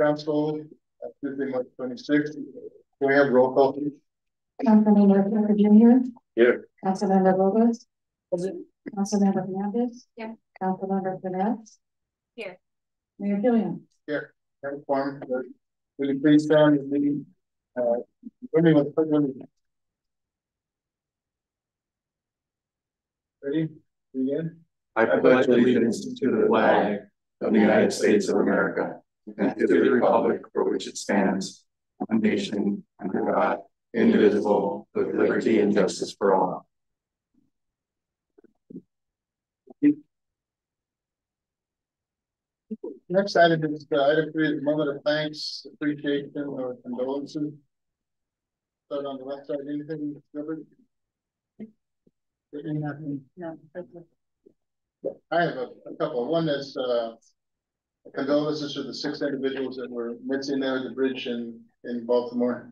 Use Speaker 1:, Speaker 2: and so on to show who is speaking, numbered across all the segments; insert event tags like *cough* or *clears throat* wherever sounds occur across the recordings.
Speaker 1: Council, uh, Tuesday, March twenty-sixth. Can we have roll call, please?
Speaker 2: Councilmember Porter Junior.
Speaker 1: Here.
Speaker 2: Councilmember Lopez. Councilmember Hernandez.
Speaker 3: Yeah.
Speaker 2: Councilmember Vaness.
Speaker 3: Here.
Speaker 2: Mayor Gilliam.
Speaker 1: Have a quorum. Uh, Will you please stand and lead? Uh, join me with the pledge of allegiance. Ready? Begin.
Speaker 4: I pledge allegiance to the flag of the United States of America and to the republic for which it stands, one nation under God, indivisible, with liberty and justice for all.
Speaker 1: Next item is the item three, is moment of thanks, appreciation or condolences. Start on the left side, anything covered? Anything happening?
Speaker 2: No.
Speaker 1: I have a, a couple. One is, uh, condolences to the six individuals that were missing there at the bridge in, in Baltimore.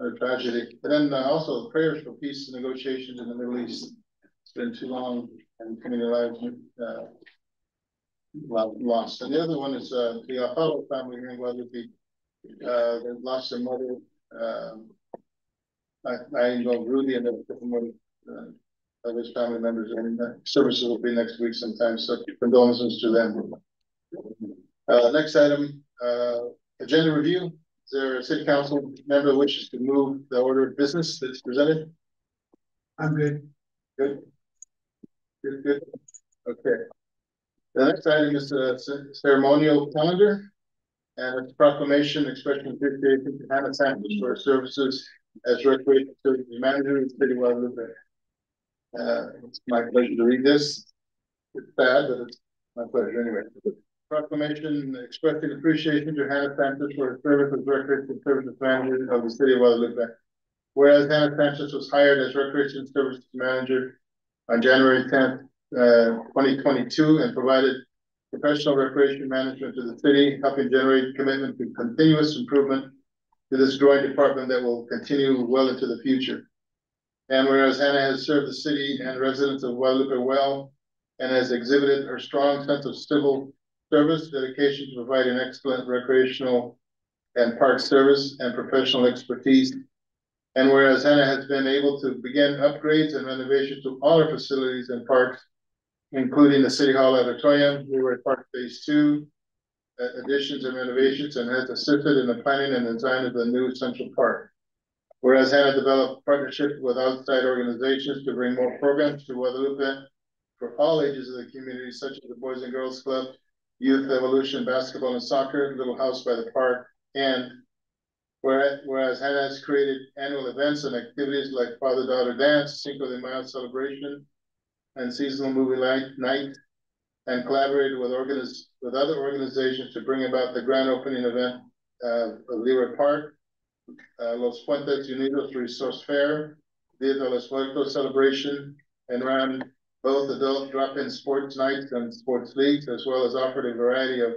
Speaker 1: A tragedy. And then uh, also prayers for peace and negotiations in the Middle East. It's been too long and community lives, uh, lost. And the other one is, uh, the Apollo family here in Guadalupe. Uh, they lost their mother, um. I, I know Rudy and a different one, uh, of his family members and services will be next week sometime, so condolences to them. Uh, next item, uh, agenda review. Is there a city council member who wishes to move the order of business that's presented? I'm good. Good. Good, good. Okay. The next item is the ceremonial calendar. And it's proclamation expressing appreciation to Hannah Santos for her services as recreation facility manager in the city of Guadalupe. Uh, it's my pleasure to read this. It's bad, but it's my pleasure anyway. Proclamation expressing appreciation to Hannah Sanchez for her service as recreation services manager of the city of Guadalupe. Whereas Hannah Sanchez was hired as recreation services manager on January tenth, uh, twenty twenty-two and provided professional recreation management to the city, helping generate commitment to continuous improvement to this growing department that will continue well into the future. And whereas Hannah has served the city and residents of Guadalupe well and has exhibited her strong sense of civil service, dedication to providing excellent recreational and park service and professional expertise. And whereas Hannah has been able to begin upgrades and renovations to all our facilities and parks, including the City Hall auditorium, we were at Park Phase Two, uh, additions and renovations, and has assisted in the planning and design of the new Central Park. Whereas Hannah developed partnerships with outside organizations to bring more programs to Guadalupe for all ages of the community, such as the Boys and Girls Club, Youth Evolution Basketball and Soccer, Little House by the Park, and whereas, Hannah has created annual events and activities like Father-Daughter Dance, Cinco de Mayo Celebration, and Seasonal Movie Night, and collaborated with organiz with other organizations to bring about the grand opening event uh, of Leroy Park, Los Puentes Unidos Resource Fair, Dia de los Muertos celebration, and ran both adult drop-in sports nights and sports leagues, as well as offered a variety of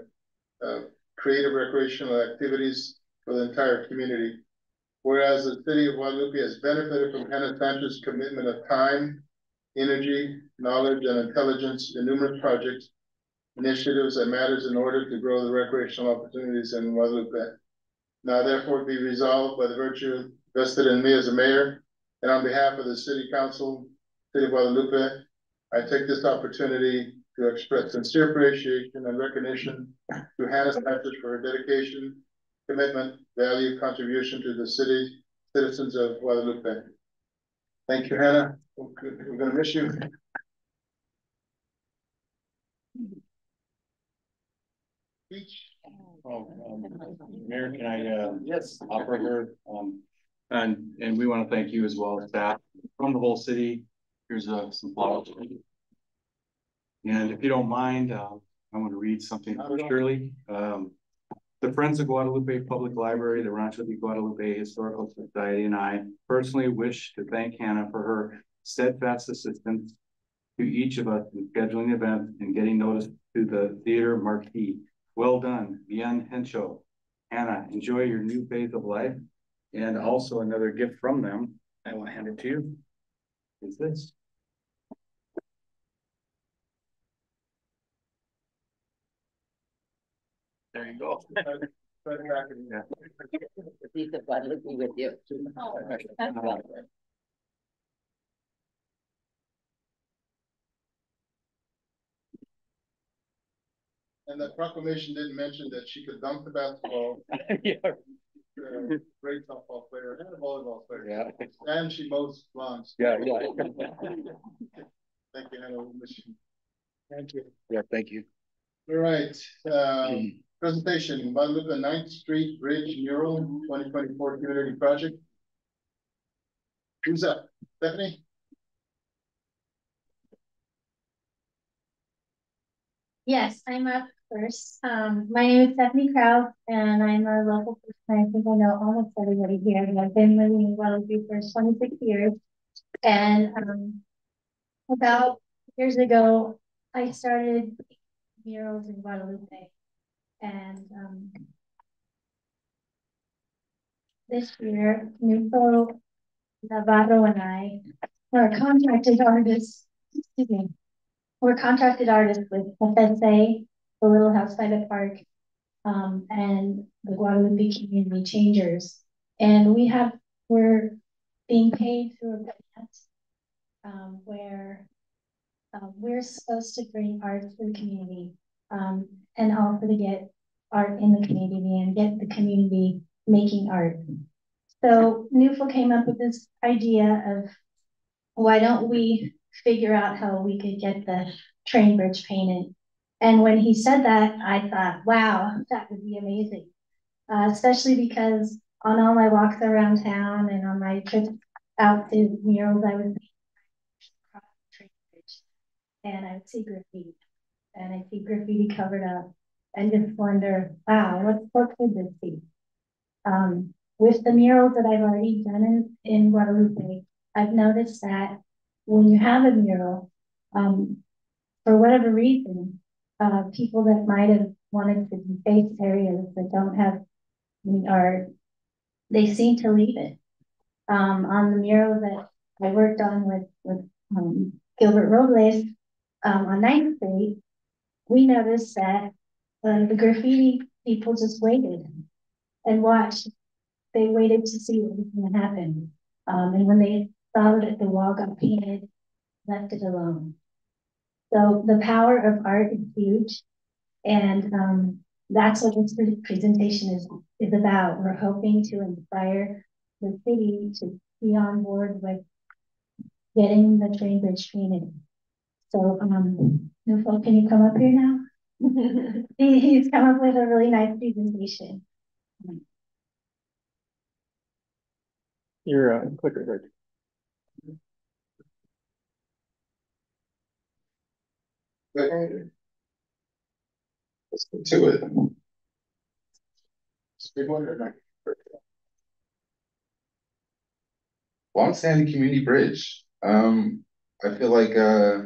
Speaker 1: uh, creative recreational activities for the entire community. Whereas the city of Guadalupe has benefited from Hannah Sanchez's commitment of time, energy, knowledge, and intelligence in numerous projects, initiatives, and matters in order to grow the recreational opportunities in Guadalupe. Now therefore be resolved by the virtue vested in me as a mayor and on behalf of the city council, city of Guadalupe, I take this opportunity to express sincere appreciation and recognition to Hannah Sanchez for her dedication, commitment, value, contribution to the city, citizens of Guadalupe. Thank you, Hannah. We're gonna miss you.
Speaker 4: Oh, um, Mayor, can I, uh,
Speaker 1: Yes.
Speaker 4: offer her, um, and, and we want to thank you as well as staff from the whole city. Here's, uh, some flowers. And if you don't mind, uh, I'm gonna read something for Shirley. Um, the Friends of Guadalupe Public Library, the Rancho de Guadalupe Historical Society, and I personally wish to thank Hannah for her steadfast assistance to each of us in scheduling events and getting notice to the theater marquee. Well done, Bien Hencho. Hannah, enjoy your new phase of life. And also another gift from them, I want to hand it to you. Is this? There you go.
Speaker 3: Piece of Guadalupe with you. *laughs*
Speaker 1: And the proclamation didn't mention that she could dunk the basketball, *laughs*
Speaker 4: Yeah.
Speaker 1: uh, great softball player, and a volleyball player.
Speaker 4: Yeah.
Speaker 1: And she mows lawns.
Speaker 4: Yeah, yeah.
Speaker 1: Thank you, Hannah, we'll miss you. Thank you.
Speaker 4: Yeah, thank you.
Speaker 1: All right, uh, presentation, Guadalupe Ninth Street Bridge mural, twenty twenty-four community project. Who's up? Stephanie?
Speaker 5: Yes, I'm up first. Um, my name is Stephanie Kraus and I'm a local person. I think I know almost everybody here. and I've been living in Guadalupe for twenty-six years. And, um, about years ago, I started murals in Guadalupe. And, um, this year, Nupo Navarro and I are contracted artists, excuse me, we're contracted artists with FSA, the Little House by the Park, um, and the Guadalupe Community Changers. And we have, we're being paid through a grant, um, where um, we're supposed to bring art to the community, um, and also to get art in the community and get the community making art. So NUFL came up with this idea of why don't we figure out how we could get the train bridge painted. And when he said that, I thought, wow, that would be amazing. Uh, especially because on all my walks around town and on my trips out to murals, I would cross the train bridge and I would see graffiti and I'd see graffiti covered up and just wonder, wow, what, what could this be? Um, with the murals that I've already done in, in Guadalupe, I've noticed that when you have a mural, um, for whatever reason, uh, people that might have wanted to face areas that don't have any art, they seem to leave it. Um, on the mural that I worked on with, with um, Gilbert Robles um, on Ninth Street, we noticed that uh, the graffiti people just waited and watched. They waited to see what was going to happen. Um, and when they saw that the wall got painted, left it alone. So the power of art is huge. And um, that's what this presentation is, is about. We're hoping to inspire the city to be on board with getting the train bridge painted. So, um, Nufo, can you come up here now? *laughs* he's come up with a really nice presentation.
Speaker 4: Your uh, clicker right.
Speaker 6: Let's get to it.
Speaker 1: Or not?
Speaker 6: Longstanding Community Bridge. Um, I feel like uh,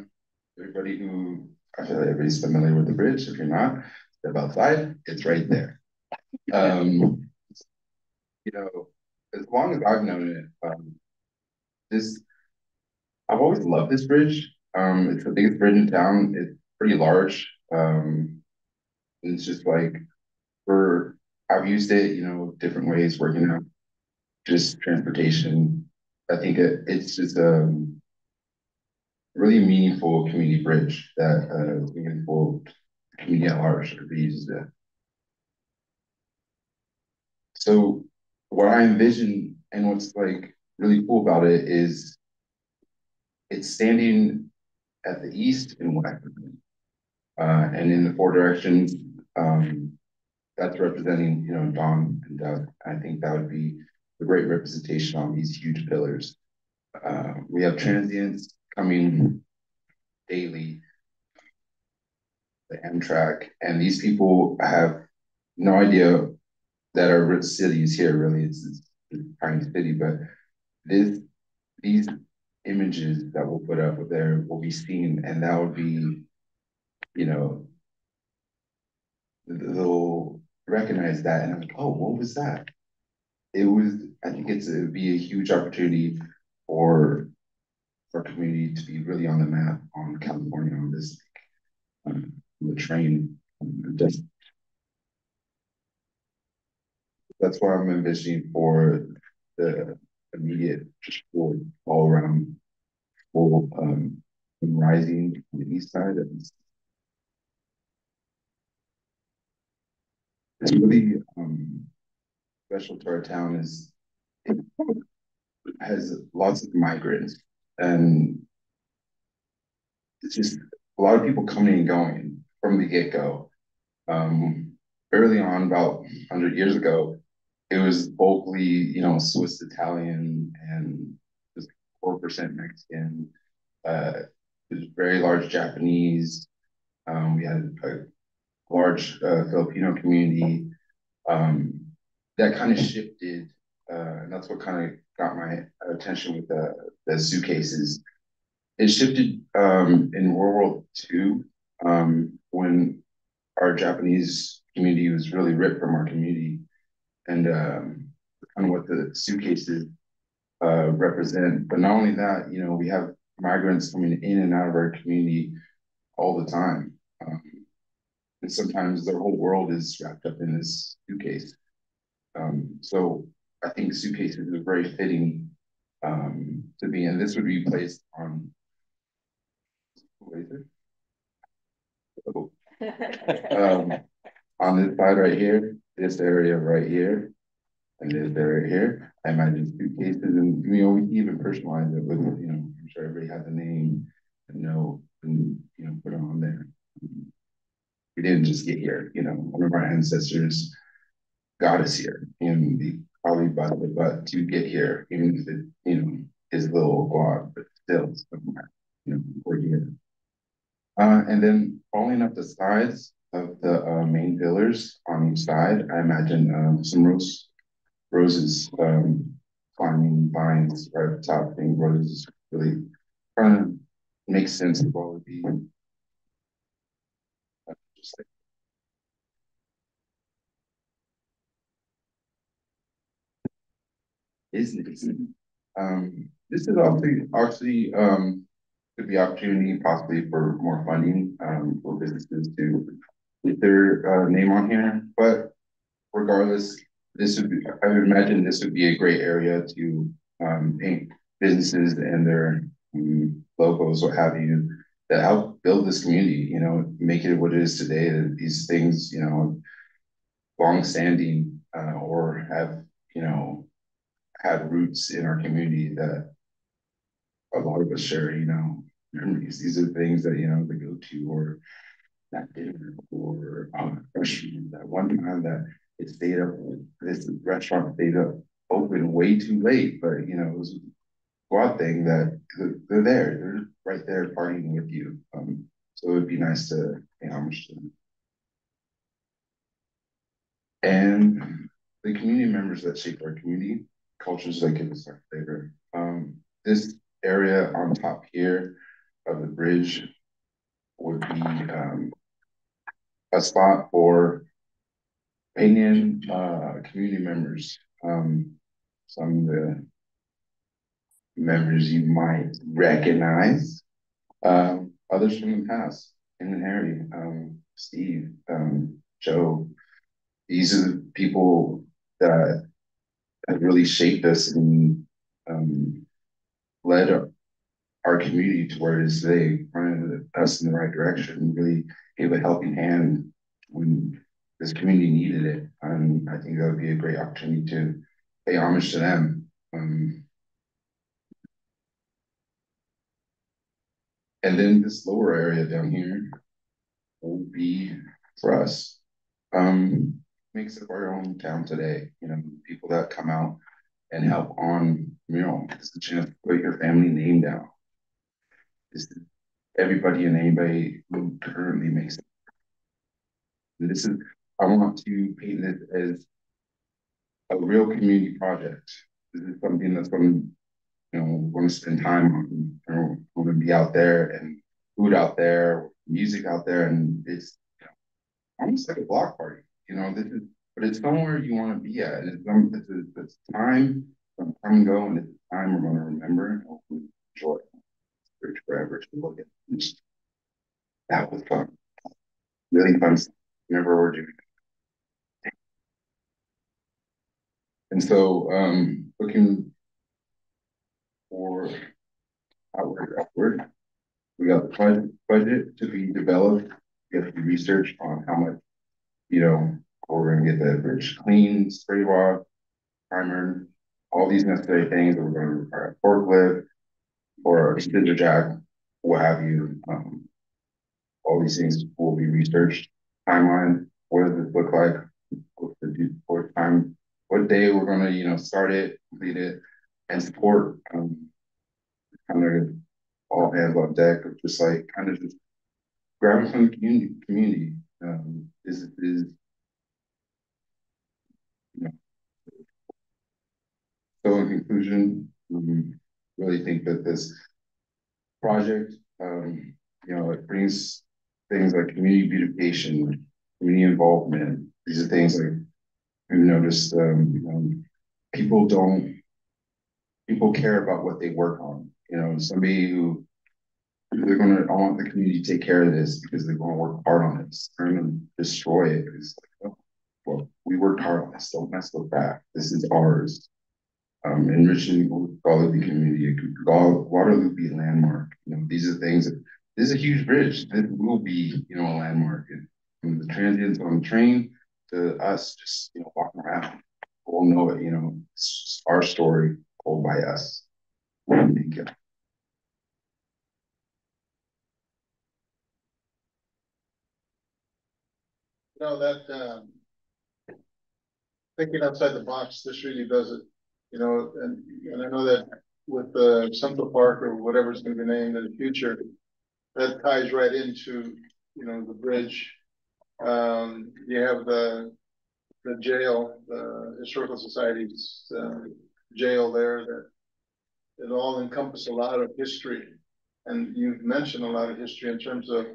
Speaker 6: everybody who I feel like everybody's familiar with the bridge. If you're not, step outside. It's right there. Um, you know, as long as I've known it, um, this I've always loved this bridge. Um, it's the biggest bridge in town. It's pretty large. Um, it's just like for I've used it, you know, different ways, working out, just transportation. I think it, it's just a really meaningful community bridge that uh, meaningful community at large could be used to. So what I envision and what's like really cool about it is it's standing at the east and west. Uh, and in the four directions, um, that's representing, you know, Dawn and Doug. I think that would be a great representation on these huge pillars. Uh, we have transients coming daily, the Amtrak, and these people have no idea that our city is here. Really, it's, it's a tiny city, but this these images that we'll put up there will be seen, and that would be, you know, they'll recognize that and I'm like, oh, what was that? It was, I think it's, be a huge opportunity for our community to be really on the map on California on this, um, the train, um, just that's why I'm envisioning for the immediate, just for all around, full, um, rising on the east side this. It's really, um, special to our town is it has lots of migrants and it's just a lot of people coming and going from the get-go. Um, early on, about hundred years ago, it was vocally, you know, Swiss Italian and just four percent Mexican. Uh, it was very large Japanese. Um, we had a large uh, Filipino community. Um, that kind of shifted, uh, and that's what kind of got my attention with the, the suitcases. It shifted um, in World War II um, when our Japanese community was really ripped from our community, and um, kind of what the suitcases uh, represent. But not only that, you know, we have migrants coming in and out of our community all the time. Um, and sometimes their whole world is wrapped up in this suitcase. Um, so I think suitcases are very fitting um, to be, and this would be placed on. *laughs* Oh, um, on this side right here, this area right here, and this area here. I imagine suitcases, and you know, we even personalize it with, you know, I'm sure everybody has a name, a note, and you know, put it on there. We didn't just get here, you know, one of our ancestors got us here, and the probably bust the butt to get here, even if it, you know, is a little odd, but still somewhere, you know, we're here. Uh, and then following up the sides of the uh, main pillars on each side, I imagine um, some rose roses um, climbing vines right at the top. I think roses really kind of makes sense of all of the uh, business. Um, this is obviously actually um, could be opportunity possibly for more funding um, for businesses to get their uh, name on here. But regardless, this would be, I would imagine this would be a great area to um, paint businesses and their um, logos, what have you, that help build this community, you know, make it what it is today. That these things, you know, long-standing uh, or have, you know, had roots in our community that a lot of us share, you know. These are things that, you know, they go to or that dinner or um, that one time that it stayed up, this restaurant stayed up open way too late, but you know, it was a squad thing that they're there, they're right there partying with you. Um, so it would be nice to pay homage to them. And the community members that shape our community, cultures that give us our flavor. Um, this area on top here of the bridge would be um, a spot for painting uh, community members. Um, some of the members you might recognize, um, others from the past, Ken and Harry, um, Steve, um, Joe. These are the people that have really shaped us and um, led our, community to where it is today, us in the right direction, really gave a helping hand when this community needed it. And I think that would be a great opportunity to pay homage to them. Um, and then this lower area down here will be for us. Um, makes up our own town today. You know, people that come out and help on mural. It's a chance to put your family name down. It's everybody and anybody who currently makes it. This is I want to paint this as a real community project. This is something that's going to, you know, want to spend time on. You know, going to be out there and food out there, music out there, and it's you know, almost like a block party. You know, this is, but it's somewhere you want to be at. It's, it's, a, it's time, come and go, and it's time we're going to remember and hopefully enjoy. Search forever to look at. That was fun. Really fun. Remember we're doing And so, um, looking for outward, upward, we got the budget, to be developed, we have to research on how much, you know, we're gonna get the bridge clean, spray wash, primer, all these necessary things, that we're gonna require a forklift or scissor jack, what have you, um. All these things will be researched, timeline, what does this look like? What's the due, what time, what day we're gonna, you know, start it, complete it, and support, um. Kind of all hands on deck, just like, kind of just grabbing from the community, community, um, is, is. you know. So in conclusion, we really think that this project, um, you know, it brings things like community beautification, community involvement. These are things like we've noticed, um, you know, people don't, people care about what they work on. You know, somebody who they're gonna, I want the community to take care of this because they're gonna work hard on it. They're gonna destroy it. It's like, oh, well, we worked hard on this. Don't mess with that. This is ours um, enriching Guadalupe community, Guadalupe landmark. You know, these are things that this is a huge bridge. It will be, you know, a landmark. And from the transients on the train to us just, you know, walking around, we'll know it, you know, it's our story told by us. Thank you.
Speaker 1: Know, that, um. Thinking outside the box, this really does it, you know, and, and I know that with the Central Park or whatever it's gonna be named in the future. That ties right into, you know, the bridge. Um, you have the, the jail, the Historical Society's, uh, jail there that. It all encompasses a lot of history. And you've mentioned a lot of history in terms of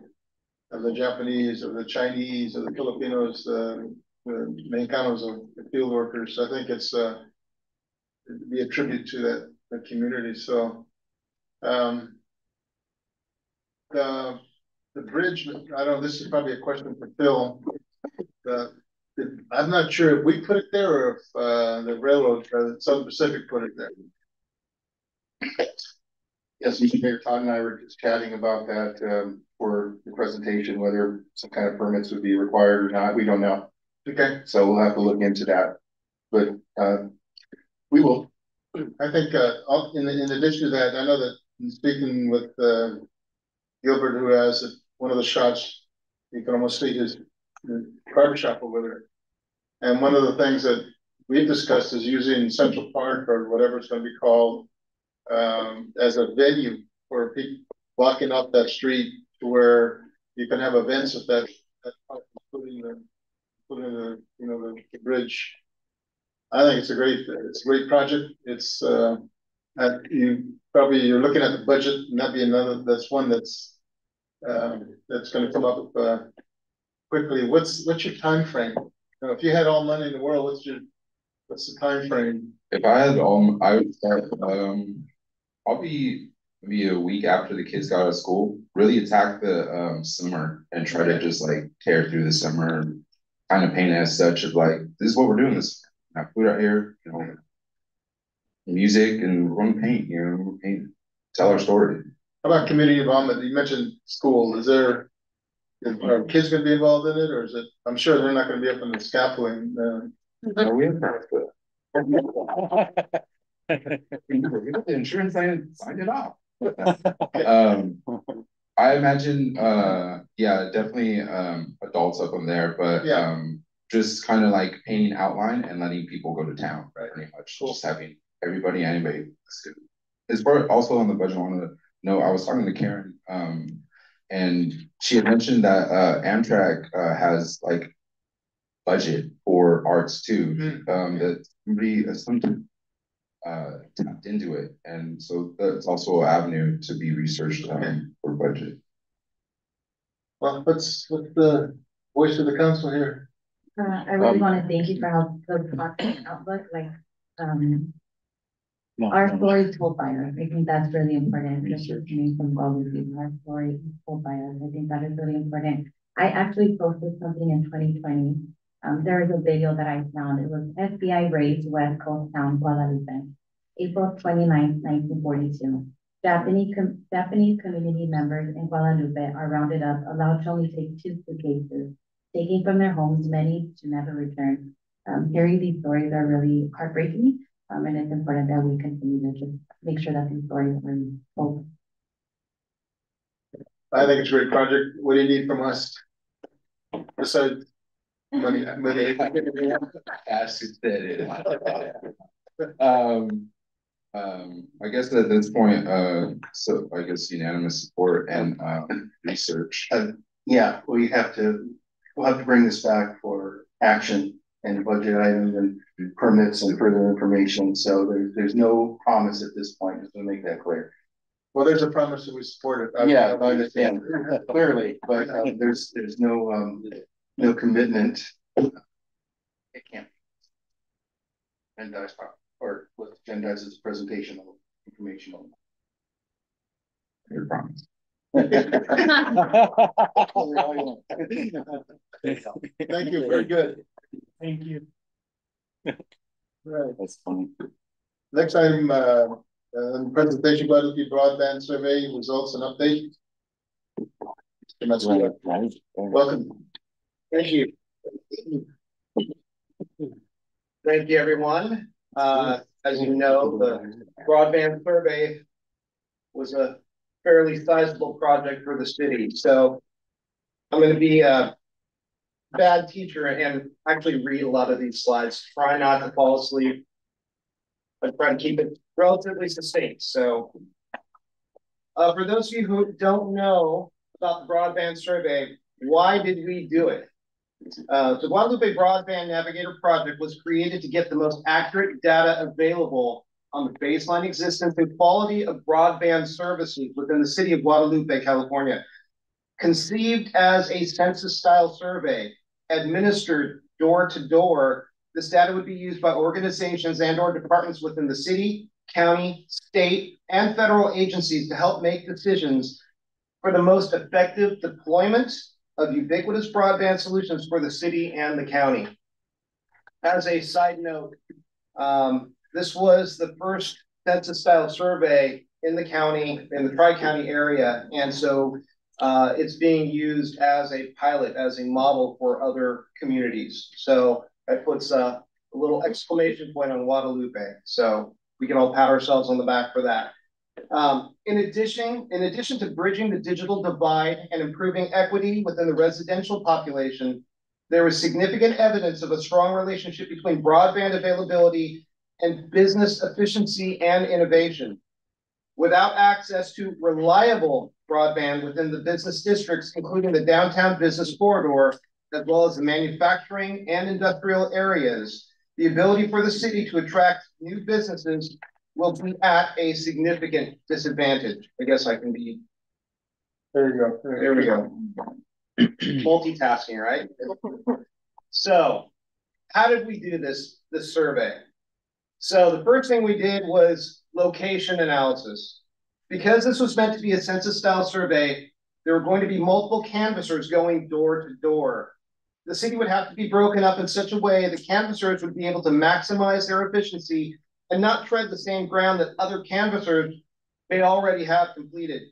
Speaker 1: of the Japanese, of the Chinese, of the Filipinos, the, the Mexicanos of the field workers. I think it's, uh, be a tribute to that, the community. So, um, the, the bridge, I don't, this is probably a question for Phil. The, the- I'm not sure if we put it there or if, uh, the railroad, uh, Southern Pacific put it there.
Speaker 7: Yes, Mr. Mayor, Todd and I were just chatting about that, um, for the presentation, whether some kind of permits would be required or not, we don't know.
Speaker 1: Okay,
Speaker 7: So we'll have to look into that. But, uh, we will,
Speaker 1: I think, uh, in, in addition to that, I know that in speaking with, uh, Gilbert, who has one of the shots, you can almost see his the barber shop over there. And one of the things that we've discussed is using Central Park or whatever it's gonna be called, um, as a venue for people blocking up that street to where you can have events at that, that, park, including the, including the, you know, the, the bridge. I think it's a great, it's a great project. It's, uh, you, probably you're looking at the budget and that'd be another, that's one that's, um, that's gonna come up, uh, quickly. What's, what's your time frame? You know, if you had all money in the world, what's your, what's the time frame?
Speaker 6: If I had, um, I would start, um, I'll be maybe a week after the kids got out of school, really attack the, um, summer and try to just like tear through the summer. and Kind of paint as such of like, this is what we're doing this, I put out here, you know. Music and we're gonna paint, you know, we're paint, tell our story.
Speaker 1: How about community involvement? You mentioned school. Is there, are kids gonna be involved in it or is it, I'm sure they're not gonna be up in the scaffolding, uh,
Speaker 6: Are we in The insurance signed, signed it off. Um, I imagine, uh, yeah, definitely, um, adults up on there, but,
Speaker 1: Yeah.
Speaker 6: um, just kind of like painting outline and letting people go to town, right, pretty much,
Speaker 1: Cool.
Speaker 6: just having everybody, anybody. As far, also on the budget, I want to know, I was talking to Karen, um, and she had mentioned that, uh, Amtrak, uh, has like budget for arts too, um, that somebody, uh, something uh, tapped into it, and so that's also an avenue to be researched, um, for budget.
Speaker 1: well, what's, what's the voice of the council here?
Speaker 2: Uh, I really
Speaker 6: Um,
Speaker 2: wanna thank you for how the podcast outlook, like, um. Our story is told by us. I think that's really important, especially coming from Guadalupe. Our story is told by us. I think that is really important. I actually posted something in twenty twenty Um, there is a video that I found. It was FBI raids West Coast Town, Guadalupe, April 29, nineteen forty-two. Japanese, com- Japanese community members in Guadalupe are rounded up, allowed to only take two suitcases, taking from their homes many to never return. Um, hearing these stories are really heartbreaking, um, and it's important that we continue to just make sure that these stories are told.
Speaker 1: I think it's a great project. What do you need from us? Besides money, money.
Speaker 6: As you said it. Um, um, I guess at this point, uh, so I guess unanimous support and, um, research.
Speaker 7: Yeah, we have to, we'll have to bring this back for action and budget items and permits and further information. So there's, there's no promise at this point, just to make that clear.
Speaker 1: Well, there's a promise that we support it.
Speaker 7: Yeah, I understand *laughs* clearly, but uh, there's, there's no, um, no commitment. It can't. And that's, or what agendize is of information.
Speaker 6: Your promise.
Speaker 1: Thank you, very good.
Speaker 8: Thank you.
Speaker 1: Right,
Speaker 6: That's funny.
Speaker 1: next item, uh, uh, presentation Guadalupe broadband survey results and update. Mr.
Speaker 6: Right.
Speaker 1: Welcome.
Speaker 9: Thank you. Thank you, everyone. Uh, as you know, the broadband survey was a fairly sizable project for the city, so I'm gonna be a bad teacher and actually read a lot of these slides, try not to fall asleep. But try to keep it relatively succinct, so. Uh, for those of you who don't know about the broadband survey, why did we do it? Uh, the Guadalupe Broadband Navigator project was created to get the most accurate data available on the baseline existence and quality of broadband services within the city of Guadalupe, California. Conceived as a census-style survey, administered door to door, this data would be used by organizations and or departments within the city, county, state, and federal agencies to help make decisions for the most effective deployment of ubiquitous broadband solutions for the city and the county. As a side note, um, this was the first census style survey in the county, in the tri-county area. And so uh, it's being used as a pilot, as a model for other communities. So that puts a, a little exclamation point on Guadalupe. So we can all pat ourselves on the back for that. Um, in addition, in addition to bridging the digital divide and improving equity within the residential population, there is significant evidence of a strong relationship between broadband availability and business efficiency and innovation. Without access to reliable broadband within the business districts, including the downtown business corridor, as well as the manufacturing and industrial areas, the ability for the city to attract new businesses will be at a significant disadvantage. I guess I can be,
Speaker 1: There you go.
Speaker 9: there we go. Multitasking, right? *laughs* So, how did we do this, this survey? So the first thing we did was location analysis. Because this was meant to be a census style survey, there were going to be multiple canvassers going door to door. The city would have to be broken up in such a way that canvassers would be able to maximize their efficiency and not tread the same ground that other canvassers may already have completed.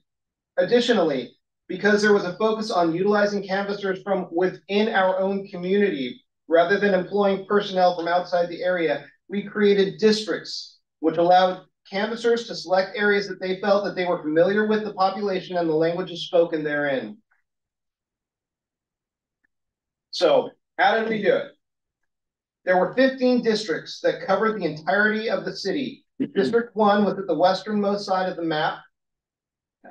Speaker 9: Additionally, because there was a focus on utilizing canvassers from within our own community rather than employing personnel from outside the area, we created districts which allowed canvassers to select areas that they felt that they were familiar with the population and the languages spoken therein. So how did we do it? There were 15 districts that covered the entirety of the city. *clears throat* District one was at the westernmost side of the map. Uh,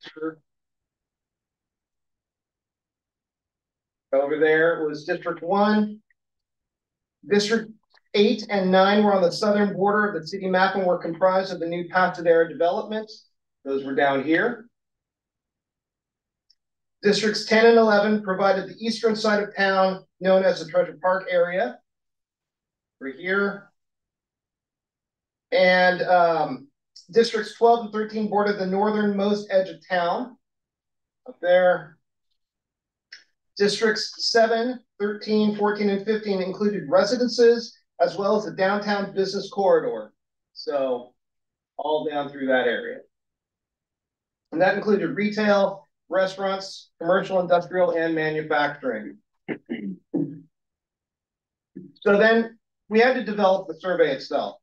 Speaker 9: sure. Over there was District One. District eight and nine were on the southern border of the city map and were comprised of the new Pasadera development. Those were down here. Districts ten and eleven provided the eastern side of town, known as the Treasure Park area. We're here. And um, districts twelve and thirteen bordered the northernmost edge of town. Up there. Districts 7, 13, 14, and fifteen included residences as well as the downtown business corridor. So all down through that area. And that included retail, restaurants, commercial, industrial, and manufacturing. So then we had to develop the survey itself.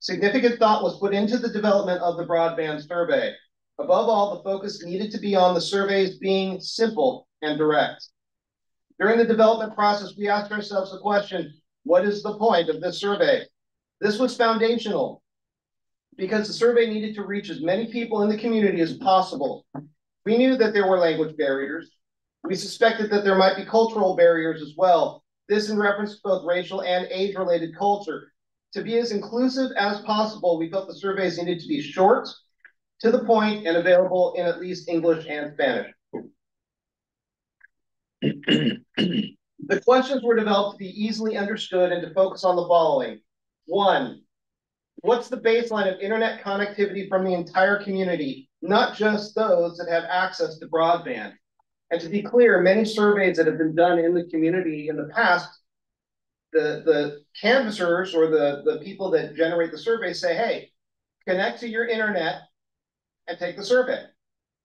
Speaker 9: Significant thought was put into the development of the broadband survey. Above all, the focus needed to be on the surveys being simple and direct. During the development process, we asked ourselves the question, what is the point of this survey? This was foundational because the survey needed to reach as many people in the community as possible. We knew that there were language barriers. We suspected that there might be cultural barriers as well. This in reference to both racial and age-related culture. To be as inclusive as possible, we felt the surveys needed to be short, to the point, and available in at least English and Spanish. *clears throat* *clears throat* the questions were developed to be easily understood and to focus on the following. One, what's the baseline of internet connectivity from the entire community, not just those that have access to broadband? And to be clear, many surveys that have been done in the community in the past, the, the canvassers or the, the people that generate the survey say, hey, connect to your internet and take the survey.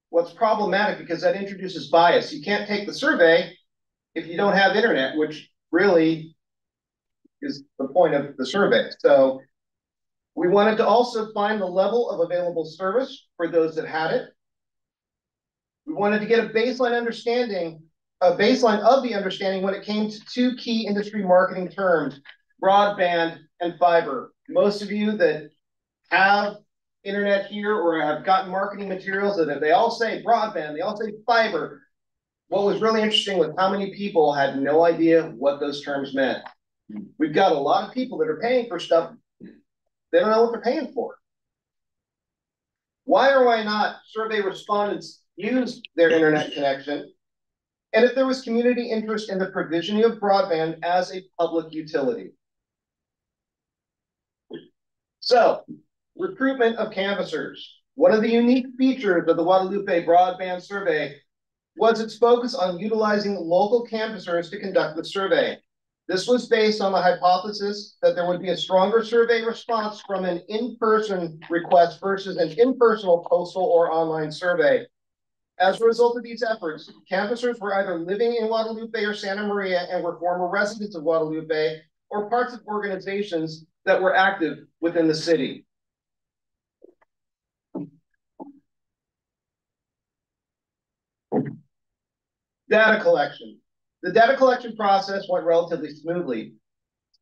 Speaker 9: What's problematic because that introduces bias. You can't take the survey if you don't have internet, which really is the point of the survey. So we wanted to also find the level of available service for those that had it. We wanted to get a baseline understanding, a baseline of the understanding when it came to two key industry marketing terms, broadband and fiber. Most of you that have internet here or have gotten marketing materials that they all say broadband, they all say fiber. What was really interesting was how many people had no idea what those terms meant. We've got a lot of people that are paying for stuff. They don't know what they're paying for. Why or why not survey respondents use their internet connection? And if there was community interest in the provisioning of broadband as a public utility. So, recruitment of canvassers. One of the unique features of the Guadalupe Broadband Survey was its focus on utilizing local canvassers to conduct the survey. This was based on the hypothesis that there would be a stronger survey response from an in-person request versus an impersonal postal or online survey. As a result of these efforts, canvassers were either living in Guadalupe or Santa Maria and were former residents of Guadalupe or parts of organizations that were active within the city. Data collection. The data collection process went relatively smoothly.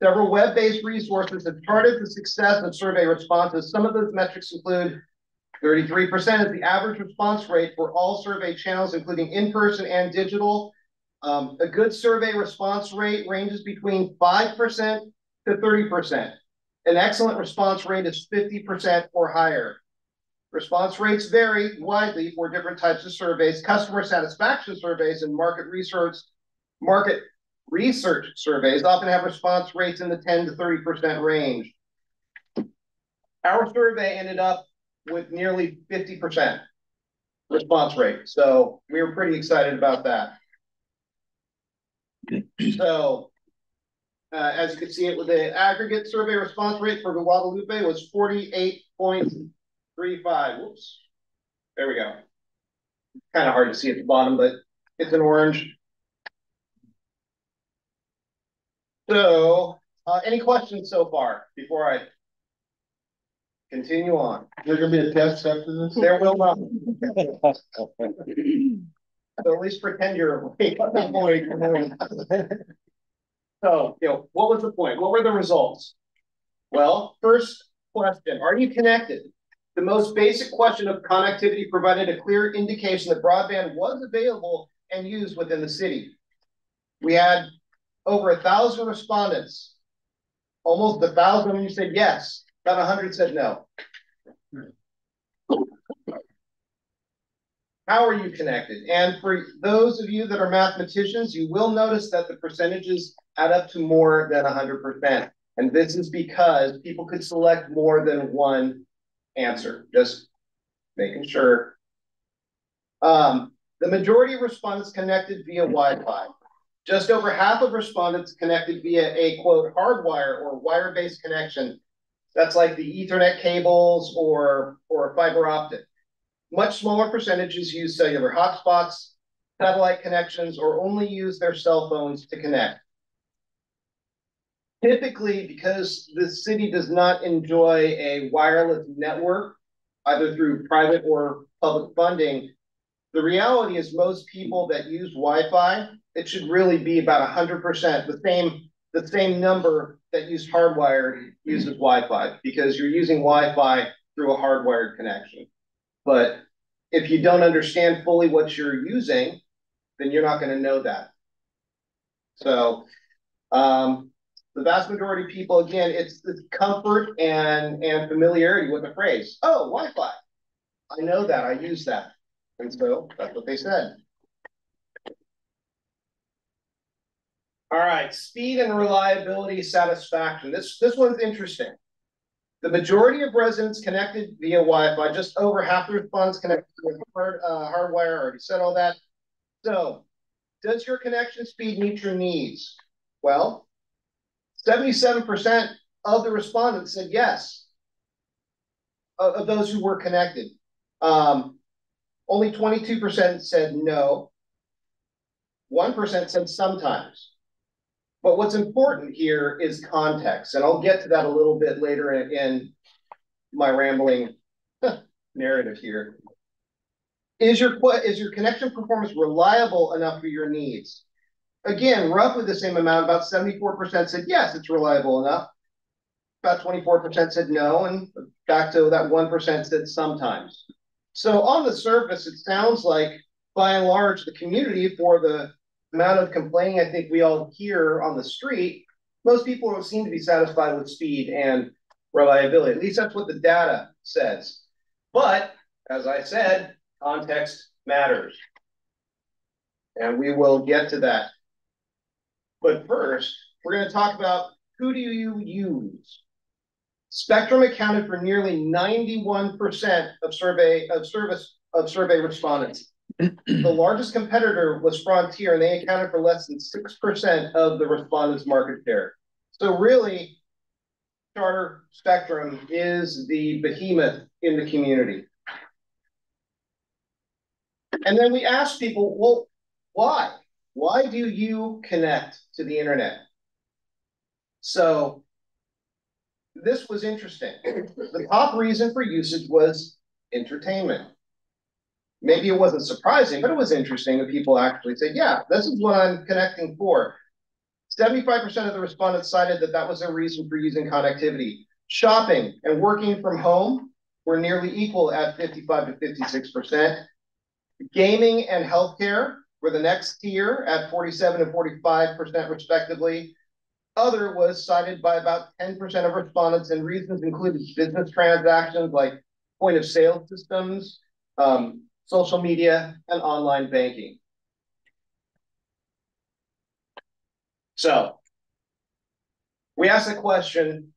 Speaker 9: Several web-based resources have charted the success of survey responses. Some of those metrics include 33% is the average response rate for all survey channels, including in-person and digital. Um, a good survey response rate ranges between 5% to 30%. An excellent response rate is 50% or higher. Response rates vary widely for different types of surveys. Customer satisfaction surveys and market research market research surveys often have response rates in the 10 to 30% range. Our survey ended up with nearly 50% response rate. So we were pretty excited about that. So uh, as you can see it with the aggregate survey response rate for Guadalupe was 48.35. Whoops. There we go. Kind of hard to see at the bottom, but it's an orange. So, uh, any questions so far before I continue on?
Speaker 1: Is there gonna be a test after this?
Speaker 9: There will not. So at least pretend you're awake. *laughs* So, you know, what was the point? What were the results? Well, first question, are you connected? The most basic question of connectivity provided a clear indication that broadband was available and used within the city. We had over a thousand respondents. Almost a thousand of you said yes, about a hundred said no. How are you connected? And for those of you that are mathematicians, you will notice that the percentages add up to more than 100%. And this is because people could select more than one answer, just making sure. Um, the majority of respondents connected via Wi-Fi. Just over half of respondents connected via a quote hardwire or wire-based connection. That's like the ethernet cables or, or fiber optic. Much smaller percentages use cellular hotspots, satellite connections, or only use their cell phones to connect. Typically, because the city does not enjoy a wireless network, either through private or public funding, the reality is most people that use Wi-Fi, it should really be about hundred percent, the same, the same number that use hardwired uses Wi-Fi, because you're using Wi-Fi through a hardwired connection. But if you don't understand fully what you're using, then you're not gonna know that. So, um, the vast majority of people, again, it's the comfort and, and familiarity with the phrase, oh, Wi-Fi. I know that, I use that. And so that's what they said. All right, speed and reliability satisfaction. This, this one's interesting. The majority of residents connected via Wi-Fi, just over half the respondents connected with hard, uh, hardwire, already said all that. So, does your connection speed meet your needs? Well, seventy-seven percent of the respondents said yes. Of, of those who were connected. Um, only twenty-two percent said no. One percent said sometimes. But what's important here is context, and I'll get to that a little bit later in, in my rambling *laughs* narrative here. Is your is your connection performance reliable enough for your needs? Again, roughly the same amount, about 74% said yes, it's reliable enough. About 24% said no, and back to that 1% said sometimes. So on the surface, it sounds like by and large, the community for the amount of complaining I think we all hear on the street, most people seem to be satisfied with speed and reliability. At least that's what the data says. But as I said, context matters. And we will get to that. But first, we're going to talk about who do you use? Spectrum accounted for nearly 91% of survey of service of survey respondents *clears throat* the largest competitor was Frontier, and they accounted for less than 6% of the respondents' market share. So really, Charter Spectrum is the behemoth in the community. And then we asked people, well, why? Why do you connect to the internet? So this was interesting. The top reason for usage was entertainment maybe it wasn't surprising, but it was interesting that people actually said, yeah, this is what I'm connecting for. 75% of the respondents cited that that was a reason for using connectivity. Shopping and working from home were nearly equal at 55 to 56%. Gaming and healthcare were the next tier at 47 and 45% respectively. Other was cited by about 10% of respondents and reasons included business transactions like point of sale systems, um, social media, and online banking. So we asked the question,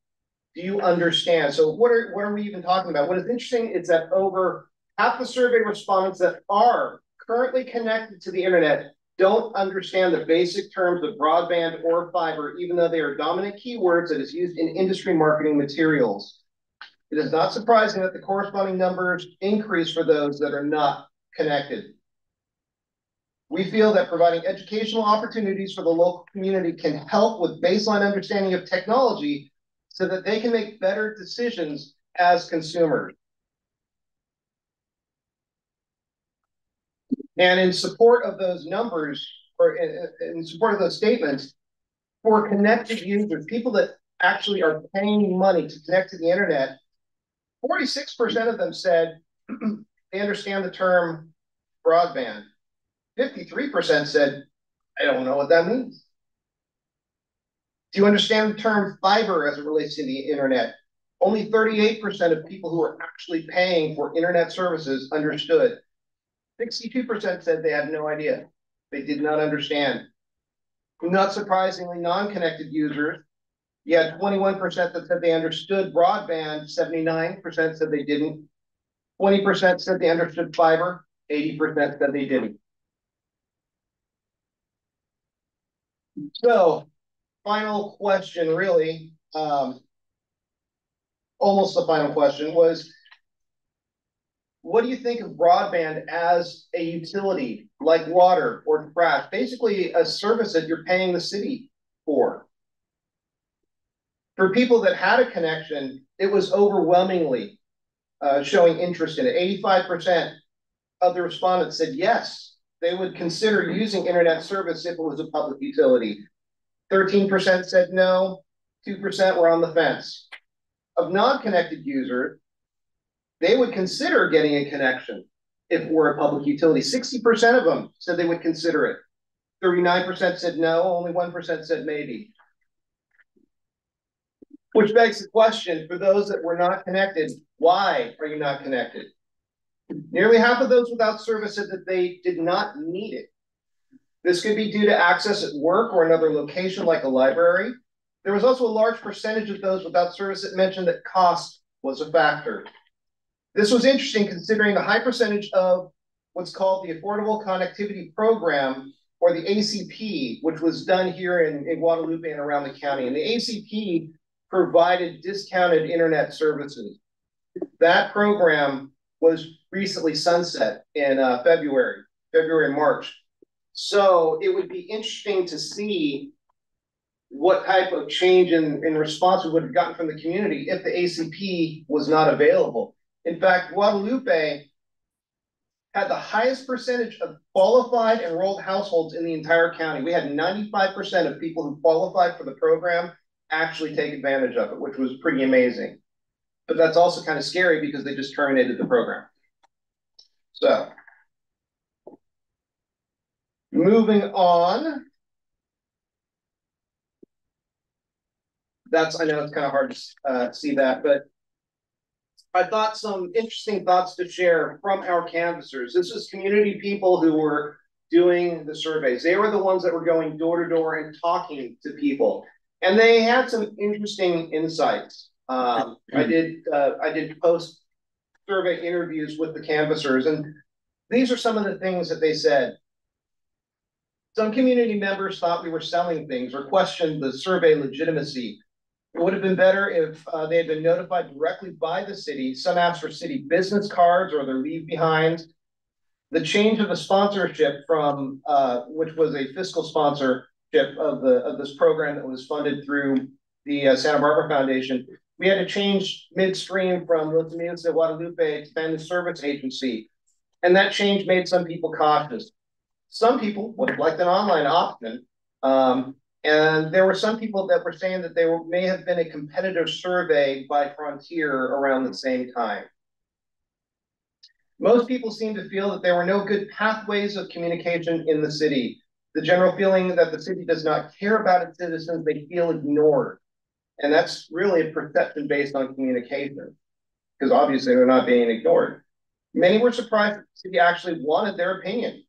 Speaker 9: do you understand? So what are, what are we even talking about? What is interesting is that over half the survey respondents that are currently connected to the internet don't understand the basic terms of broadband or fiber, even though they are dominant keywords that is used in industry marketing materials. It is not surprising that the corresponding numbers increase for those that are not connected. We feel that providing educational opportunities for the local community can help with baseline understanding of technology so that they can make better decisions as consumers. And in support of those numbers, or in, support of those statements, for connected users, people that actually are paying money to connect to the internet, 46% of them said *clears throat* they understand the term broadband. 53% said, I don't know what that means. Do you understand the term fiber as it relates to the internet? Only 38% of people who are actually paying for internet services understood. 62% said they had no idea. They did not understand. Not surprisingly, non-connected users you had 21% that said they understood broadband, 79% said they didn't. 20% said they understood fiber, 80% said they didn't. So, final question, really, um. Almost the final question was. What do you think of broadband as a utility, like water or trash, basically a service that you're paying the city for? For people that had a connection, it was overwhelmingly uh, showing interest in it. Eighty-five percent of the respondents said yes, they would consider using internet service if it was a public utility. Thirteen percent said no, two percent were on the fence. Of non-connected users, they would consider getting a connection if it were a public utility. Sixty percent of them said they would consider it. Thirty-nine percent said no, only one percent said maybe. Which begs the question, for those that were not connected, why are you not connected? Nearly half of those without service said that they did not need it. This could be due to access at work or another location like a library. There was also a large percentage of those without service that mentioned that cost was a factor. This was interesting considering the high percentage of what's called the Affordable Connectivity Program or the ACP, which was done here in, in Guadalupe and around the county. And the ACP provided discounted internet services. That program was recently sunset in uh, February, February, March. So it would be interesting to see what type of change in, in response we would have gotten from the community if the ACP was not available. In fact, Guadalupe had the highest percentage of qualified enrolled households in the entire county. We had 95% of people who qualified for the program actually take advantage of it, which was pretty amazing. But that's also kind of scary because they just terminated the program. So, moving on. That's, I know it's kind of hard to uh, see that, but I thought some interesting thoughts to share from our canvassers. This is community people who were doing the surveys. They were the ones that were going door to door and talking to people. And they had some interesting insights. Um, I did uh, I did post survey interviews with the canvassers, and these are some of the things that they said. Some community members thought we were selling things or questioned the survey legitimacy. It would have been better if uh, they had been notified directly by the city. Some asked for city business cards or their leave behind. The change of the sponsorship from, uh, which was a fiscal sponsorship of the of this program that was funded through the uh, Santa Barbara Foundation. We had to change midstream from Los Unidos de Guadalupe to Expanded Service Agency, and that change made some people cautious. Some people would have liked an online option, um, and there were some people that were saying that there may have been a competitive survey by Frontier around the same time. Most people seem to feel that there were no good pathways of communication in the city the general feeling that the city does not care about its citizens, they feel ignored. And that's really a perception based on communication, because obviously they're not being ignored. Many were surprised that the city actually wanted their opinion.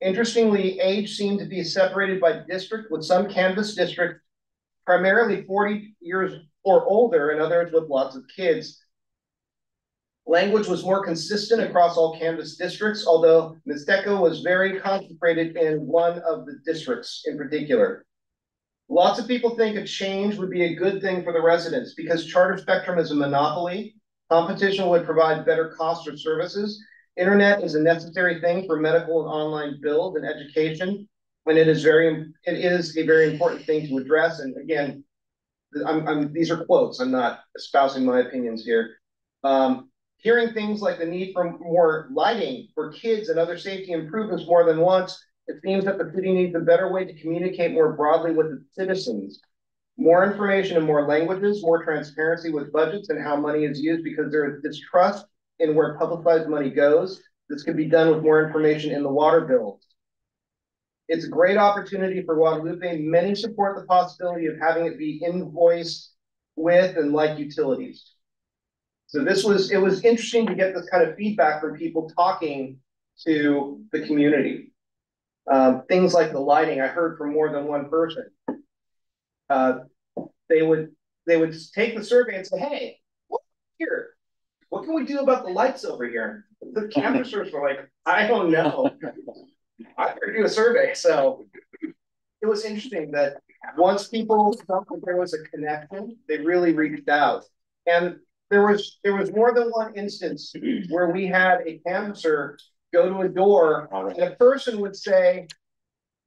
Speaker 9: Interestingly, age seemed to be separated by district, with some canvass districts primarily 40 years or older, and others with lots of kids. Language was more consistent across all Canvass districts, although Mixteco was very concentrated in one of the districts in particular. Lots of people think a change would be a good thing for the residents because Charter Spectrum is a monopoly. Competition would provide better costs or services. Internet is a necessary thing for medical and online build and education. And it is very, it is a very important thing to address. And again, I'm, I'm, these are quotes. I'm not espousing my opinions here. Um, Hearing things like the need for more lighting for kids and other safety improvements more than once, it seems that the city needs a better way to communicate more broadly with its citizens. More information in more languages, more transparency with budgets and how money is used because there is distrust in where publicized money goes. This could be done with more information in the water bills. It's a great opportunity for Guadalupe. Many support the possibility of having it be invoiced with and like utilities. So this was, it was interesting to get this kind of feedback from people talking to the community. Um, things like the lighting, I heard from more than one person. Uh, they would they would take the survey and say, "Hey, what here? What can we do about the lights over here?" The canvassers *laughs* were like, "I don't know. I better do a survey." So it was interesting that once people felt that there was a connection, they really reached out. And there was, there was more than one instance where we had a canvasser go to a door and a person would say,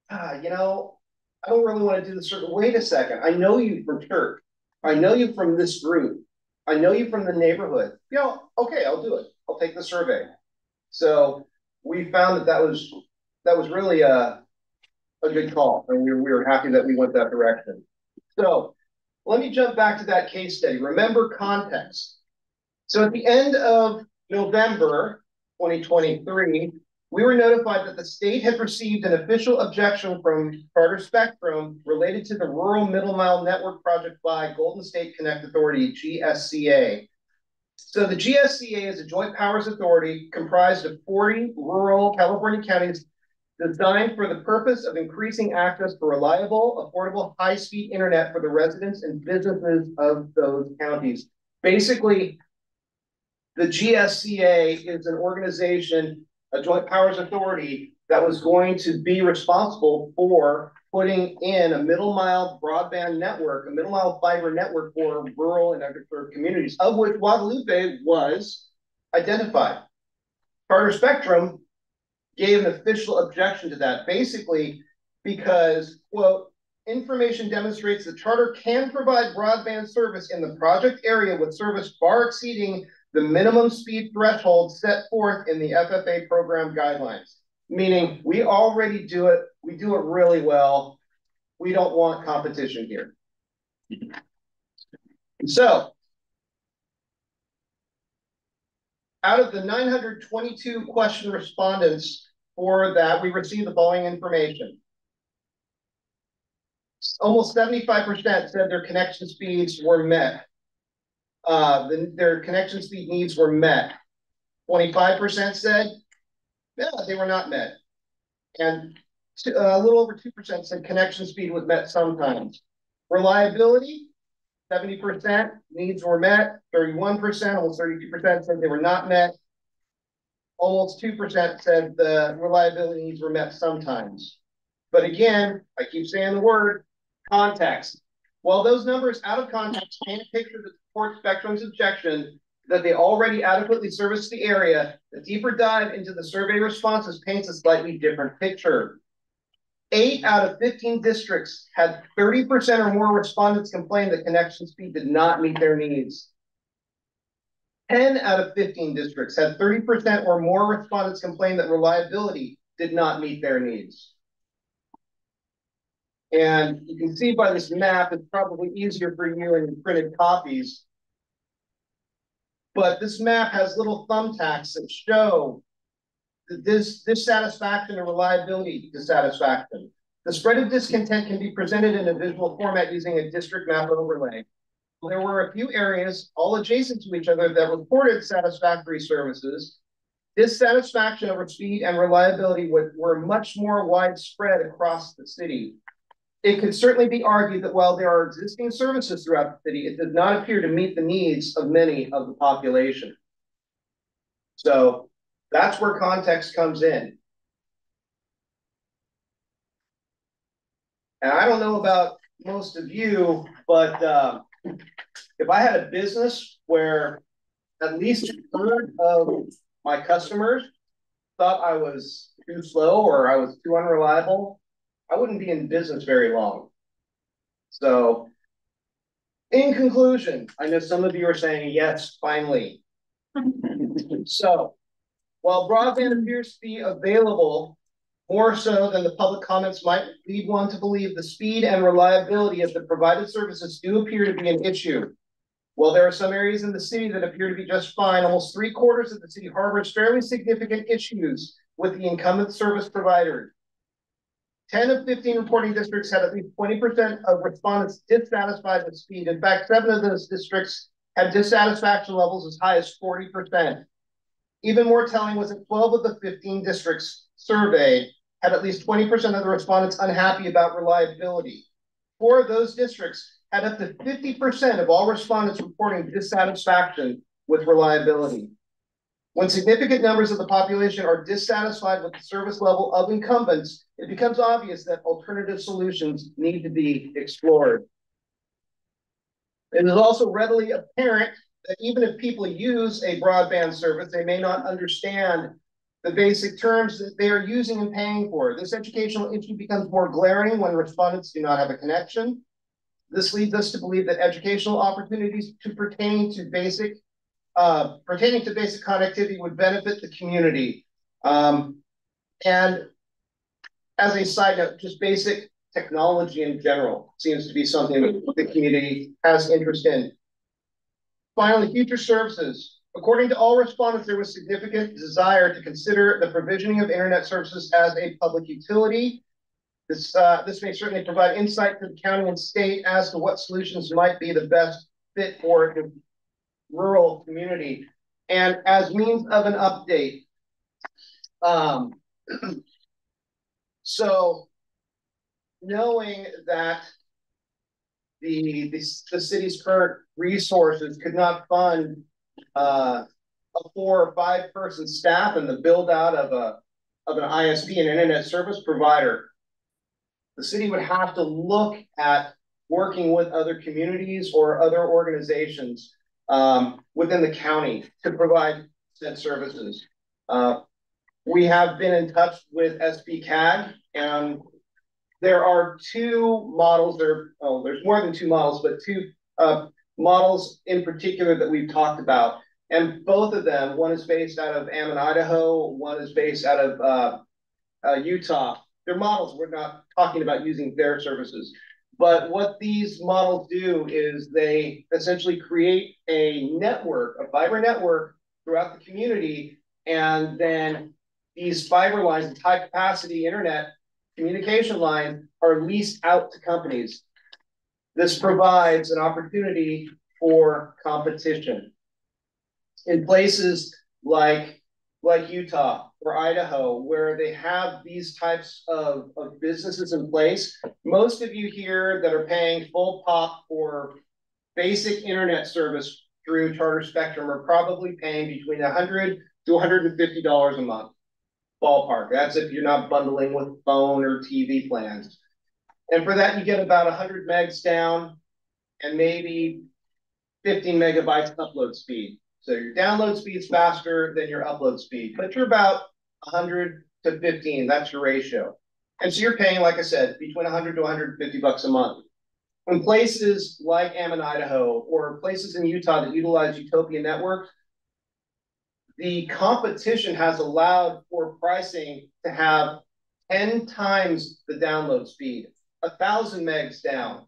Speaker 9: ah, you know, I don't really want to do this. Wait a second. I know you from church. I know you from this group. I know you from the neighborhood. You know, okay, I'll do it. I'll take the survey. So we found that that was that was really a a good call, and we were, we were happy that we went that direction. So let me jump back to that case study. Remember context. So at the end of November 2023, we were notified that the state had received an official objection from Charter Spectrum related to the Rural Middle Mile Network project by Golden State Connect Authority, GSCA. So the GSCA is a joint powers authority comprised of 40 rural California counties designed for the purpose of increasing access to reliable, affordable, high-speed internet for the residents and businesses of those counties. Basically, the GSCA is an organization, a joint powers authority that was going to be responsible for putting in a middle mile broadband network, a middle mile fiber network for rural and underserved communities, of which Guadalupe was identified. Charter Spectrum gave an official objection to that, basically because, quote, information demonstrates that Charter can provide broadband service in the project area with service far exceeding the minimum speed threshold set forth in the FFA program guidelines. Meaning we already do it, we do it really well. We don't want competition here. So out of the 922 question respondents for that, we received the following information. Almost 75% said their connection speeds were met. Uh, the, their connection speed needs were met. 25% said, yeah, they were not met. And uh, a little over 2% said connection speed was met sometimes. Reliability, 70% needs were met, 31%, almost 32% said they were not met. Almost 2% said the reliability needs were met sometimes. But again, I keep saying the word context. While those numbers out of context paint a picture that supports Spectrum's objection that they already adequately service the area, the deeper dive into the survey responses paints a slightly different picture. Eight out of 15 districts had 30% or more respondents complain that connection speed did not meet their needs. 10 out of 15 districts had 30% or more respondents complain that reliability did not meet their needs. And you can see by this map, it's probably easier for you in printed copies. But this map has little thumbtacks that show this dissatisfaction and reliability dissatisfaction. The spread of discontent can be presented in a visual format using a district map overlay. There were a few areas, all adjacent to each other, that reported satisfactory services. Dissatisfaction over speed and reliability were, were much more widespread across the city. It could certainly be argued that while there are existing services throughout the city, it does not appear to meet the needs of many of the population. So that's where context comes in. And I don't know about most of you, but uh, if I had a business where at least a third of my customers thought I was too slow or I was too unreliable, I wouldn't be in business very long. So, in conclusion, I know some of you are saying, yes, finally. *laughs* so, while broadband appears to be available more so than the public comments might lead one to believe, the speed and reliability of the provided services do appear to be an issue. While there are some areas in the city that appear to be just fine, almost three quarters of the city harbors fairly significant issues with the incumbent service provider. 10 of 15 reporting districts had at least 20% of respondents dissatisfied with speed. In fact, seven of those districts had dissatisfaction levels as high as 40%. Even more telling was that 12 of the 15 districts surveyed had at least 20% of the respondents unhappy about reliability. Four of those districts had up to 50% of all respondents reporting dissatisfaction with reliability. When significant numbers of the population are dissatisfied with the service level of incumbents, it becomes obvious that alternative solutions need to be explored. It is also readily apparent that even if people use a broadband service, they may not understand the basic terms that they are using and paying for. This educational issue becomes more glaring when respondents do not have a connection. This leads us to believe that educational opportunities to pertain to basic uh, pertaining to basic connectivity would benefit the community. Um, and as a side note, just basic technology in general seems to be something that the community has interest in. Finally, future services. According to all respondents, there was significant desire to consider the provisioning of internet services as a public utility. This, uh, this may certainly provide insight to the county and state as to what solutions might be the best fit for rural community. And as means of an update, um, *clears throat* so knowing that the, the, the city's current resources could not fund uh, a four or five person staff and the build out of a of an ISP, an internet service provider, the city would have to look at working with other communities or other organizations um, within the county to provide said services. Uh, we have been in touch with SBCAG and there are two models there. Oh, there's more than two models, but two uh, models in particular that we've talked about. And both of them, one is based out of Ammon, Idaho, one is based out of uh, uh, Utah. They're models. We're not talking about using their services. But what these models do is they essentially create a network, a fiber network throughout the community. And then these fiber lines, the high capacity internet communication lines are leased out to companies. This provides an opportunity for competition. In places like, like Utah or Idaho, where they have these types of, of businesses in place, most of you here that are paying full pop for basic internet service through Charter Spectrum are probably paying between 100 to $150 a month ballpark. That's if you're not bundling with phone or TV plans. And for that, you get about 100 megs down and maybe 15 megabytes upload speed. So your download speed's faster than your upload speed, but you're about 100 to 15. That's your ratio. And so you're paying, like I said, between 100 to 150 bucks a month. In places like Ammon, Idaho, or places in Utah that utilize Utopia networks, the competition has allowed for pricing to have 10 times the download speed, a thousand megs down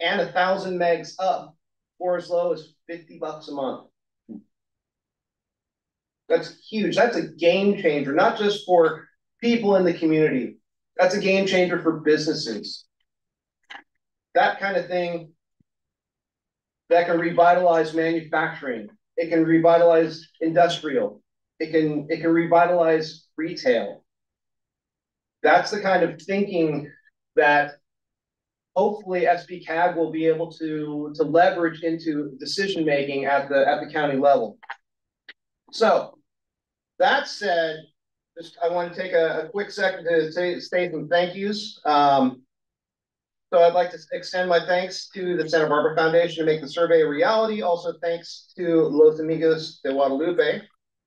Speaker 9: and a thousand megs up for as low as 50 bucks a month. That's huge. That's a game changer, not just for people in the community. That's a game changer for businesses. That kind of thing that can revitalize manufacturing, it can revitalize industrial. It can it can revitalize retail. That's the kind of thinking that hopefully SBCAG will be able to, to leverage into decision making at the at the county level. So that said, just I want to take a, a quick second to say, say some thank yous. Um, so I'd like to extend my thanks to the Santa Barbara Foundation to make the survey a reality. Also thanks to Los Amigos de Guadalupe,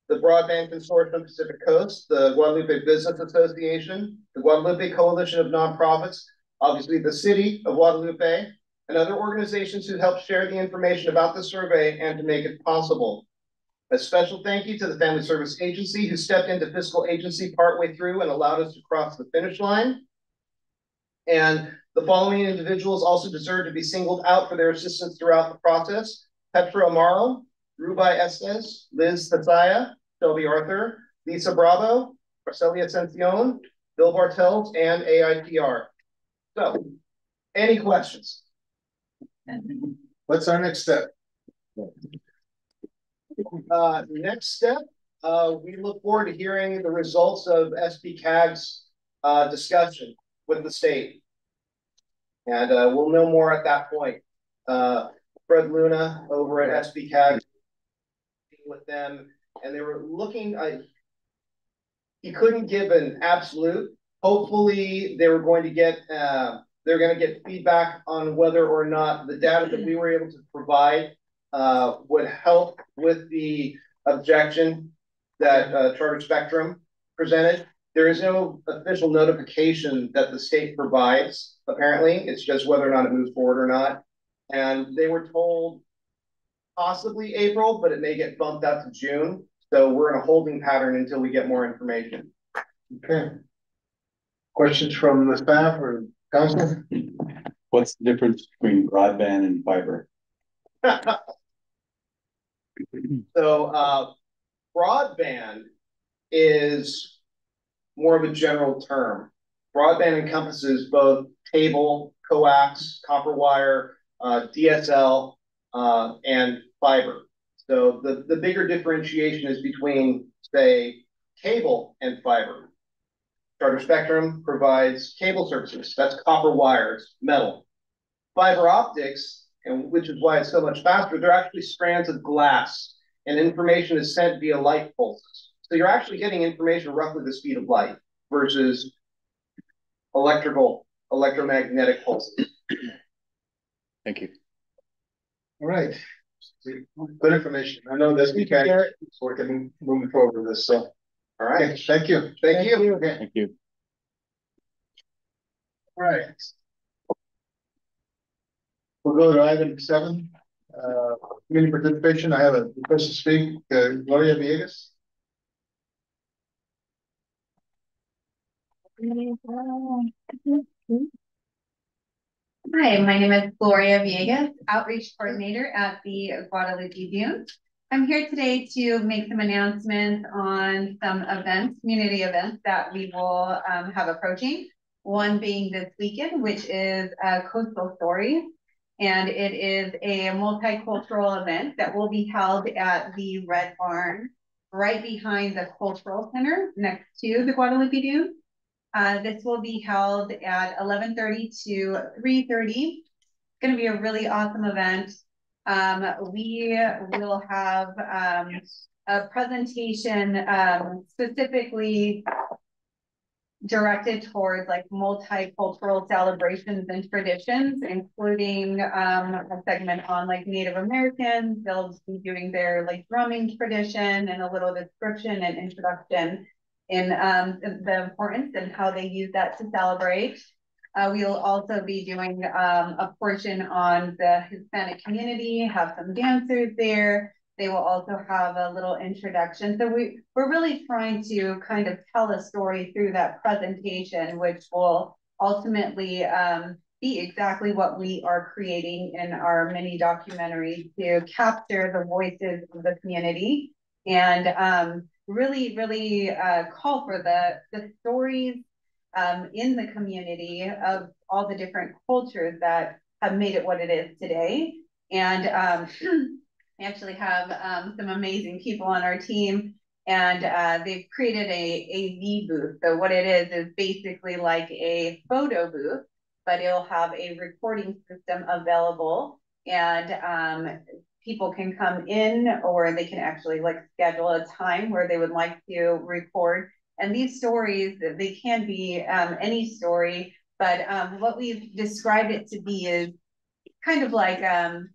Speaker 9: the Broadband Consortium Pacific Coast, the Guadalupe Business Association, the Guadalupe Coalition of Nonprofits, obviously the City of Guadalupe, and other organizations who helped share the information about the survey and to make it possible. A special thank you to the Family Service Agency who stepped into fiscal agency partway through and allowed us to cross the finish line. And the following individuals also deserve to be singled out for their assistance throughout the process. Petra Amaro, Rubai Estes, Liz Tatsaya, Shelby Arthur, Lisa Bravo, Marcelia Ascension, Bill Bartels, and AIPR. So, any questions?
Speaker 1: What's our next step?
Speaker 9: Uh, next step, uh, we look forward to hearing the results of SBCAG's uh, discussion with the state. And uh, we'll know more at that point. Uh, Fred Luna over at SBCAG with them and they were looking, I. He couldn't give an absolute, hopefully they were going to get, uh, they're gonna get feedback on whether or not the data that we were able to provide. Uh, would help with the objection that, uh, Charter Spectrum presented. There is no official notification that the state provides, apparently, it's just whether or not it moves forward or not. And they were told possibly April, but it may get bumped out to June. So we're in a holding pattern until we get more information.
Speaker 1: Okay. Questions from the staff or council?
Speaker 4: What's the difference between broadband and fiber? *laughs*
Speaker 9: So, uh, broadband is more of a general term. Broadband encompasses both cable, coax, copper wire, uh, DSL, uh, and fiber. So the, the bigger differentiation is between, say, cable and fiber. Charter Spectrum provides cable services, that's copper wires, metal. Fiber optics, and which is why it's so much faster, they're actually strands of glass and information is sent via light pulses. So you're actually getting information roughly the speed of light versus electrical, electromagnetic pulses.
Speaker 4: Thank you.
Speaker 1: All right. Good information. I know this, we can, so we can move forward with this, so.
Speaker 9: All right,
Speaker 1: Okay, thank you.
Speaker 9: thank you.
Speaker 1: Okay,
Speaker 4: Thank you.
Speaker 1: all right. We'll go to item seven, uh, community participation. I have a request to speak, uh, Gloria Villegas.
Speaker 8: Hi, my name is Gloria Villegas, Outreach Coordinator at the Guadalupe Dunes. I'm here today to make some announcements on some events, community events that we will um, have approaching. One being this weekend, which is uh, Coastal Stories. And it is a multicultural event that will be held at the Red Barn, right behind the Cultural Center next to the Guadalupe Dunes. Uh, this will be held at eleven thirty to three thirty. It's gonna be a really awesome event. Um, we will have, um, a presentation, um, specifically directed towards like multicultural celebrations and traditions, including, um, a segment on like Native Americans. They'll be doing their like drumming tradition and a little description and introduction in um, the importance and how they use that to celebrate. Uh, we will also be doing um, a portion on the Hispanic community, have some dancers there. They will also have a little introduction. So we, we're really trying to kind of tell a story through that presentation, which will ultimately um, be exactly what we are creating in our mini documentary to capture the voices of the community and um, really, really uh, call for the, the stories um, in the community of all the different cultures that have made it what it is today. And um, *clears throat* we actually have um, some amazing people on our team and uh, they've created a AV booth. So what it is, is basically like a photo booth, but it'll have a recording system available and um, people can come in or they can actually like schedule a time where they would like to record. And these stories, they can be um, any story, but um, what we've described it to be is kind of like um,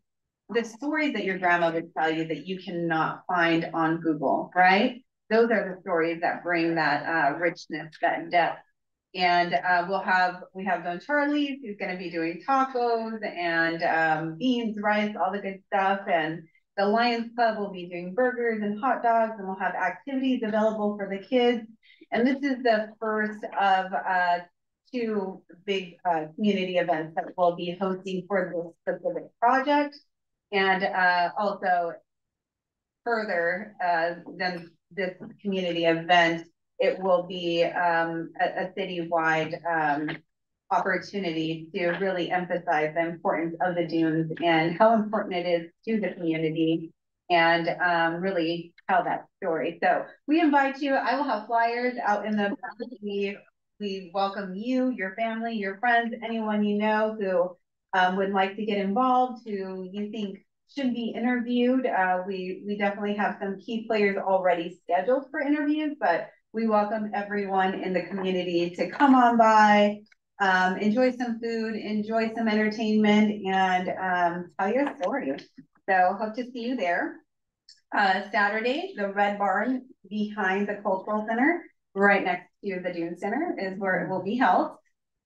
Speaker 8: the stories that your grandma would tell you that you cannot find on Google, right? Those are the stories that bring that uh, richness, that depth. And uh, we'll have, we have Don Charlie who's going to be doing tacos and um, beans, rice, all the good stuff. And the Lions Club will be doing burgers and hot dogs and we'll have activities available for the kids. And this is the first of uh, two big uh, community events that we'll be hosting for this specific project. And uh, also further uh, than this community event, it will be um, a, a citywide um, opportunity to really emphasize the importance of the dunes and how important it is to the community and um, really tell that story. So we invite you, I will have flyers out in the, we, we welcome you, your family, your friends, anyone you know who um, would like to get involved, who you think should be interviewed. Uh, we, we definitely have some key players already scheduled for interviews, but we welcome everyone in the community to come on by, um, enjoy some food, enjoy some entertainment, and um, tell your story. So hope to see you there. Uh, Saturday, the Red Barn behind the Cultural Center, right next to the Dune Center, is where it will be held.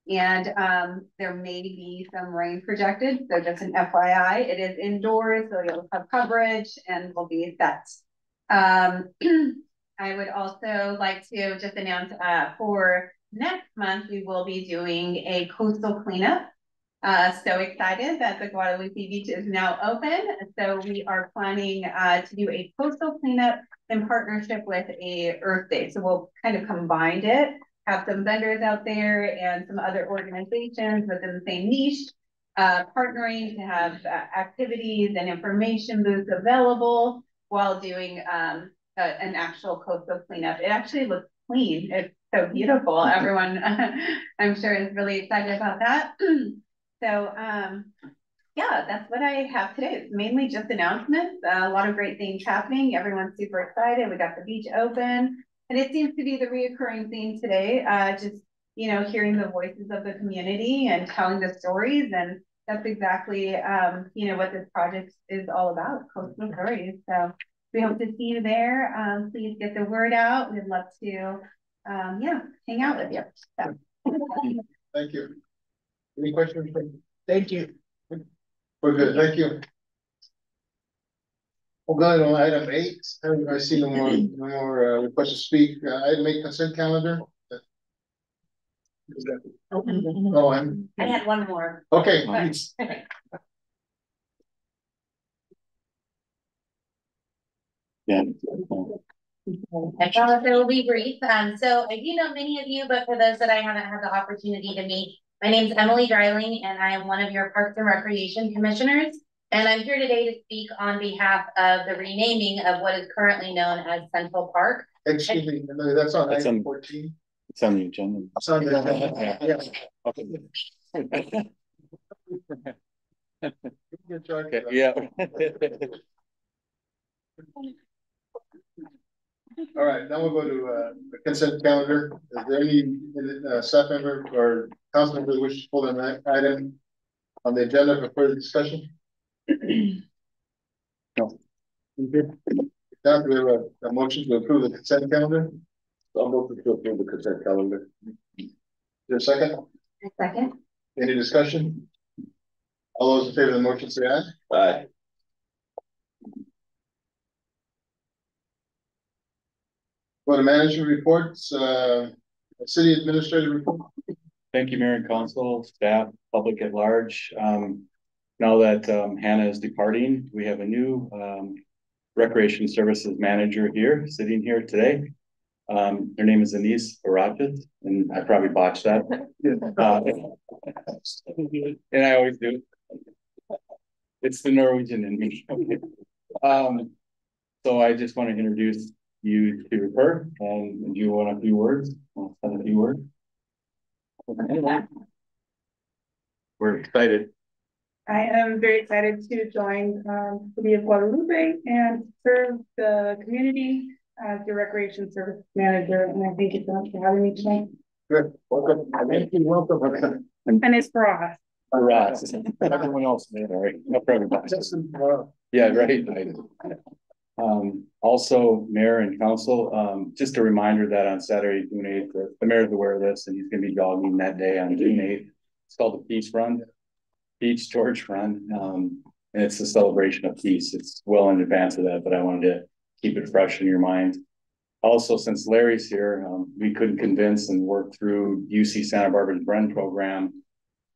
Speaker 8: And um, there may be some rain projected, so just an FYI, it is indoors, so you'll have coverage and will be set. Um, *clears throat* I would also like to just announce uh, for next month, we will be doing a coastal cleanup. Uh, so excited that the Guadalupe Beach is now open. So we are planning uh, to do a coastal cleanup in partnership with a Earth Day. So we'll kind of combine it, have some vendors out there and some other organizations within the same niche, uh, partnering to have uh, activities and information booths available while doing um, a, an actual coastal cleanup. It actually looks clean. It's so beautiful. *laughs* Everyone, *laughs* I'm sure, is really excited about that. *clears throat* so, um, yeah, that's what I have today. It's mainly just announcements. Uh, a lot of great things happening. Everyone's super excited. We got the beach open, and it seems to be the reoccurring theme today. Uh, just you know, hearing the voices of the community and telling the stories, and that's exactly um, you know what this project is all about, coastal stories. So we hope to see you there. Um, please get the word out. We'd love to, um, yeah, hang out with you. So.
Speaker 1: Thank you. Any questions?
Speaker 9: Thank you.
Speaker 1: We're good, thank you. We'll go ahead on item eight. I see no more, no more uh, requests to speak. Uh, item eight consent calendar. Is that- Oh, I'm,
Speaker 2: I had one more.
Speaker 1: okay.
Speaker 4: Yeah.
Speaker 2: I promise I will be brief. Um, so I do know many of you, but for those that I haven't had the opportunity to meet, my name is Emily Dryling and I am one of your Parks and Recreation Commissioners. And I'm here today to speak on behalf of the renaming of what is currently known as Central Park.
Speaker 1: Excuse me, no, that's on
Speaker 4: That's
Speaker 1: item fourteen.
Speaker 4: It's on the agenda.
Speaker 1: It's on the- agenda. yeah. *laughs*
Speaker 4: Okay.
Speaker 1: You're in charge of
Speaker 4: Okay, yeah. *laughs*
Speaker 1: All right, now we'll go to uh the consent calendar. Is there any uh staff member or council member who wishes to pull an item on the agenda for further discussion?
Speaker 4: No.
Speaker 1: Now, do we have a, a motion to approve the consent calendar?
Speaker 10: I'm move to approve the consent calendar.
Speaker 1: Is there a second?
Speaker 2: A Second.
Speaker 1: Any discussion? All those in favor of the motion say aye.
Speaker 10: Aye.
Speaker 1: Go to management reports, uh, city administrator report.
Speaker 4: Thank you, Mayor and Council, staff, public at large. Um, now that um, Hannah is departing, we have a new um, Recreation Services Manager here, sitting here today. Um, her name is Anise Barajas, and I probably botched that. *laughs* Uh, And I always do. It's the Norwegian in me. *laughs* Um, so I just want to introduce you to her, and do you want a few words? Want to say a few words? We're excited.
Speaker 11: I am very excited to join um City of Guadalupe and serve the community as your recreation service manager, and I thank you so much for having me tonight.
Speaker 1: Good, welcome. Thank you, welcome.
Speaker 11: And it's for us.
Speaker 4: For us, *laughs* everyone else, man, all right, no problem.
Speaker 1: Justin, uh,
Speaker 4: Yeah, right. Um, also, mayor and council, um, just a reminder that on Saturday, June eighth, the the mayor's aware of this and he's gonna be jogging that day on June eighth. It's called the Peace Run. Peace Torch Run, um, and it's a celebration of peace. It's well in advance of that, but I wanted to keep it fresh in your mind. Also, since Larry's here, um, we couldn't convince and work through UC Santa Barbara's Bren program.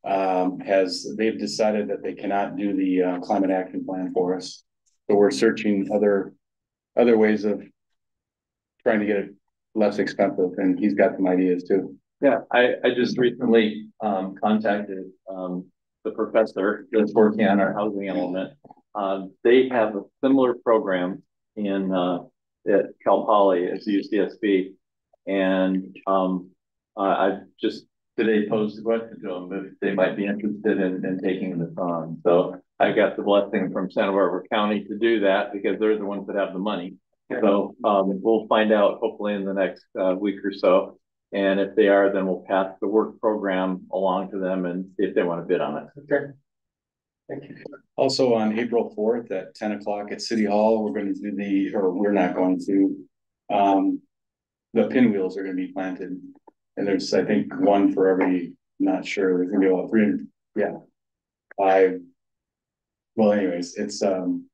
Speaker 4: Um, has, they've decided that they cannot do the uh, climate action plan for us. So we're searching other, other ways of trying to get it less expensive, and he's got some ideas too.
Speaker 10: Yeah, I, I just recently, um, contacted, um, the professor that's working on our housing element. Um, they have a similar program in, uh, at Cal Poly as UCSB. And, um, uh, I just today posed the question to them if they might be interested in, in taking this on. So I got the blessing from Santa Barbara County to do that because they're the ones that have the money. So, um, we'll find out hopefully in the next, uh, week or so. And if they are, then we'll pass the work program along to them and see if they want to bid on it.
Speaker 12: Okay. Thank you.
Speaker 4: Also on April fourth at ten o'clock at City Hall, we're gonna do the, or we're not going to. Um, the pinwheels are gonna be planted. And there's, I think, one for every, not sure, there's gonna be about three hundred, yeah. Five. Well, anyways, it's um.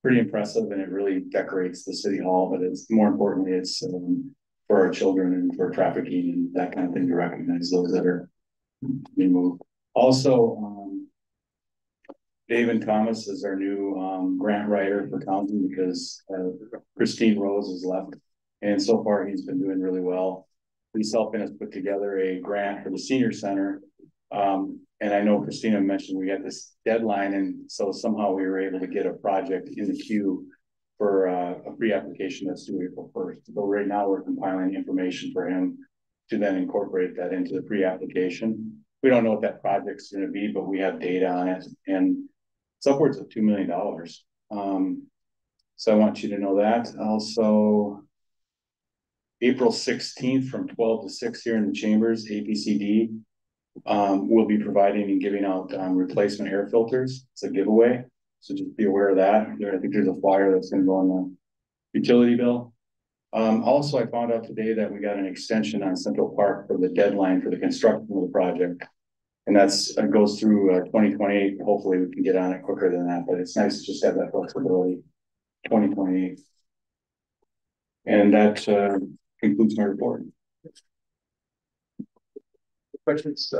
Speaker 4: Pretty impressive and it really decorates the city hall, but it's more importantly, it's um. For our children and for trafficking and that kind of thing to recognize those that are. Being moved. Also, um. David Thomas is our new um grant writer for Townsend because uh Christine Rose has left. And so far, he's been doing really well. He's helping us put together a grant for the senior center. Um, and I know Christina mentioned we had this deadline and so somehow we were able to get a project in the queue. For uh, a pre-application that's due April first. So right now, we're compiling information for him. To then incorporate that into the pre-application. We don't know what that project's gonna be, but we have data on it and. It's upwards of two million dollars. Um, so I want you to know that also. April sixteenth from twelve to six here in the chambers, APCD. Um, will be providing and giving out um replacement air filters. It's a giveaway. So just be aware of that. There, I think there's a flyer that's gonna go on the utility bill. Um, also, I found out today that we got an extension on Central Park for the deadline for the construction of the project. And that's, it goes through uh twenty twenty-eight. Hopefully we can get on it quicker than that, but it's nice to just have that flexibility. Twenty twenty-eight. And that uh concludes my report.
Speaker 1: Questions,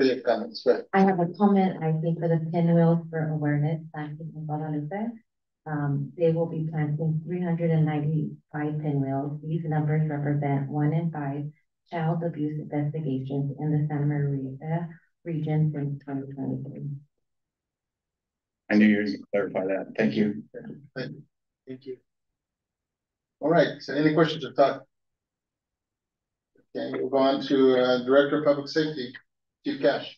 Speaker 1: any comments, right?
Speaker 2: I have a comment, I think, for the pinwheels for awareness, thank you, in Guadalupe. Um, they will be planting three hundred and ninety-five pinwheels. These numbers represent one in five child abuse investigations in the Santa Maria region since twenty twenty-three.
Speaker 4: I knew you were gonna clarify that. Thank you.
Speaker 1: Thank you. Thank you. All right, so any questions or thought? Okay, we'll go on to uh Director of Public Safety, Chief Cash.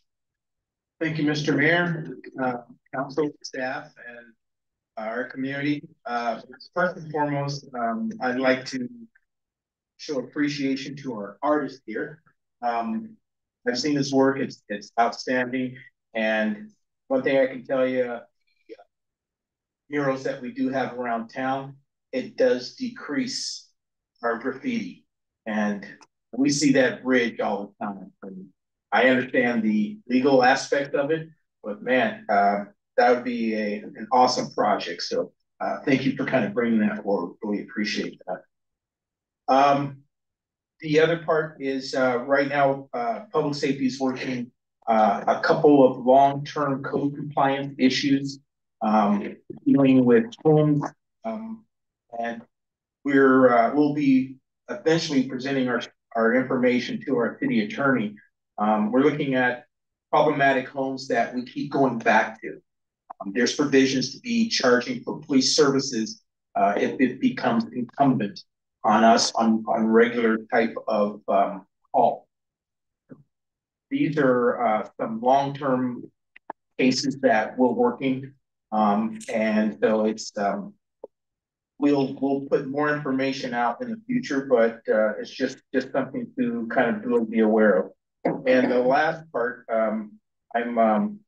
Speaker 13: Thank you, Mr. Mayor, uh, council, staff, and our community. Uh, first and foremost, um, I'd like to show appreciation to our artists here. Um, I've seen his work, it's, it's outstanding. And one thing I can tell you, murals that we do have around town, it does decrease our graffiti. And we see that bridge all the time. I understand the legal aspect of it, but man, uh, that would be a, an awesome project. So uh, thank you for kind of bringing that forward. Really appreciate that. Um, the other part is uh, right now, uh, public safety is working uh, a couple of long-term code compliance issues um, dealing with homes. Um, and we're, uh, we'll be eventually presenting our, our information to our city attorney. Um, we're looking at problematic homes that we keep going back to. Um, there's provisions to be charging for police services uh, if it becomes incumbent on us on, on regular type of um, call. These are uh, some long-term cases that we're working, um, and so it's um, we'll we'll put more information out in the future, but uh, it's just just something to kind of be aware of. And the last part, um, I'm um,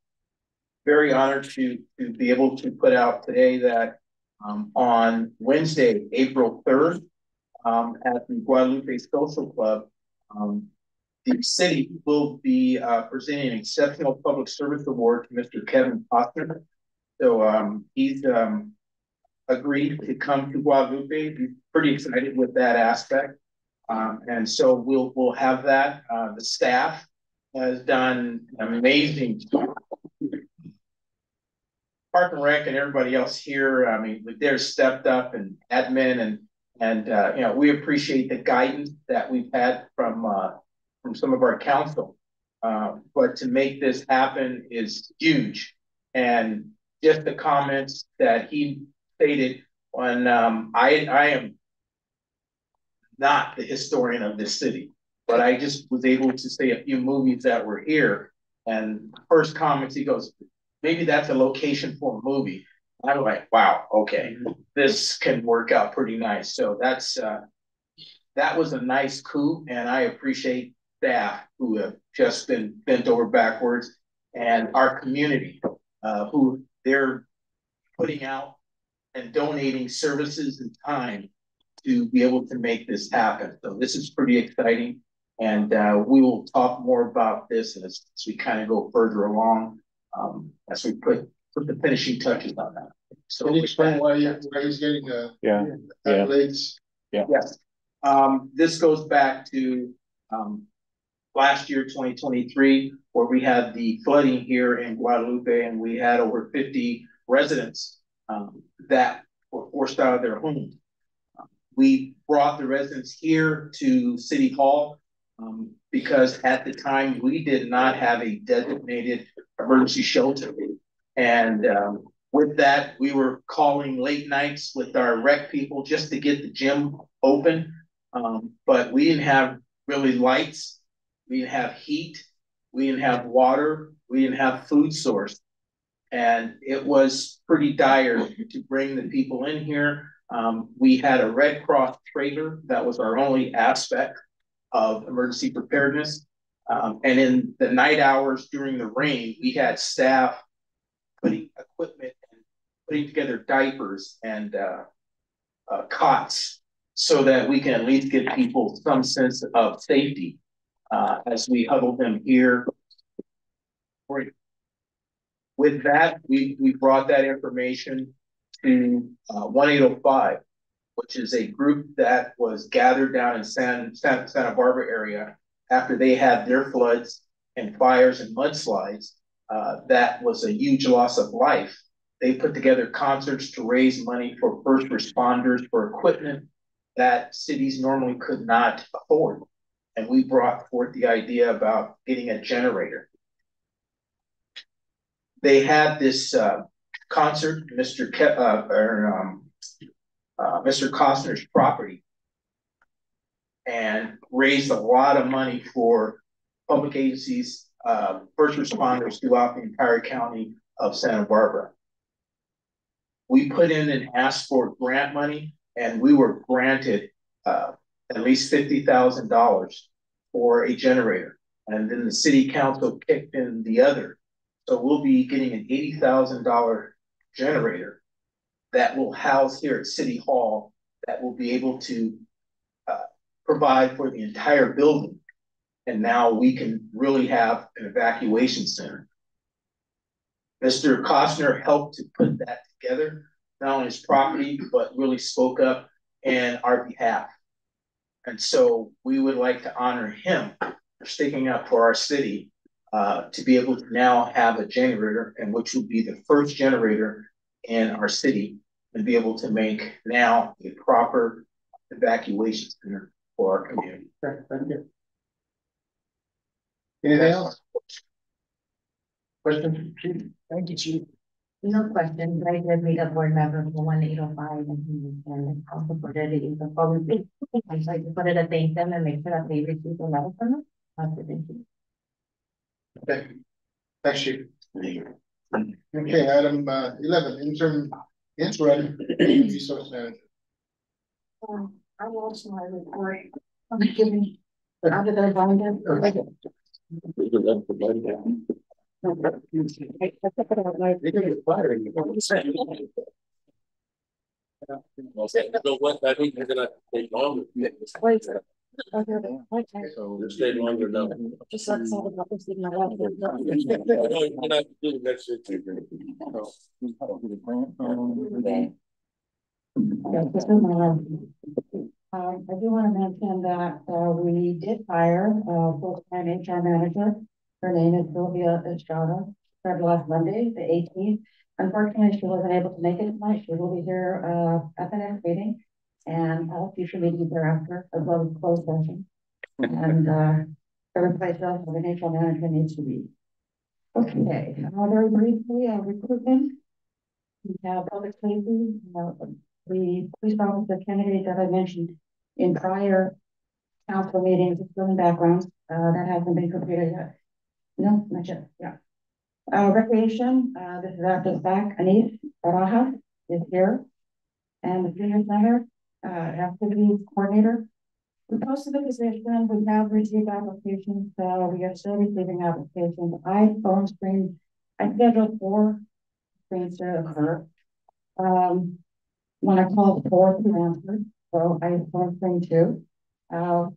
Speaker 13: very honored to to be able to put out today that um, on Wednesday, April 3rd, um, at the Guadalupe Social Club, um, the city will be uh, presenting an Exceptional Public Service Award to Mr. Kevin Costner. So um, he's agreed to come to Guadalupe. He's pretty excited with that aspect. Um, and so we'll we'll have that. Uh, the staff has done an amazing job. Park and Rec and everybody else here. I mean, they're stepped up and admin and and uh, you know we appreciate the guidance that we've had from uh, from some of our council. Uh, but to make this happen is huge, and just the comments that he stated when um, I I am not the historian of this city, but I just was able to say a few movies that were here. And first comments he goes, maybe that's a location for a movie. I'm like, wow, okay, this can work out pretty nice. So that's, uh, that was a nice coup and I appreciate staff who have just been bent over backwards and our community, uh, who they're putting out and donating services and time to be able to make this happen. So this is pretty exciting. And uh, we will talk more about this as, as we kind of go further along, um, as we put, put the finishing touches on that. So
Speaker 1: Can you explain why you, why he's getting the
Speaker 4: Yeah, Yeah.
Speaker 1: accolades?
Speaker 13: Yes. Um, this goes back to, um, last year, twenty twenty-three, where we had the flooding here in Guadalupe and we had over fifty residents, um, that were forced out of their homes. We brought the residents here to City Hall, um, because at the time, we did not have a designated emergency shelter. And, um, with that, we were calling late nights with our rec people just to get the gym open. Um, but we didn't have really lights. We didn't have heat. We didn't have water. We didn't have food source. And it was pretty dire to bring the people in here. Um, we had a Red Cross trailer. That was our only aspect of emergency preparedness. Um, and in the night hours during the rain, we had staff putting equipment and putting together diapers and uh, uh, cots so that we can at least give people some sense of safety uh, as we huddle them here. With that, we, we brought that information to uh, One805, which is a group that was gathered down in San, San, Santa Barbara area after they had their floods and fires and mudslides. Uh, that was a huge loss of life. They put together concerts to raise money for first responders for equipment that cities normally could not afford. And we brought forth the idea about getting a generator. They had this uh, concert, Mr. Ke- uh, or, um, uh, Mr. Costner's property, and raised a lot of money for public agencies, uh, first responders throughout the entire county of Santa Barbara. We put in and asked for grant money, and we were granted uh, at least fifty thousand dollars for a generator. And then the city council kicked in the other. So we'll be getting an eighty thousand dollar generator that will house here at City Hall that will be able to uh, provide for the entire building. And now we can really have an evacuation center. Mr. Costner helped to put that together, not only his property, but really spoke up in our behalf. And so we would like to honor him for sticking up for our city uh, to be able to now have a generator, and which will be the first generator in our city, and be able to make now a proper evacuation center for our community.
Speaker 1: Thank you. Anything else? Question?
Speaker 2: Thank you, Chief. No questions, I did meet a board member for one eight oh five and he and also put it in the following. week. I tried to put it at thank them and make sure that they receive the letter from us. That's it, thank you.
Speaker 1: Okay. Thanks, Chief. Okay, item uh, eleven, interim, interim resource manager.
Speaker 14: Um, I lost my report. I'm giving, out of the binder. I took it out like-
Speaker 1: They can get fired.
Speaker 15: But what, I think you're gonna take longer.
Speaker 14: Wait, okay, okay.
Speaker 15: You stay longer now.
Speaker 14: Just like some of the others in my life.
Speaker 15: No, you're not doing that shit.
Speaker 14: Yeah, this is my life. Um, I do want to mention that, uh, we did hire a full-time HR manager. Her name is Sylvia Estrada, started last Monday, the eighteenth. Unfortunately, she wasn't able to make it tonight. She will be here, uh, at the next meeting. And all future meetings thereafter, as well as closed session. And, uh, the replacement of an HR management needs to be. Okay, uh, very briefly, uh, recruitment. We have public safety, uh, the police officer candidate that I mentioned in prior council meetings, filling backgrounds, uh, that hasn't been completed yet. No, not yet, yeah. Uh, recreation, uh, this is after the fact, Anis Barajas is here. And the junior center, uh, activities coordinator. We posted the position, we have received applications, so we are still receiving applications. I phone screen, I scheduled four screens to occur. Um, when I called four, two answered, so I phone screen two. Uh,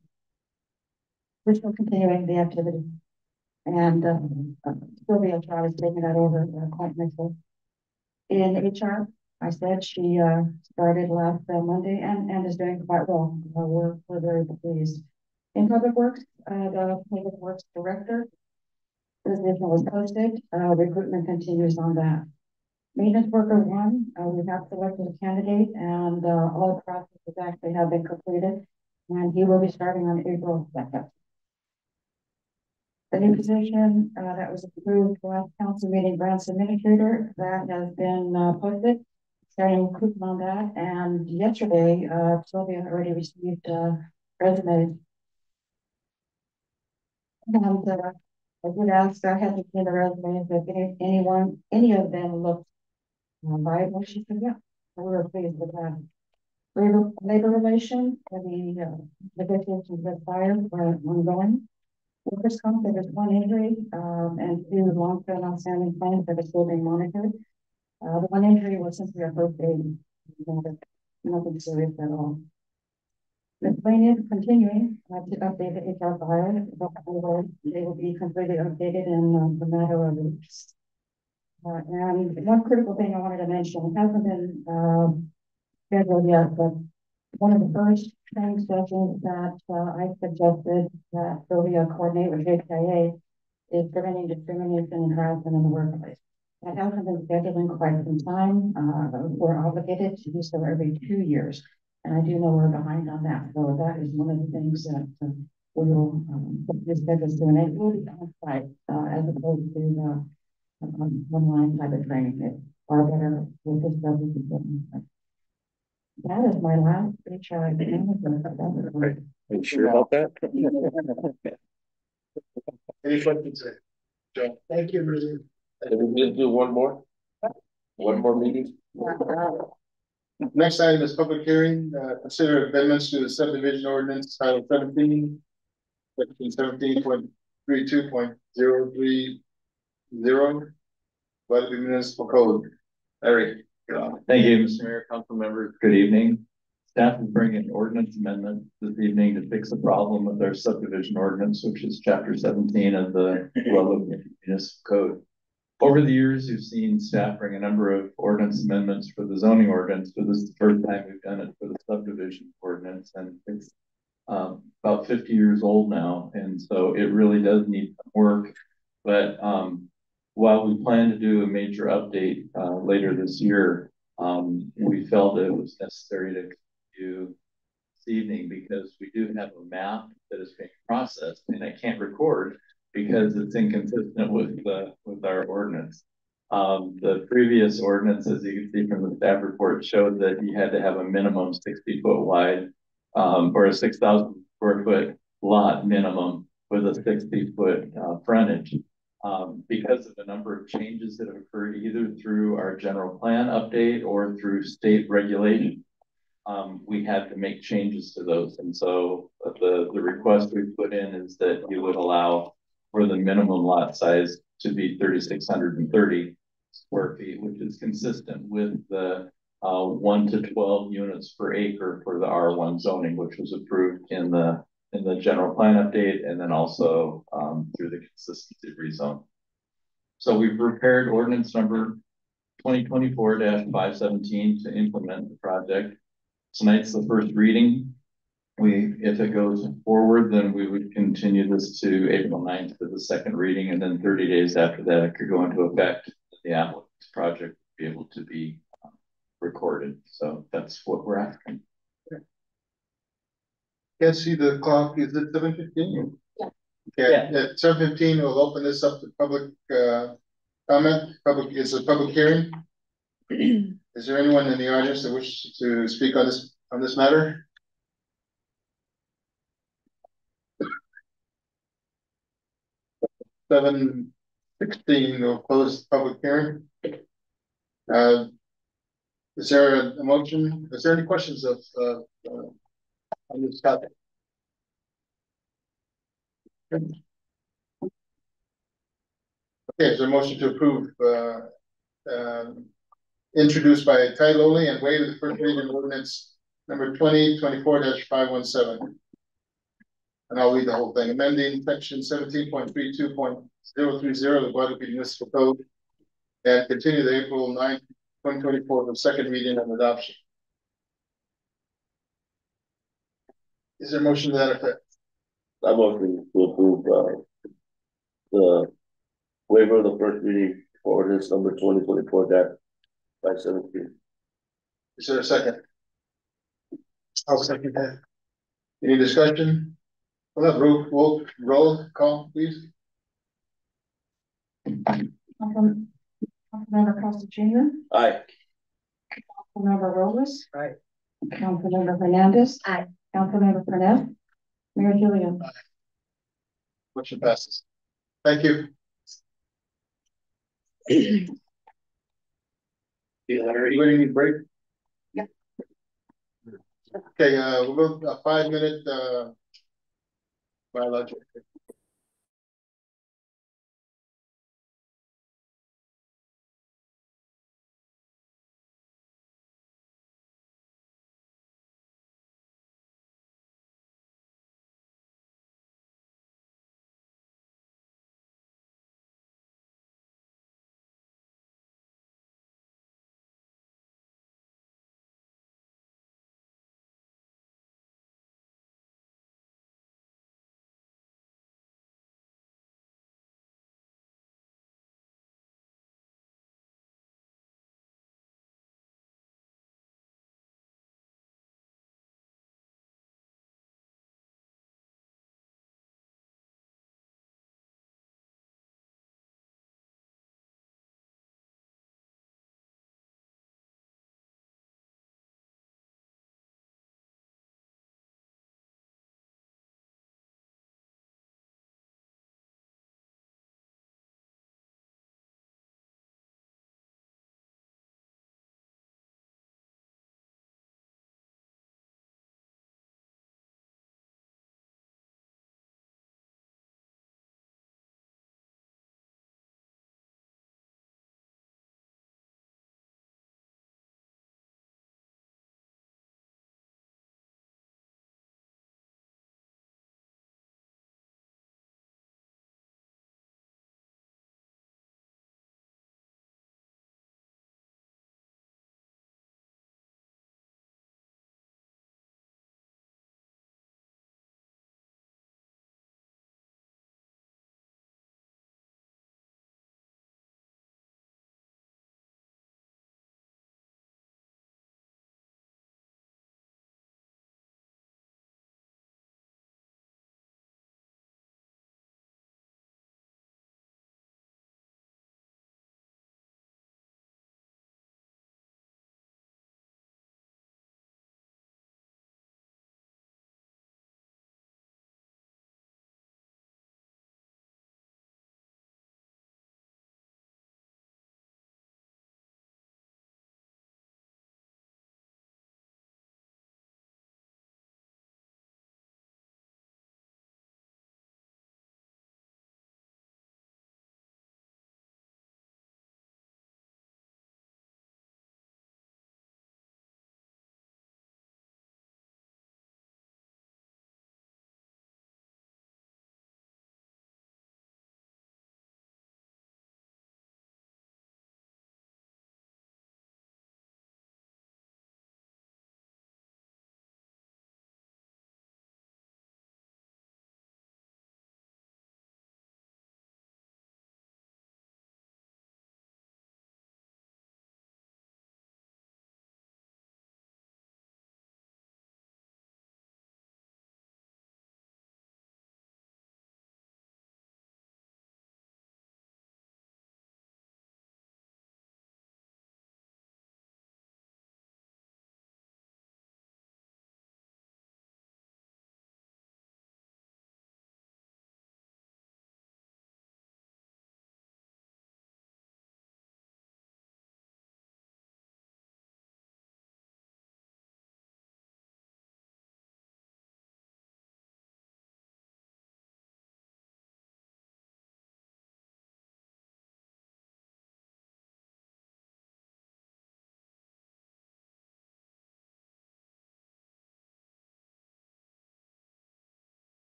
Speaker 14: we're still continuing the activity. And, um, Sylvia Charles is taking that over, uh, quite nicely. In HR, I said she, uh, started last uh, Monday and, and is doing quite well. Uh, we're, we're very pleased. In Public Works, uh, the Public Works Director. Position was posted, uh, recruitment continues on that. Maintenance worker one, uh, we have selected a candidate and, all processes actually have been completed. And he will be starting on April second. The new position, that was approved last council meeting, grants administrator, that has been, posted. Starting recruitment on that, and yesterday, uh, Sylvia already received, uh, resumes. And, uh, I did ask, I hadn't seen the resumes, if any, anyone, any of them looked uh, viable, she said, yeah, we were pleased with that. Labor, labor relation, and the, uh, negotiations with fire were ongoing. Workers' comp, there was one injury, um, and two long-term outstanding claims that are still being monitored. Uh, the one injury was simply a first aid, nothing- serious at all. Miscellaneous continuing, uh, to update the HR file, they will be completely updated in uh, the matter of weeks. Uh, and one critical thing I wanted to mention, hasn't been, um, scheduled yet, but one of the first training sessions that, uh, I suggested that Sylvia coordinate with JPIA is preventing discrimination and harassment in the workplace. That hasn't been scheduled in quite some time. Uh, we're obligated to do so every two years. And I do know we're behind on that. So that is one of the things that uh, we will, um, put this schedule soon. It will be on site, uh, as opposed to, the um, online type of training. It's far better with this stuff. we can put in place. That is my last HR.
Speaker 15: Are you sure about that? *laughs*
Speaker 1: Any questions? Joe? Thank you, Rudy.
Speaker 15: Can we just do one more? One more meeting?
Speaker 1: Next item is public hearing, uh, consider amendments to the subdivision ordinance title seventeen. Section seventeen point three two point zero three zero. Guadalupe Municipal Code. Larry.
Speaker 10: Thank you, Mr. Mayor, council members, good evening. Staff is bringing an ordinance amendment this evening to fix a problem with our subdivision ordinance, which is chapter seventeen of the Guadalupe Municipal Code. Over the years, you've seen staff bring a number of ordinance amendments for the zoning ordinance, but this is the first time we've done it for the subdivision ordinance, and it's um, about fifty years old now, and so it really does need work. But, um, while we plan to do a major update, uh, later this year, um, we felt it was necessary to do this evening because we do have a map that is being processed and I can't record because it's inconsistent with the, with our ordinance. Um, the previous ordinance, as you can see from the staff report, showed that you had to have a minimum sixty foot wide um, or a six thousand square foot lot minimum with a sixty foot, uh, frontage. Um, because of a number of changes that have occurred either through our general plan update or through state regulation. Um, we had to make changes to those. And so uh, the, the request we put in is that you would allow for the minimum lot size to be thirty-six hundred and thirty square feet, which is consistent with the uh, one to twelve units per acre for the R one zoning, which was approved in the in the general plan update and then also um, through the consistency rezone. So we've prepared ordinance number twenty twenty-four five seventeen to implement the project. Tonight's the first reading. We, if it goes forward, then we would continue this to April 9th for the second reading, and then thirty days after that, it could go into effect. The applicant's project be able to be um, recorded. So that's what we're asking.
Speaker 1: Can't see the clock, is it seven fifteen?
Speaker 5: Yeah.
Speaker 1: Okay, at seven fifteen, we'll open this up to public, uh, comment, public, it's a public hearing. *clears throat* Is there anyone in the audience that wishes to speak on this, on this matter? seven sixteen, we'll close the public hearing. Uh, is there a, motion? Is there any questions of uh, uh, on this topic? Okay, is there a motion to approve um, introduced by title only and waive the first reading ordinance number 2024-517? And I'll read the whole thing, amending section seventeen point three two point zero three zero of the Guadalupe Municipal Code. And continue the April 9th, twenty twenty-four, the second reading and adoption. Is there a motion to that effect?
Speaker 15: I'm going to approve, uh, the waiver of the first reading for ordinance number twenty twenty-four dash five seventeen.
Speaker 1: Is there a second?
Speaker 16: I'll second that.
Speaker 1: Any discussion? Well, have roll, roll, roll call, please.
Speaker 14: Council- Councilmember Costa Junior,
Speaker 15: Aye.
Speaker 14: Councilmember Robles.
Speaker 3: Aye.
Speaker 14: Councilmember Hernandez.
Speaker 2: Aye.
Speaker 14: Councilmember Burnett. Mayor Gilliam.
Speaker 1: Motion passes. Thank you. *clears throat* Anybody need a break?
Speaker 2: Yep.
Speaker 1: Okay, uh, we'll go a five minute, uh. Biological.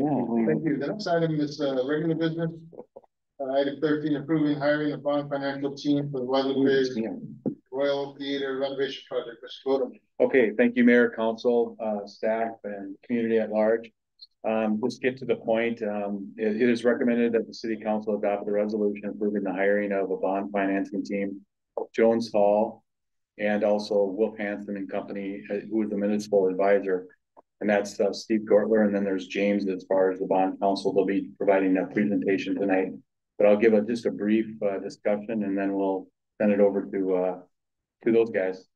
Speaker 1: Thank you. The next item is, uh, regular business. Uh, item thirteen, approving hiring a bond financial team for the Guadalupe Royal Theater renovation project. Mr. Bodem.
Speaker 4: Okay, thank you, Mayor, Council, uh, staff and community at large. Um, let's get to the point. Um, it, it is recommended that the city council adopt a resolution approving the hiring of a bond financing team. Jones Hall and also Wulff Hansen and Company, uh, who is the municipal advisor. And that's uh, Steve Gortler, and then there's James as far as the bond council. They'll be providing a presentation tonight. But I'll give a, just a brief, uh, discussion and then we'll send it over to, uh, to those guys.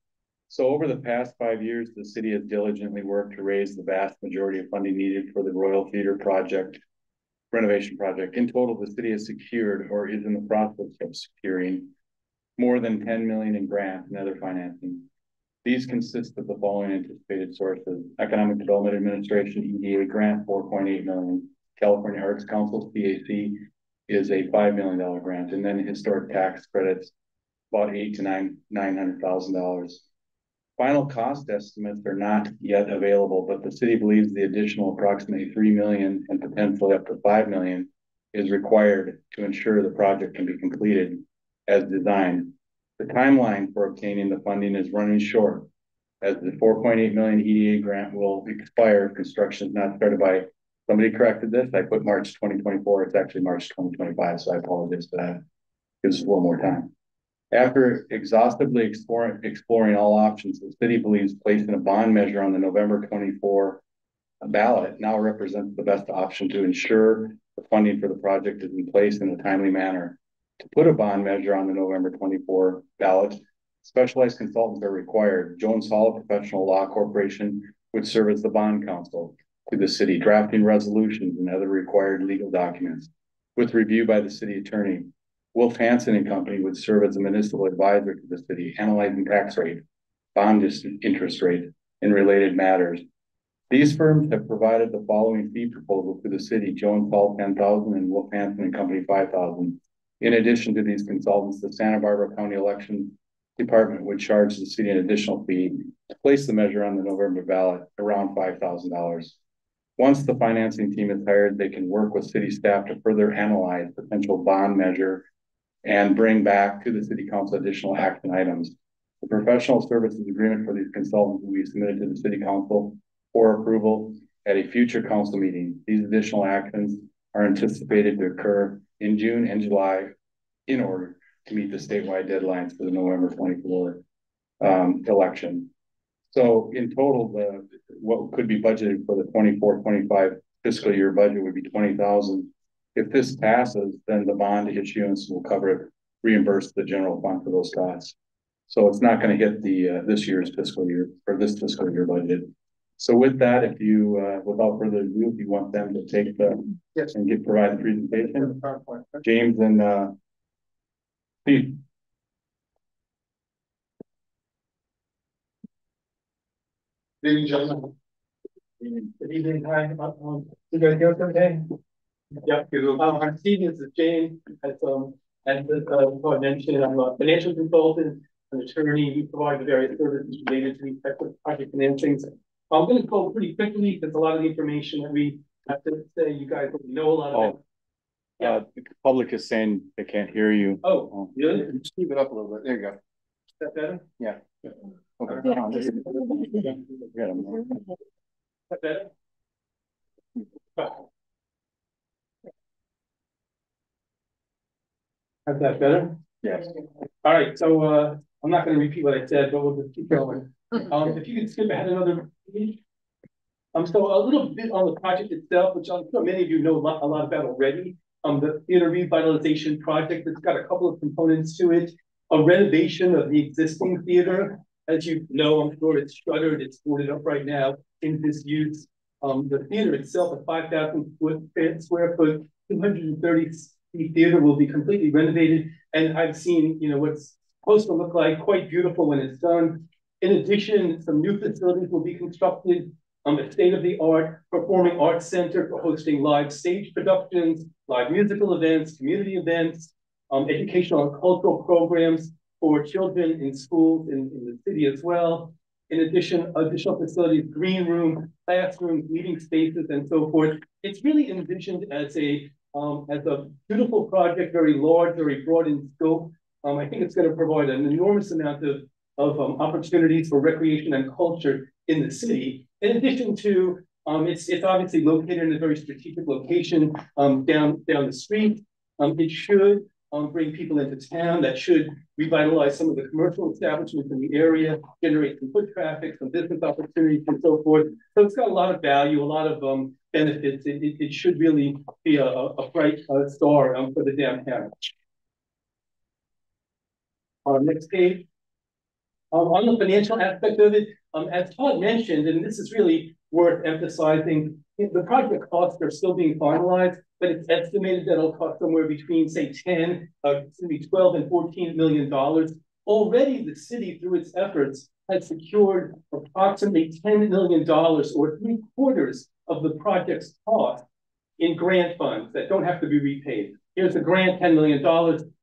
Speaker 4: So over the past five years, the city has diligently worked to raise the vast majority of funding needed for the Royal Theater project renovation project. In total, the city has secured or is in the process of securing more than ten million in grants and other financing. These consist of the following anticipated sources, Economic Development Administration, EDA grant, four point eight million, California Arts Council, CAC, is a five million dollar grant, and then historic tax credits, about eight to nine, nine hundred thousand dollars. Final cost estimates are not yet available, but the city believes the additional approximately three million and potentially up to five million is required to ensure the project can be completed as designed. The timeline for obtaining the funding is running short, as the four point eight million EDA grant will expire if construction is not started by, somebody corrected this, I put March twenty twenty-four, it's actually March twenty twenty-five, so I apologize for that. Gives us a little more time. After exhaustively exploring, exploring all options, the city believes placing a bond measure on the November twenty-four ballot now represents the best option to ensure the funding for the project is in place in a timely manner. To put a bond measure on the November twenty-four ballot, specialized consultants are required. Jones Hall Professional Law Corporation would serve as the bond counsel to the city, drafting resolutions and other required legal documents with review by the city attorney. Wulff Hansen and Company would serve as a municipal advisor to the city, analyzing tax rate, bond interest rate, and related matters. These firms have provided the following fee proposal to the city, Jones Hall ten thousand and Wulff Hansen and Company five thousand. In addition to these consultants, the Santa Barbara County Election Department would charge the city an additional fee to place the measure on the November ballot around five thousand dollars. Once the financing team is hired, they can work with city staff to further analyze potential bond measure and bring back to the city council additional action items. The professional services agreement for these consultants will be submitted to the city council for approval at a future council meeting. These additional actions are anticipated to occur in June and July in order to meet the statewide deadlines for the November twenty-four um, election. So in total, the, what could be budgeted for the 24-25 fiscal year budget would be twenty thousand if this passes, then the bond issuance will cover it, reimburse the general fund for those costs. So it's not gonna hit the, uh, this year's fiscal year, or this fiscal year budget. So with that, if you, uh, without further ado, if you want them to take the,
Speaker 1: Yes.
Speaker 4: and get, provide the presentation,
Speaker 1: PowerPoint.
Speaker 4: James and, uh, Steve.
Speaker 1: Good evening, gentlemen.
Speaker 17: Good evening, hi, um, you guys doing okay? Yeah, um, I'm Steve, this is Jane, as, um, as, uh, I mentioned, I'm a financial consultant, an attorney, we provide the various services related to these types of project financings. I'm gonna go pretty quickly, because a lot of the information that we have to say, you guys already know a lot of it.
Speaker 4: Uh, the public is saying they can't hear you.
Speaker 17: Oh, really?
Speaker 1: Just keep it up a little bit. There you go.
Speaker 17: Is that better?
Speaker 1: Yeah.
Speaker 4: Okay.
Speaker 17: Yeah. Is that better? Oh. Is that better?
Speaker 4: Yes.
Speaker 17: All right, so, uh, I'm not gonna repeat what I said, but we'll just keep going. Um, if you could skip ahead another. Um, so a little bit on the project itself, which I'm sure many of you know a lot, a lot about already. Um, the theater revitalization project, it's got a couple of components to it. A renovation of the existing theater. As you know, I'm sure it's shuttered, it's boarded up right now in disuse. Um, the theater itself, a five thousand square foot, two hundred and thirty seat theater will be completely renovated. And I've seen, you know, what's supposed to look like quite beautiful when it's done. In addition, some new facilities will be constructed. Um, a state-of-the-art performing arts center for hosting live stage productions, live musical events, community events, um, educational and cultural programs for children in schools in, in the city as well. in addition, additional facilities, green room, classrooms, meeting spaces, and so forth. It's really envisioned as a, um, as a beautiful project, very large, very broad in scope. Um, I think it's going to provide an enormous amount of, of um, opportunities for recreation and culture in the city. In addition to, um, it's, it's obviously located in a very strategic location um, down, down the street. Um, it should um, bring people into town. That should revitalize some of the commercial establishments in the area, generate some foot traffic, some business opportunities, and so forth. So it's got a lot of value, a lot of um, benefits. It, it, it should really be a, a bright uh, star for the downtown. Our next page. Um, on the financial aspect of it, um, as Todd mentioned, and this is really worth emphasizing, the project costs are still being finalized, but it's estimated that it'll cost somewhere between, say, 10, uh, maybe 12 and 14 million dollars. Already, the city, through its efforts, has secured approximately 10 million dollars or three quarters of the project's cost in grant funds that don't have to be repaid. Here's a grant, $10 million,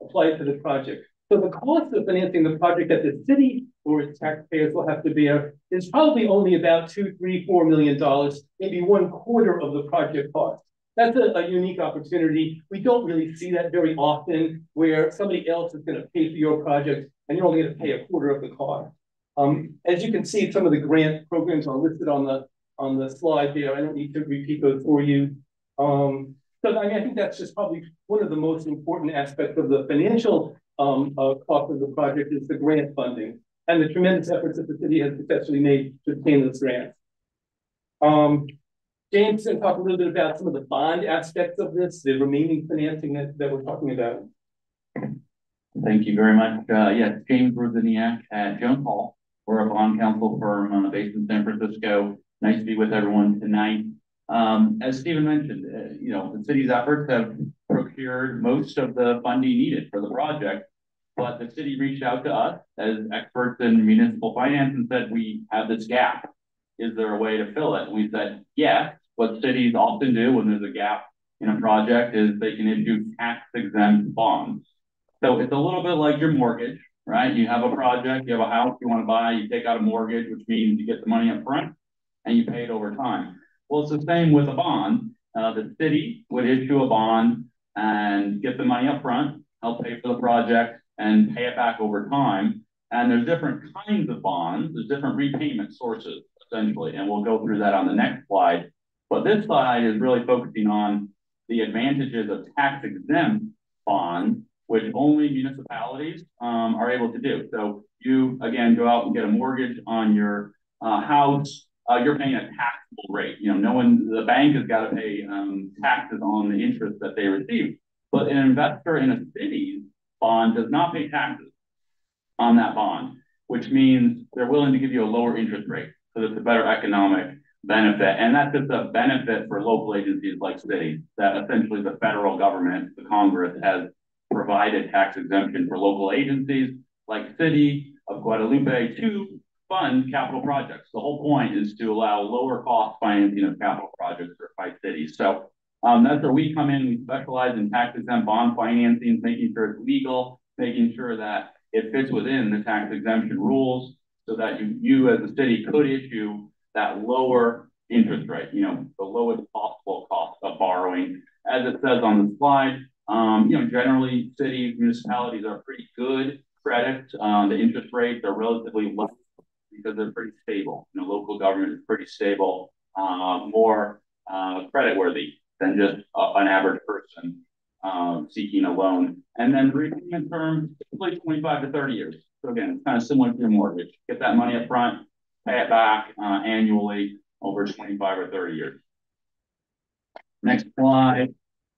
Speaker 17: apply to the project. So the cost of financing the project that the city or taxpayers will have to bear is probably only about two, three, four million dollars, maybe one quarter of the project cost. That's a, a unique opportunity. We don't really see that very often where somebody else is going to pay for your project and you're only going to pay a quarter of the cost. Um, as you can see, some of the grant programs are listed on the on the slide there. I don't need to repeat those for you. Um, so I mean, I think that's just probably one of the most important aspects of the financial um, uh, cost of the project is the grant funding and the tremendous efforts that the city has successfully made to obtain those grants. Um, James can talk a little bit about some of the bond aspects of this, the remaining financing that, that we're talking about.
Speaker 18: Thank you very much. Uh, yes, James Rosiniak at Jones Hall. We're a bond counsel firm uh, based in San Francisco. Nice to be with everyone tonight. Um, as Stephen mentioned, uh, you know, the city's efforts have procured most of the funding needed for the project but the city reached out to us as experts in municipal finance and said, we have this gap. Is there a way to fill it? And we said, yes. What cities often do when there's a gap in a project is they can issue tax exempt bonds. So it's a little bit like your mortgage, right? You have a project, you have a house you want to buy, you take out a mortgage, which means you get the money up front and you pay it over time. Well, it's the same with a bond. Uh, the city would issue a bond and get the money up front, help pay for the project, and pay it back over time. And there's different kinds of bonds. There's different repayment sources, essentially. And we'll go through that on the next slide. But this slide is really focusing on the advantages of tax exempt bonds, which only municipalities um, are able to do. So you, again, go out and get a mortgage on your uh, house, uh, you're paying a taxable rate. You know, no one, the bank has got to pay um, taxes on the interest that they receive. But an investor in a city bond does not pay taxes on that bond, which means they're willing to give you a lower interest rate because it's a better economic benefit. And that's just a benefit for local agencies like cities that essentially the federal government, the Congress has provided tax exemption for local agencies like City of Guadalupe to fund capital projects. The whole point is to allow lower cost financing of capital projects by cities. So um, that's where we come in. We specialize in tax exempt bond financing, making sure it's legal, making sure that it fits within the tax exemption rules so that you, you as a city could issue that lower interest rate, you know, the lowest possible cost of borrowing. As it says on the slide, um, you know, generally cities, municipalities are pretty good credit. Um, the interest rates are relatively low because they're pretty stable. You know, local government is pretty stable, uh, more uh, credit worthy than just an average person um, seeking a loan. And then repayment term, typically 25 to 30 years. So again, it's kind of similar to your mortgage. Get that money up front, pay it back uh, annually over 25 or 30 years. Next slide.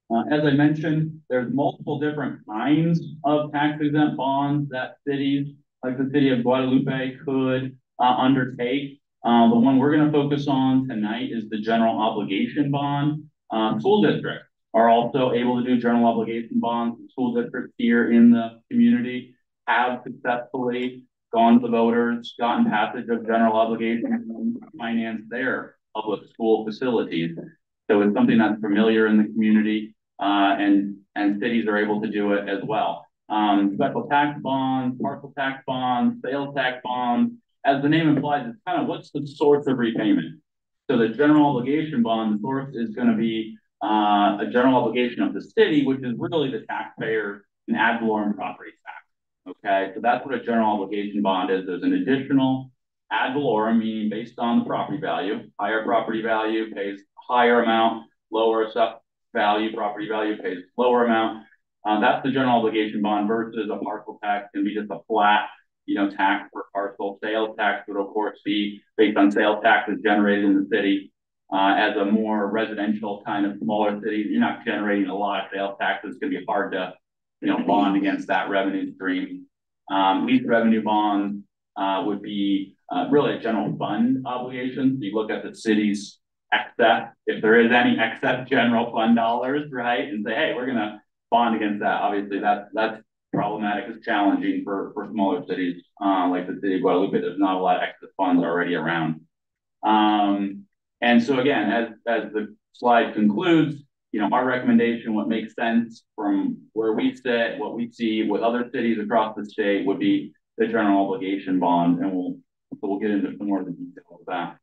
Speaker 18: Uh, as I mentioned, there's multiple different kinds of tax exempt bonds that cities, like the city of Guadalupe, could uh, undertake. Uh, the one we're going to focus on tonight is the general obligation bond. Um, school districts are also able to do general obligation bonds. School districts here in the community have successfully gone to the voters, gotten passage of general obligation and financed their public school facilities. So it's something that's familiar in the community, uh, and and cities are able to do it as well. Um, special tax bonds, parcel tax bonds, sales tax bonds, as the name implies, it's kind of what's the source of repayment? So the general obligation bond, the source is gonna be, uh, a general obligation of the city, which is really the taxpayer and ad valorem property tax. Okay, so that's what a general obligation bond is. There's an additional ad valorem, meaning based on the property value, higher property value pays higher amount, lower value, property value pays lower amount. Uh, that's the general obligation bond versus a parcel tax can be just a flat, you know, tax for parcel. Sales tax would of course be based on sales taxes generated in the city. Uh, as a more residential kind of smaller city, you're not generating a lot of sales taxes. It's gonna be hard to, you know, bond against that revenue stream. Um, lease revenue bonds uh, would be uh, really a general fund obligation. You look at the city's excess, if there is any excess general fund dollars, right? And say, hey, we're gonna bond against that. Obviously, that that's problematic, it's challenging for, for smaller cities, uh, like the city of Guadalupe. There's not a lot of excess funds already around. Um, and so again, as, as the slide concludes, you know, our recommendation, what makes sense from where we sit, what we see with other cities across the state would be the general obligation bond, and we'll so we'll get into some more of the details of that.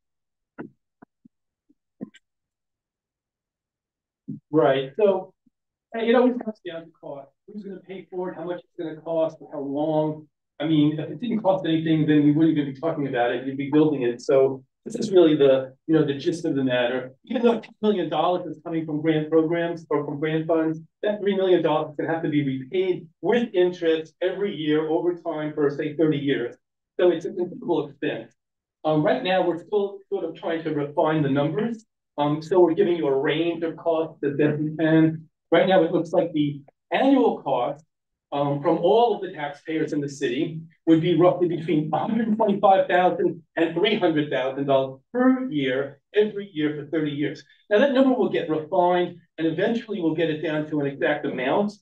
Speaker 17: Right, so it always comes down to cost. Who's gonna pay for it, how much it's gonna cost, how long? I mean, if it didn't cost anything, then we wouldn't even be talking about it, you'd be building it. So this is really the, you know, the gist of the matter. Even though $2 million is coming from grant programs or from grant funds, that $3 million is gonna have to be repaid with interest every year over time for, say, 30 years. So it's a considerable expense. Um, right now, we're still sort of trying to refine the numbers. Um, so we're giving you a range of costs that we can. Right now, it looks like the annual cost um, from all of the taxpayers in the city would be roughly between $125,000 and $300,000 per year, every year for 30 years. Now that number will get refined and eventually we'll get it down to an exact amount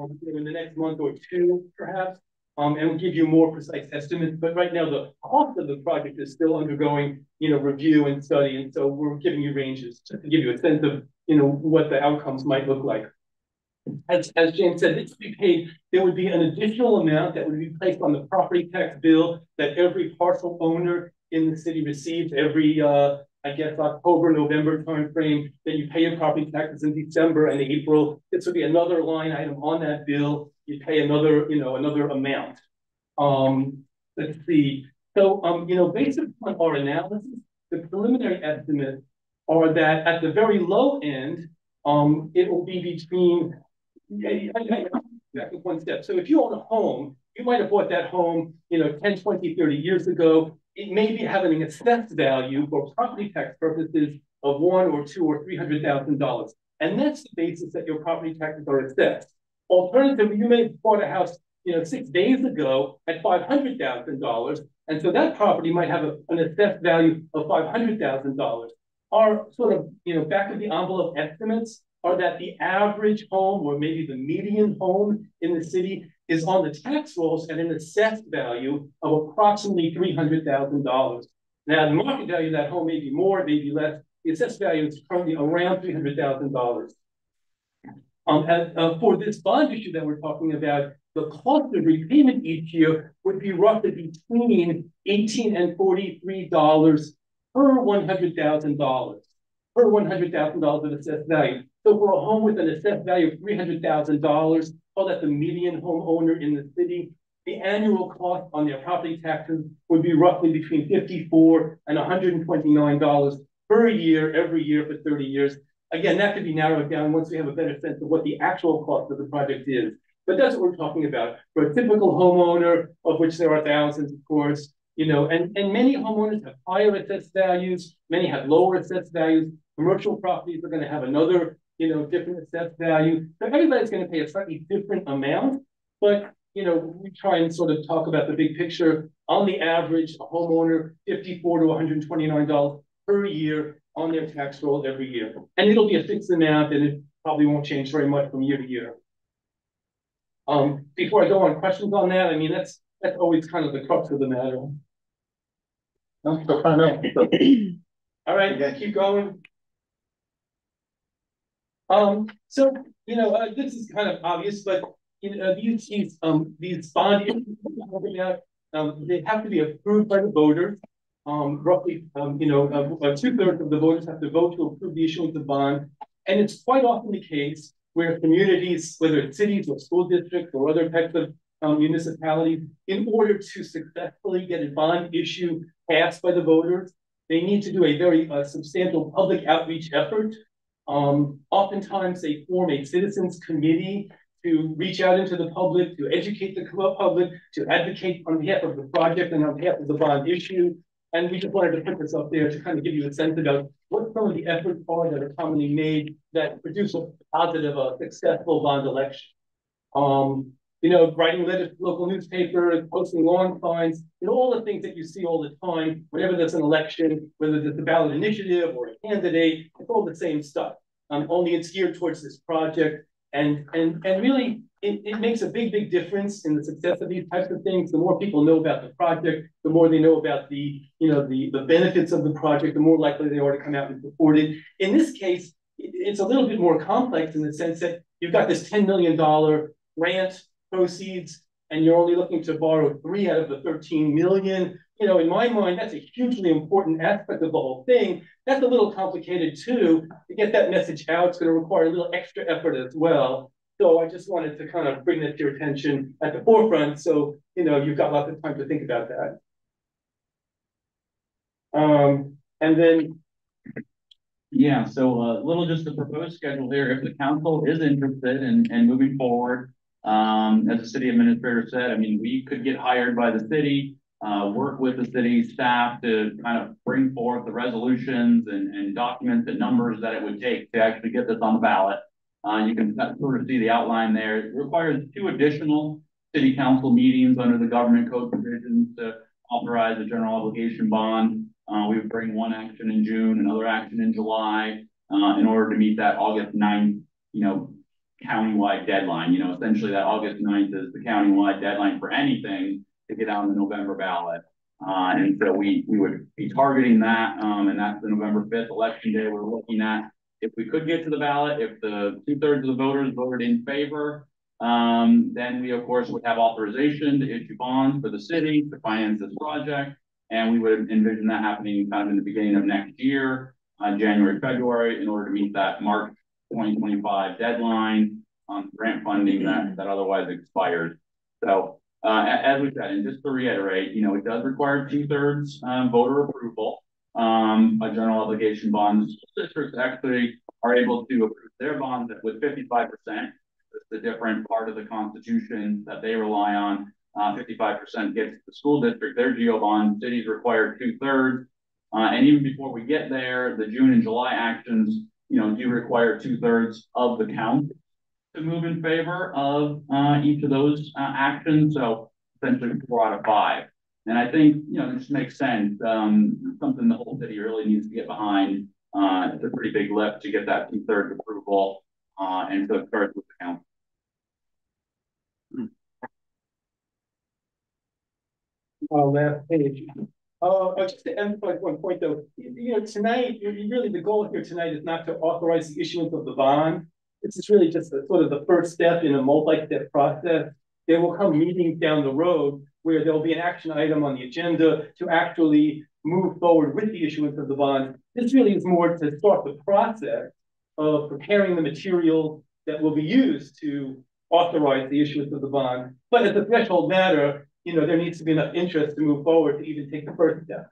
Speaker 17: um, in the next month or two, perhaps, um, and we'll give you more precise estimates. But right now, the cost of the project is still undergoing, you know, review and study. And so we're giving you ranges to give you a sense of, you know, what the outcomes might look like. As, as James said, this would be paid, there would be an additional amount that would be placed on the property tax bill that every parcel owner in the city receives every, uh, I guess, October, November timeframe. that you pay your property taxes in December and April. This would be another line item on that bill. You pay another, you know, another amount. Um, let's see. So, um, you know, based upon our analysis, the preliminary estimates are that at the very low end, um, it will be between one step. So if you own a home, you might have bought that home, you know, 10, 20, 30 years ago. It may be having an assessed value for property tax purposes of one or two or three hundred thousand dollars. And that's the basis that your property taxes are assessed. Alternatively, you may have bought a house, you know, six days ago at five hundred thousand dollars. And so that property might have a, an assessed value of five hundred thousand dollars. Our sort of, you know, back of the envelope estimates are that the average home or maybe the median home in the city is on the tax rolls at an assessed value of approximately $300,000. Now, the market value of that home may be more, maybe less. The assessed value is currently around $300,000. Um, and, uh, for this bond issue that we're talking about, the cost of repayment each year would be roughly between 18 and $43 per $100,000 per $100,000 of assessed value. So for a home with an assessed value of $300,000, call that the median homeowner in the city, the annual cost on their property taxes would be roughly between 54 and $129 per year, every year for 30 years. Again, that could be narrowed down once we have a better sense of what the actual cost of the project is. But that's what we're talking about. For a typical homeowner, of which there are thousands, of course, you know, and, and many homeowners have higher assessed values, many have lower assessed values. Commercial properties are going to have another you know, different assessed value. So everybody's going to pay a slightly different amount, but you know, we try and sort of talk about the big picture. On the average, a homeowner, 54 to $129 per year on their tax roll every year. And it'll be a fixed amount and it probably won't change very much from year to year. Um, before I go on questions on that, I mean, that's that's always kind of the crux of the matter.
Speaker 1: No, *laughs* find out.
Speaker 17: All right, yeah, keep going. Um, so, you know, uh, this is kind of obvious, but you know, these, these, um, these bond um, they have to be approved by the voters. Um, roughly, um, you know, uh, two thirds of the voters have to vote to approve the issuance of the bond. And it's quite often the case where communities, whether it's cities or school districts or other types of um, municipalities, in order to successfully get a bond issue passed by the voters, they need to do a very uh, substantial public outreach effort. Um, oftentimes they form a citizens committee to reach out into the public, to educate the public, to advocate on behalf of the project and on behalf of the bond issue. And we just wanted to put this up there to kind of give you a sense about what some of the efforts are that are commonly made that produce a positive, a successful bond election. Um, you know, writing letters to local newspaper, posting lawn signs, know, all the things that you see all the time, whenever there's an election, whether it's a ballot initiative or a candidate, it's all the same stuff. Um, only it's geared towards this project. And, and, and really, it, it makes a big, big difference in the success of these types of things. The more people know about the project, the more they know about the, you know, the, the benefits of the project, the more likely they are to come out and support it. In this case, it's a little bit more complex in the sense that you've got this $10 million grant proceeds and you're only looking to borrow three out of the 13 million. You know, in my mind, that's a hugely important aspect of the whole thing. That's a little complicated too. To get that message out, it's going to require a little extra effort as well. So I just wanted to kind of bring that to your attention at the forefront. So, you know, you've got lots of time to think about that. Um, and then.
Speaker 18: Yeah, so a uh, little just the proposed schedule here. If the council is interested in, in moving forward, um, as the city administrator said, I mean, we could get hired by the city, uh, work with the city staff to kind of bring forth the resolutions and, and documents and numbers that it would take to actually get this on the ballot. Uh, you can sort of see the outline there. It requires two additional city council meetings under the government code provisions to authorize a general obligation bond. Uh, we would bring one action in June, another action in July, uh, in order to meet that August 9th, you know, countywide deadline. You know, essentially that August 9th is the countywide deadline for anything to get on the November ballot. Uh, and so we we would be targeting that, um, and that's the November 5th election day we're looking at if we could get to the ballot, if the two thirds of the voters voted in favor, um, then we of course would have authorization to issue bonds for the city to finance this project. And we would envision that happening kind of in the beginning of next year, uh, January, February, in order to meet that March 2025 deadline on grant funding that, that otherwise expires. So uh, as we said, and just to reiterate, you know, it does require two thirds um, voter approval um, a general obligation bond. Districts actually are able to approve their bonds with 55%. It's the different part of the Constitution that they rely on. 55% uh, gets the school district, their GO bond. Cities require two thirds. Uh, and even before we get there, the June and July actions, you know, do you require two thirds of the count to move in favor of uh, each of those uh, actions. So essentially four out of five. And I think, you know, just makes sense. Um, something the whole city really needs to get behind. Uh, it's a pretty big lift to get that two thirds approval. Uh, and so it starts with the council.
Speaker 17: Uh, last page. Uh, just to emphasize one point though, you know, tonight, really the goal here tonight is not to authorize the issuance of the bond. This is really just a, sort of the first step in a multi-step process. There will come meetings down the road where there'll be an action item on the agenda to actually move forward with the issuance of the bond. This really is more to start the process of preparing the material that will be used to authorize the issuance of the bond. But as a threshold matter, you know, there needs to be enough interest to move forward to even take the first step.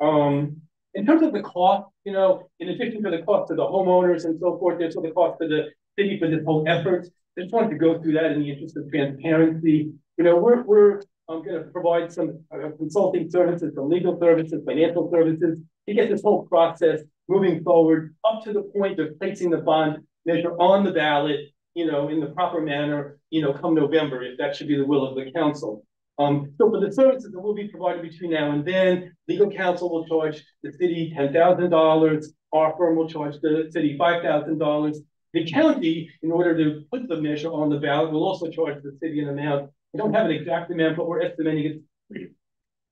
Speaker 17: Um, in terms of the cost, you know, in addition to the cost to the homeowners and so forth, there's also the cost to the city for this whole effort. I just wanted to go through that in the interest of transparency. You know, we're, we're I'm going to provide some uh, consulting services, some legal services, financial services to get this whole process moving forward up to the point of placing the bond measure on the ballot, you know, in the proper manner, you know, come November, if that should be the will of the council. Um, so for the services that will be provided between now and then, legal counsel will charge the city $10,000. Our firm will charge the city $5,000. The county, in order to put the measure on the ballot, will also charge the city an amount I don't have an exact amount, but we're estimating it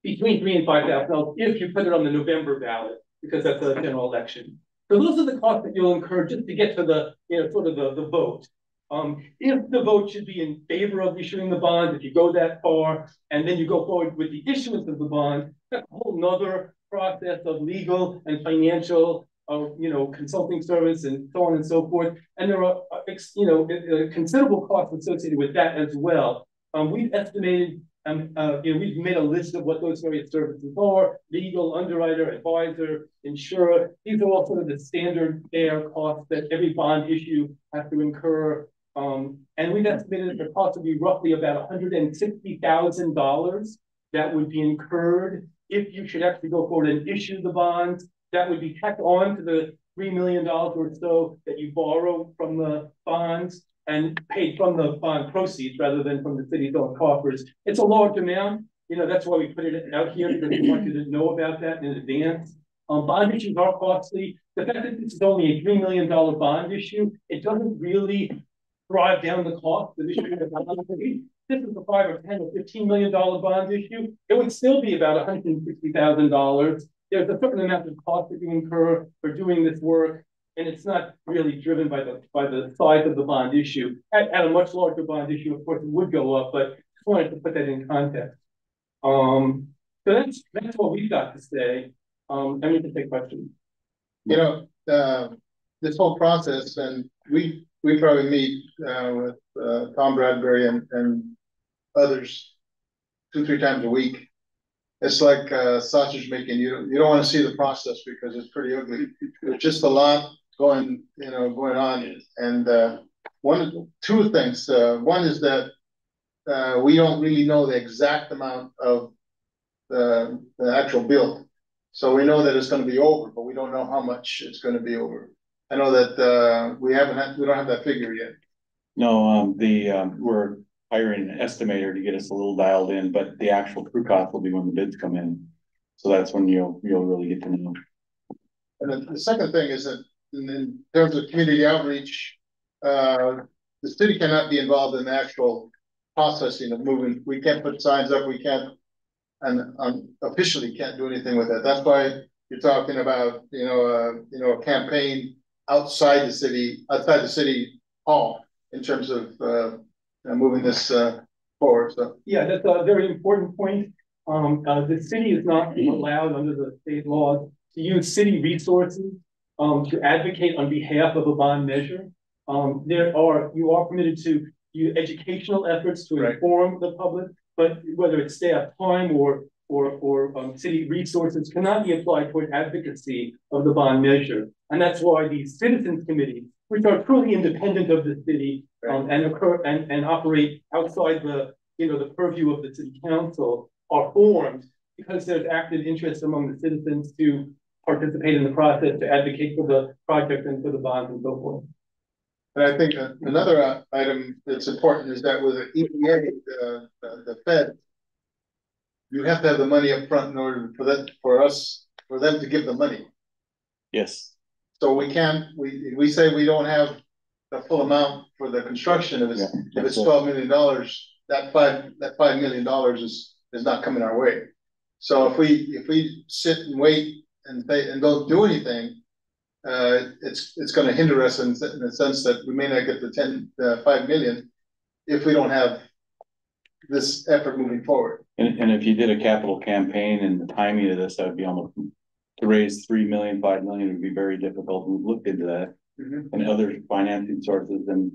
Speaker 17: between three and five thousand dollars if you put it on the November ballot, because that's a general election. So those are the costs that you'll incur just to get to the, you know, sort of the, the vote. Um, if the vote should be in favor of issuing the bond, if you go that far, and then you go forward with the issuance of the bond, that's a whole nother process of legal and financial, uh, you know, consulting service and so on and so forth. And there are, uh, you know, considerable costs associated with that as well. Um, we've estimated, um, uh, you know, we've made a list of what those various services are, legal, underwriter, advisor, insurer. These are all sort of the standard fare costs that every bond issue has to incur. Um, and we've estimated the cost would be roughly about hundred and sixty thousand dollars that would be incurred if you should actually go forward and issue the bonds. That would be tacked on to the three million dollars or so that you borrow from the bonds and paid from the bond proceeds rather than from the city's own coffers. It's a large amount. You know, that's why we put it out here because we want you to know about that in advance. Um, bond issues are costly. The fact that this is only a three million dollar bond issue, it doesn't really drive down the cost of issuing a bond. This is a five or ten or fifteen million dollar bond issue. It would still be about hundred and sixty thousand dollars. There's a certain amount of cost that you incur for doing this work. And it's not really driven by the by the size of the bond issue. At, at a much larger bond issue, of course, it would go up, but just wanted to put that in context. Um, so that's that's what we've got to say. Um, and we can take questions.
Speaker 1: You know, uh, this whole process, and we, we probably meet, uh, with, uh, Tom Bradbury and, and others two, three times a week. It's like, uh, sausage making. You, don't- you don't want to see the process because it's pretty ugly. There's just a lot going, you know, going on. And, uh, one, two things. Uh, one is that, uh, we don't really know the exact amount of the, the actual bill. So we know that it's gonna be over, but we don't know how much it's gonna be over. I know that, uh, we haven't had, we don't have that figure yet.
Speaker 4: No, um, the, um, we're hiring an estimator to get us a little dialed in, but the actual crew cost will be when the bids come in. So that's when you'll, you'll really get to know.
Speaker 1: And then the second thing is that in, in terms of community outreach, uh, the city cannot be involved in the actual processing of moving. We can't put signs up, we can't, and, um, officially can't do anything with that. That's why you're talking about, you know, uh, you know, a campaign outside the city, outside the city hall in terms of, uh, moving this, uh, forward, so.
Speaker 17: Yeah, that's a very important point. Um, uh, the city is not *clears throat* allowed under the state laws to use city resources um, to advocate on behalf of a bond measure. Um, there are, you are permitted to use educational efforts to inform the public, but whether it's staff time or or, or um, city resources cannot be applied toward advocacy of the bond measure. And that's why these citizens committees, which are truly independent of the city um, and occur and, and operate outside the, you know, the purview of the city council are formed because there's active interest among the citizens to participate in the process, to advocate for the project and for the bonds and so forth.
Speaker 1: And I think another uh, item that's important is that with the EDA, uh, the, the Fed, you have to have the money up front in order for that, for us, for them to give the money.
Speaker 4: Yes.
Speaker 1: So we can't, we, we say we don't have the full amount for the construction, if it's, if it's twelve million dollars, that five, that five million dollars is, is not coming our way. So if we, if we sit and wait and they, and don't do anything, uh, it's, it's gonna hinder us in, in the sense that we may not get the ten, uh, five million if we don't have this effort moving forward.
Speaker 4: And, and if you did a capital campaign and the timing of this, that would be almost, to raise three million, five million would be very difficult. We've looked into that.
Speaker 1: Mhm.
Speaker 4: And other financing sources and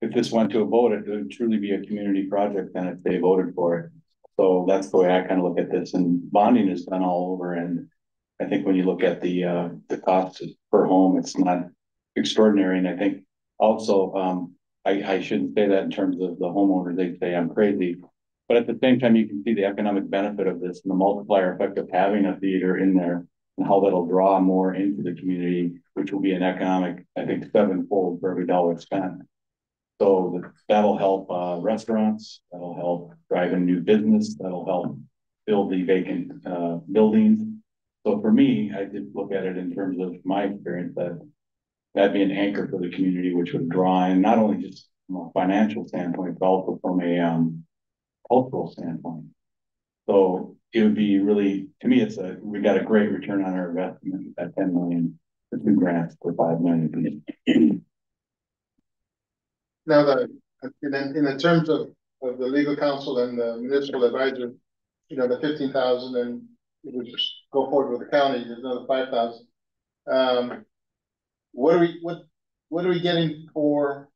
Speaker 4: if this went to a vote, it would truly be a community project then if they voted for it. So that's the way I kind of look at this and bonding is done all over and I think when you look at the, uh, the costs per home, it's not extraordinary. And I think also, um, I, I shouldn't say that in terms of the homeowners, they say I'm crazy. But at the same time, you can see the economic benefit of this and the multiplier effect of having a theater in there and how that'll draw more into the community, which will be an economic, I think, sevenfold for every dollar spent. So that'll help, uh, restaurants, that'll help drive in new business, that'll help build the vacant, uh, buildings. So for me, I did look at it in terms of my experience that that'd be an anchor for the community, which would draw in not only just from a financial standpoint, but also from a, um, cultural standpoint. So it would be really, to me, it's a, we got a great return on our investment at ten million, for two grants for five million.
Speaker 1: now the, in, in the terms of, of the legal counsel and the municipal advisor, you know, the fifteen thousand and if we just go forward with the county, there's another five thousand. Um, what are we, what, what are we getting for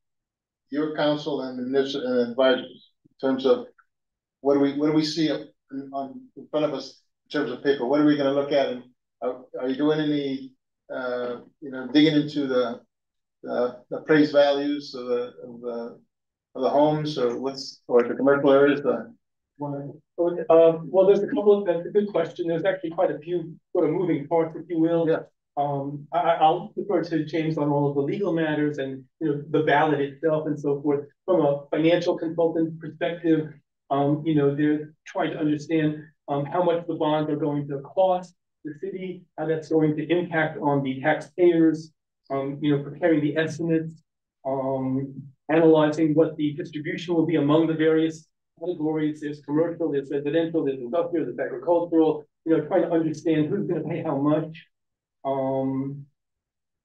Speaker 1: your counsel and the and advisors in terms of what do we, what do we see in, on, in front of us in terms of paper? What are we gonna look at and are, are you doing any, uh, you know, digging into the, the appraised values of the, of the, of the homes or what's, or the commercial areas, the,
Speaker 17: Um, well, there's a couple of, that's a good question. There's actually quite a few sort of moving parts, if you will.
Speaker 1: Yeah.
Speaker 17: Um, I, I- I'll defer to James on all of the legal matters and, you know, the ballot itself and so forth. From a financial consultant perspective, um, you know, they're trying to understand, um, how much the bonds are going to cost the city, how that's going to impact on the taxpayers, um, you know, preparing the estimates, um, analyzing what the distribution will be among the various categories, there's commercial, there's residential, there's industrial, there's agricultural, you know, trying to understand who's gonna pay how much. Um,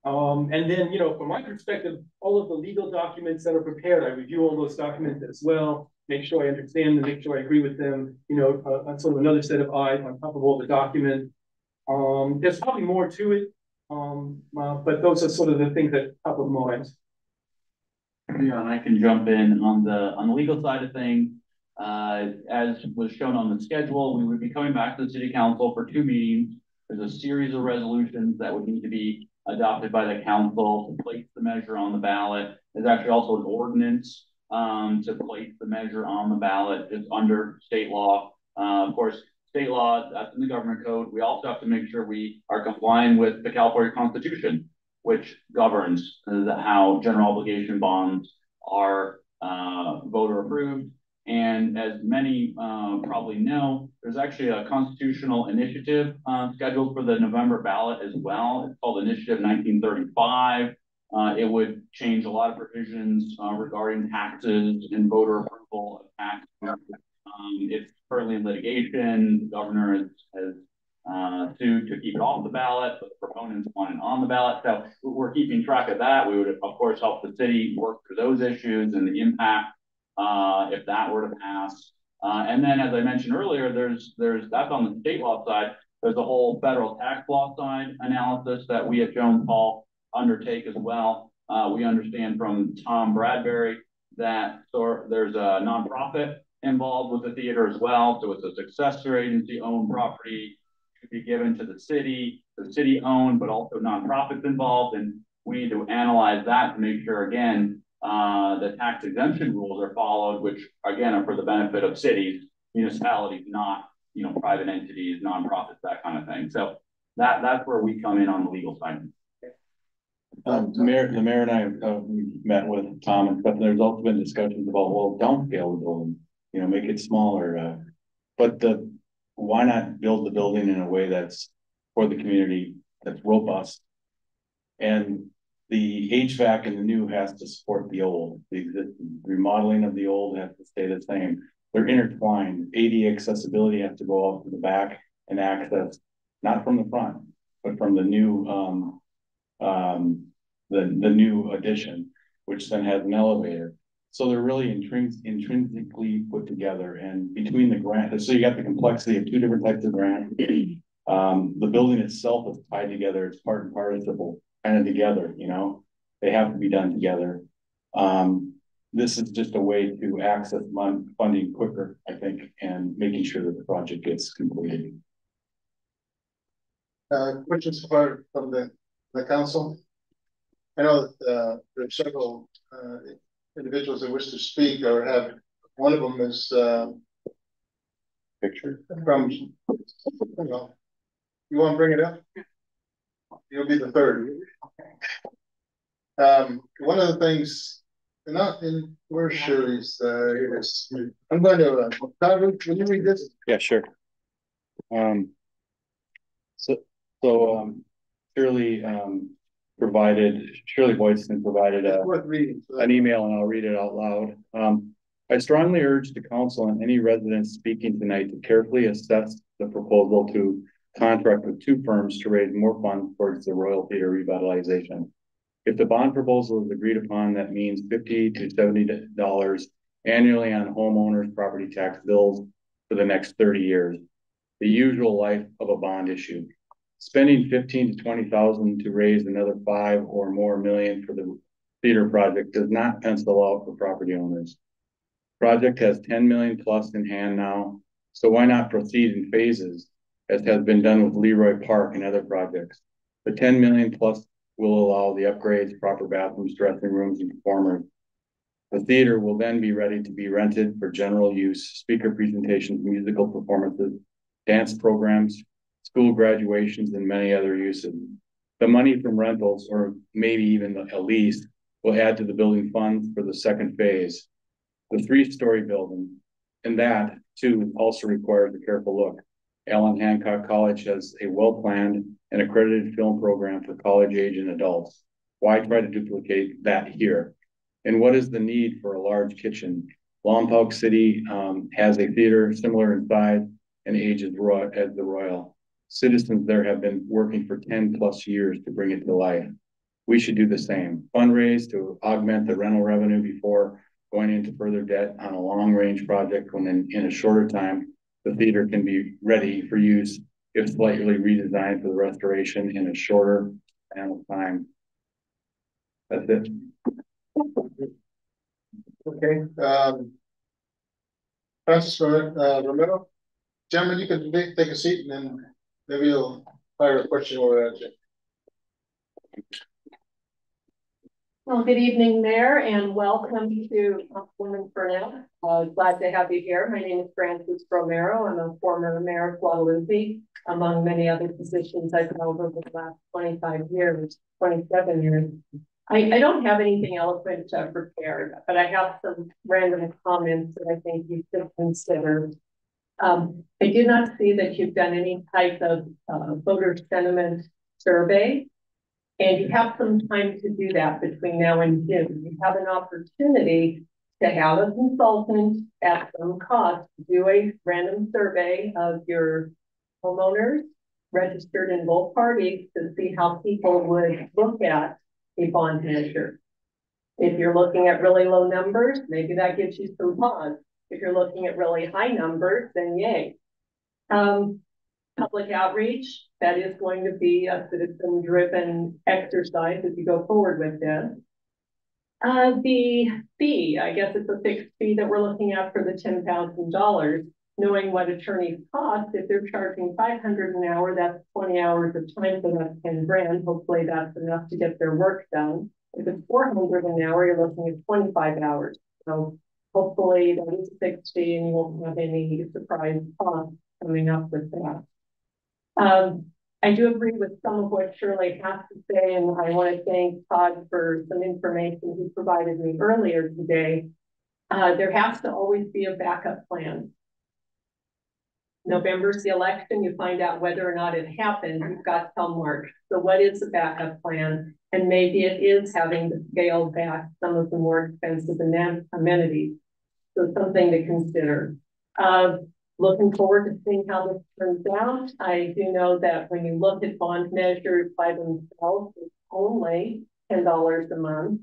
Speaker 17: um, and then, you know, from my perspective, all of the legal documents that are prepared, I review all those documents as well, make sure I understand them, make sure I agree with them, you know, uh, uh, sort of another set of eyes on top of all the documents. Um, there's probably more to it, um, uh, but those are sort of the things that top of mind.
Speaker 18: Yeah, and I can jump in on the, on the legal side of things. Uh, as was shown on the schedule, we would be coming back to the city council for two meetings. There's a series of resolutions that would need to be adopted by the council to place the measure on the ballot. There's actually also an ordinance um, to place the measure on the ballot. It's under state law. Uh, of course, state law, that's in the government code. We also have to make sure we are complying with the California Constitution, which governs how general obligation bonds are uh, voter approved. And as many uh, probably know, there's actually a constitutional initiative uh, scheduled for the November ballot as well. It's called Initiative 1935. Uh, it would change a lot of provisions uh, regarding taxes and voter approval of tax. Um, it's currently in litigation. The governor has, has uh, sued to keep it off the ballot, but the proponents want it on the ballot. So we're keeping track of that. We would, of course, help the city work through those issues and the impact uh, if that were to pass. Uh, and then, as I mentioned earlier, there's there's that's on the state law side. There's a whole federal tax law side analysis that we at Jones Hall undertake as well. Uh, we understand from Tom Bradbury that so there's a nonprofit involved with the theater as well. So it's a successor agency owned property to be given to the city, the city owned, but also nonprofits involved. And we need to analyze that to make sure again uh, the tax exemption rules are followed, which again are for the benefit of cities, municipalities, not you know private entities, nonprofits, that kind of thing. So that that's where we come in on the legal side.
Speaker 4: Um, the mayor, the mayor and I, uh, met with Tom and there's also been discussions about, well, don't scale the building, you know, make it smaller, uh. But the, why not build the building in a way that's for the community, that's robust? And the HVAC in the new has to support the old, the existing remodeling of the old has to stay the same. They're intertwined, ADA accessibility has to go out to the back and access, not from the front, but from the new, um. Um, the, the new addition, which then has an elevator. So they're really intrins- intrinsically put together and between the grant, so you got the complexity of two different types of grants. *clears throat* Um, the building itself is tied together, it's part and parcel, kind of together, you know, they have to be done together. Um, this is just a way to access mon- funding quicker, I think, and making sure that the project gets completed.
Speaker 1: uh, questions for, from the, the council? I know that, uh, there are several, uh, individuals that wish to speak or have, one of them is, uh,
Speaker 4: Picture.
Speaker 1: from, you know, you want to bring it up? You'll be the third. Um, one of the things, not in, where's Shirley's, uh, here. I'm going to, uh, Todd, will you read this?
Speaker 4: Yeah, sure. Um. So, so, um, Shirley, um, provided, Shirley Boydston provided a,
Speaker 1: reading. so
Speaker 4: an email and I'll read it out loud. Um, I strongly urge the council and any residents speaking tonight to carefully assess the proposal to contract with two firms to raise more funds towards the Royal Theater revitalization. If the bond proposal is agreed upon, that means 50 to seventy dollars annually on homeowners' property tax bills for the next thirty years. The usual life of a bond issue. Spending fifteen to twenty thousand to raise another five or more million for the theater project does not pencil out for property owners. Project has ten million plus in hand now, so why not proceed in phases as has been done with Leroy Park and other projects? The ten million plus will allow the upgrades, proper bathrooms, dressing rooms, and performers. The theater will then be ready to be rented for general use, speaker presentations, musical performances, dance programs, school graduations, and many other uses. The money from rentals, or maybe even a lease, will add to the building fund for the second phase. The three-story building, and that too also requires a careful look. Allen Hancock College has a well-planned and accredited film program for college age and adults. Why try to duplicate that here? And what is the need for a large kitchen? Lompoc City um, has a theater similar in size and age as, Roy as the Royal. Citizens there have been working for 10 plus years to bring it to life. We should do the same. Fundraise to augment the rental revenue before going into further debt on a long range project when in, in a shorter time the theater can be ready for use if slightly redesigned for the restoration in a shorter amount of time. That's it.
Speaker 1: Okay, um. Francis uh, Romero, gentlemen, you can take, a seat and then maybe you'll fire a question over at you.
Speaker 19: Well, good evening, Mayor, and welcome to Councilwoman Burnett. Uh, glad to have you here. My name is Francis Romero. I'm a former mayor of Guadalupe, among many other positions I've held over the last 25 years, 27 years. I, I don't have anything eloquent uh, prepared, but I have some random comments that I think you should consider. Um, I do not see that you've done any type of uh, voter sentiment survey and you have some time to do that between now and June. You have an opportunity to have a consultant at some cost do a random survey of your homeowners registered in both parties to see how people would look at a bond measure. If you're looking at really low numbers, maybe that gives you some pause. If you're looking at really high numbers, then yay. Um, public outreach, that is going to be a citizen driven exercise as you go forward with this. Uh, the fee, I guess it's a fixed fee that we're looking at for the $10,000, knowing what attorneys cost, if they're charging 500 an hour, that's 20 hours of time, so that's 10 grand. Hopefully that's enough to get their work done. If it's 400 an hour, you're looking at 25 hours. So hopefully that is a fixed fee and you won't have any surprise costs coming up with that. Um, I do agree with some of what Shirley has to say, and I want to thank Todd for some information he provided me earlier today. Uh, there has to always be a backup plan. November's the election, you find out whether or not it happened, you've got till March. So what is the backup plan? And maybe it is having to scale back some of the more expensive amenities. So something to consider. Uh, looking forward to seeing how this turns out. I do know that when you look at bond measures by themselves, it's only ten dollars a month.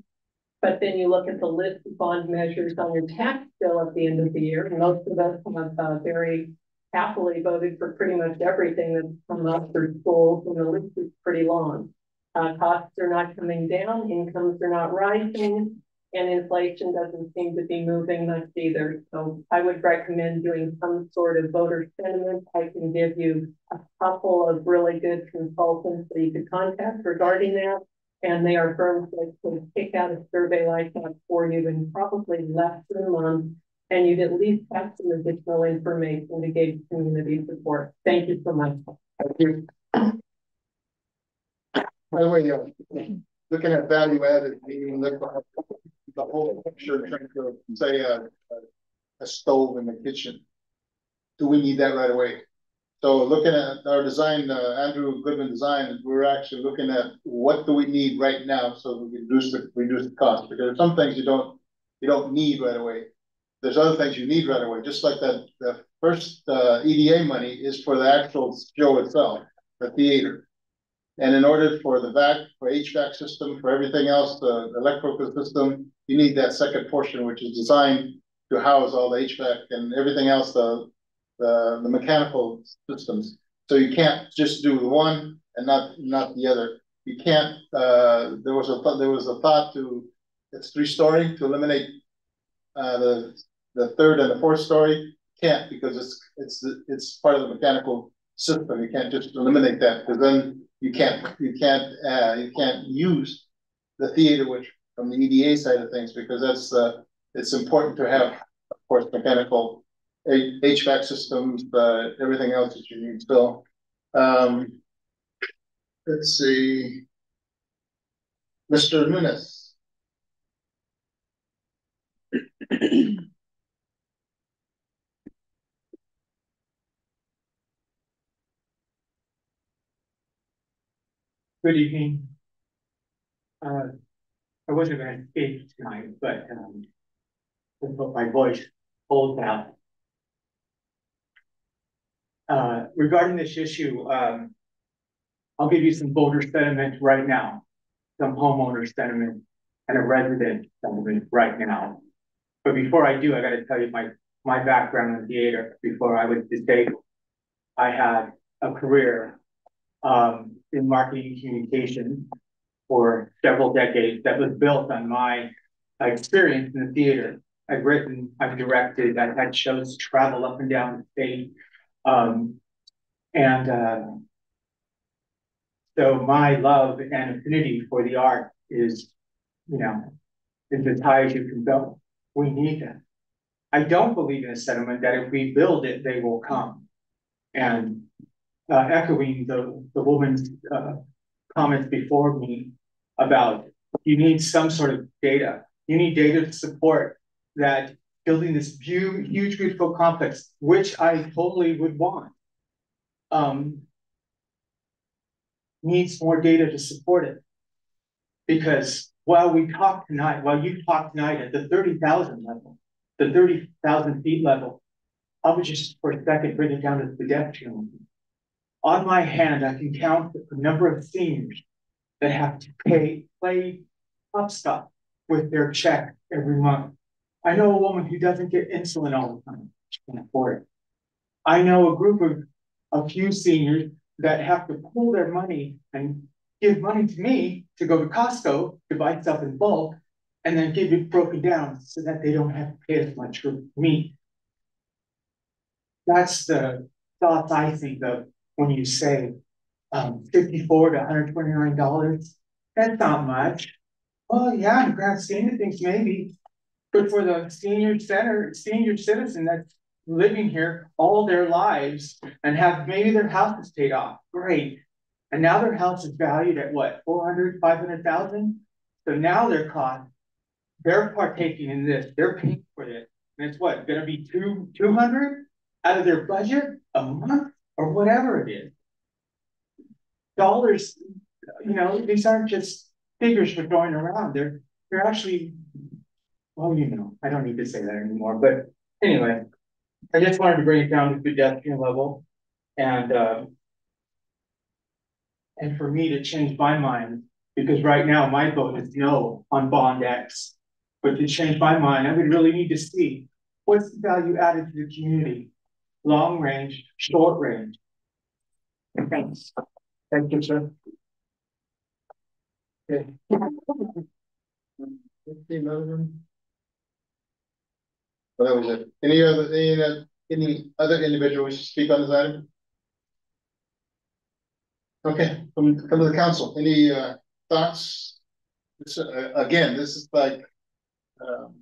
Speaker 19: But then you look at the list of bond measures on your tax bill at the end of the year. Most of us have uh, very happily voted for pretty much everything that's come up for schools, and the list is pretty long. Uh, costs are not coming down, incomes are not rising, and inflation doesn't seem to be moving much either. So I would recommend doing some sort of voter sentiment. I can give you a couple of really good consultants that you could contact regarding that. And they are firms that can kick out a survey like that for you in probably less than a month. And you'd at least have some additional information to gauge community support. Thank you so much.
Speaker 1: Thank you. By the way, uh, looking at value added, meaning the whole picture, trying to say a, a, a stove in the kitchen. Do we need that right away? So looking at our design, uh, Andrew Goodman design, we're actually looking at what do we need right now so we reduce the reduce the cost because some things you don't you don't need right away. There's other things you need right away. Just like that, the first uh, EDA money is for the actual show itself, the theater. And in order for the vac, for HVAC system, for everything else, the electrical system, you need that second portion, which is designed to house all the HVAC and everything else, the, the, the mechanical systems. So you can't just do one and not, not the other. You can't, uh, there was a, there was a thought to, it's three story to eliminate uh, the, the third and the fourth story. Can't because it's, it's, it's part of the mechanical system. You can't just eliminate that because then you can't, you can't, uh, you can't use the theater, which from the EDA side of things, because that's, uh, it's important to have, of course, mechanical HVAC systems, uh, everything else that you need. So, um, let's see. Mr. Nunes.
Speaker 13: Good evening. Uh, I wasn't gonna speak tonight, but, um, but my voice holds out. Uh, regarding this issue, um, I'll give you some voter sentiment right now, some homeowner sentiment and a resident sentiment right now. But before I do, I gotta tell you my, my background in theater, before I was disabled. I had a career, um, in marketing communication for several decades that was built on my experience in the theater. I've written, I've directed, I've had shows travel up and down the state. Um, and uh, so my love and affinity for the art is, you know, is as high as you can go. We need them. I don't believe in a sentiment that if we build it, they will come. And uh, echoing the, the woman's uh, comments before me about you need some sort of data. You need data to support that building this huge, huge beautiful complex, which I totally would want, um, needs more data to support it. Because while we talk tonight, while you talk tonight at the 30,000 level, the 30,000 feet level, I would just for a second bring it down to the pedestrian. On my hand, I can count the number of seniors that have to pay, play upstuff with their check every month I know a woman who doesn't get insulin all the time. She can't afford it. I know a group of a few seniors that have to pull their money and give money to me to go to Costco to buy stuff in bulk and then give it broken down so that they don't have to pay as much for meat. That's the thoughts I think of when you say um, 54 to $129. That's not much. Well, yeah, in grand scheme of things, maybe. But for the senior center, senior citizen that's living here all their lives and have maybe their house is paid off, great. And now their house is valued at what, 400, 500,000? So now their cost, they're partaking in this, they're paying for this. And it's what, gonna be two, 200 out of their budget a month or whatever it is. Dollars, you know, these aren't just figures for going around. They're, they're actually well, you know, I don't need to say that anymore, but anyway, I just wanted to bring it down to pedestrian level and, uh, and for me to change my mind, because right now my vote is no on bond X. But to change my mind, I would really need to see what's the value added to the community, long range, short range. Thanks. Thank you, sir. Okay.
Speaker 1: Well, that was it. Any other, any, uh, any other individual wish to speak on this item? Okay, from, to the council, any, uh, thoughts? This, uh, again, this is like, um,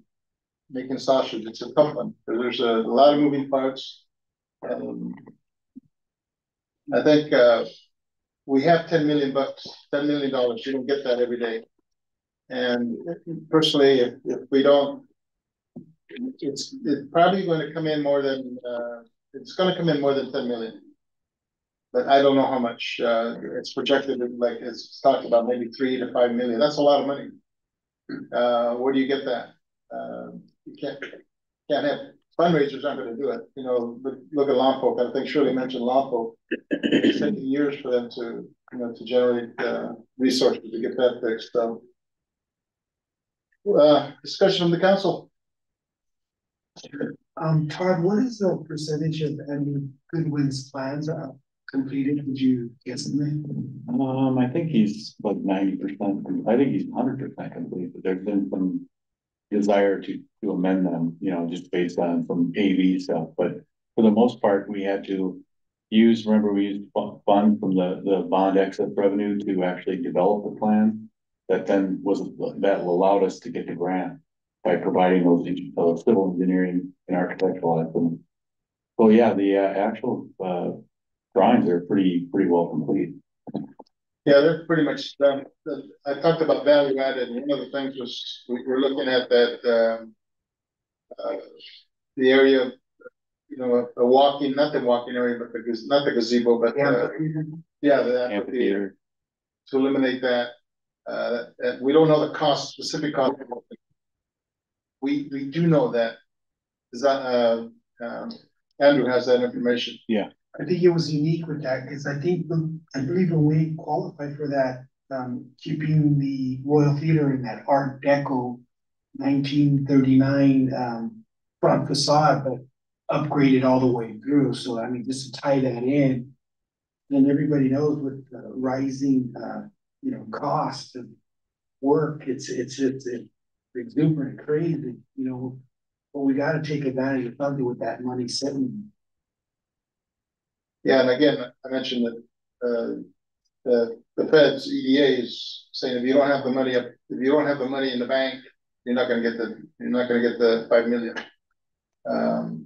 Speaker 1: making sausage, it's a tough one, because there's a, a lot of moving parts. Um, I think, uh, we have ten million bucks, ten million dollars, you don't get that every day. And personally, if, if we don't it's it's probably going to come in more than uh, it's going to come in more than 10 million. But I don't know how much uh, it's projected. Like it's talked about, maybe three to five million. That's a lot of money. Uh, where do you get that? Uh, you can't can't have fundraisers aren't gonna do it, you know, look, look at Lompoc, I think Shirley mentioned Lompoc. It's taking years for them to, you know, to generate, uh, resources to get that fixed, so. Uh, discussion from the council,
Speaker 16: Um, Todd, what is the percentage of Andrew Goodwin's plans are completed? Would you guess in there?
Speaker 4: Um, I think he's like ninety percent, I think he's hundred percent complete, but there's been some. Desire to, to amend them, you know, just based on some AV stuff, but for the most part, we had to. Use, remember, we used fund from the, the bond excess revenue to actually develop the plan. That then was, that allowed us to get the grant by providing those, uh, civil engineering and architectural estimates. So yeah, the, uh, actual, uh, drawings are pretty, pretty well complete.
Speaker 1: Yeah, they're pretty much done, I talked about value added, and one of the things was, we were looking at that, um. Uh, the area, you know, a walking, not the walking area, but the, not the gazebo, but, uh, yeah, the amphitheater.
Speaker 4: Amphitheater.
Speaker 1: To eliminate that, uh, that, we don't know the cost, specific cost. We, we do know that, is that, uh, um, Andrew has that information.
Speaker 4: Yeah.
Speaker 16: I think it was unique with that, because I think, I believe when we qualified for that, um, keeping the Royal Theater in that Art Deco nineteen thirty-nine, um, front facade, but upgraded all the way through, so I mean, just to tie that in. and everybody knows with the rising, uh, you know, cost of work, it's, it's, it's, it's exuberant crazy, you know. But we gotta take advantage of something with that money sitting.
Speaker 1: Yeah, and again, I mentioned that, uh, the, the feds, EDA is saying if you don't have the money up, if you don't have the money in the bank, you're not gonna get the, you're not gonna get the five million. Um.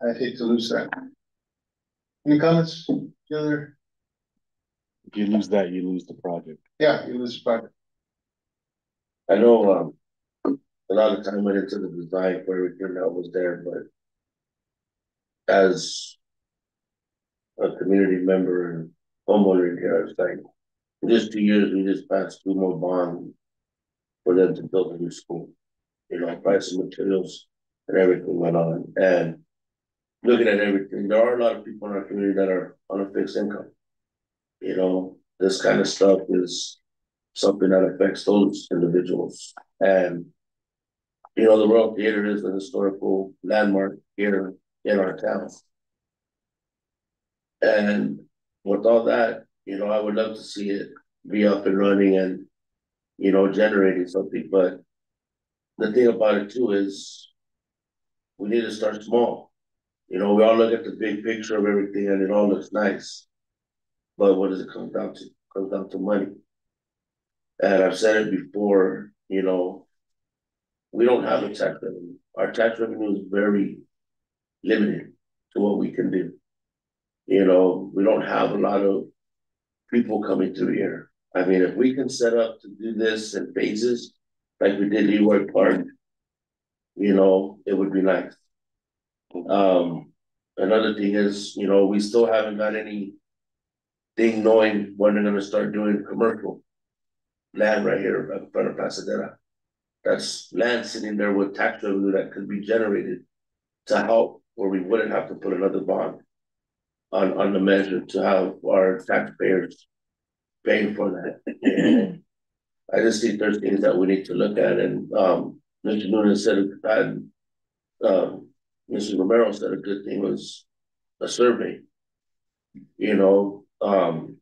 Speaker 1: I hate to lose that. Any comments, the other,
Speaker 4: If you lose that, you lose the project.
Speaker 1: yeah, you lose the project.
Speaker 15: I know, um, a lot of time went into the design for everything that was there, but. As. A community member and homeowner was like, in just two years, we just passed two more bonds. For them to build a new school, you know, price of materials and everything went on, and. Looking at everything, there are a lot of people in our community that are on a fixed income. You know, this kind of stuff is something that affects those individuals and. You know, the Royal Theater is a historical landmark here in our town. And with all that, you know, I would love to see it be up and running and, you know, generating something, but. The thing about it too is. We need to start small. You know, we all look at the big picture of everything and it all looks nice. But what does it come down to? Comes down to money. And I've said it before, you know. We don't have a tax revenue. Our tax revenue is very limited to what we can do. You know, we don't have a lot of people coming through here. I mean, if we can set up to do this in phases, like we did Leroy Park. You know, it would be nice. Um, another thing is, you know, we still haven't got any. Thing knowing when they're gonna start doing commercial. Land right here in front of Pasadera. That's land sitting there with tax revenue that could be generated. To help, where we wouldn't have to put another bond. On, on the measure to have our taxpayers. Paying for that. *clears throat* I just think there's things that we need to look at and, um, Mr. Nunes said, and. Um, Mrs. Romero said a good thing was a survey. You know, um.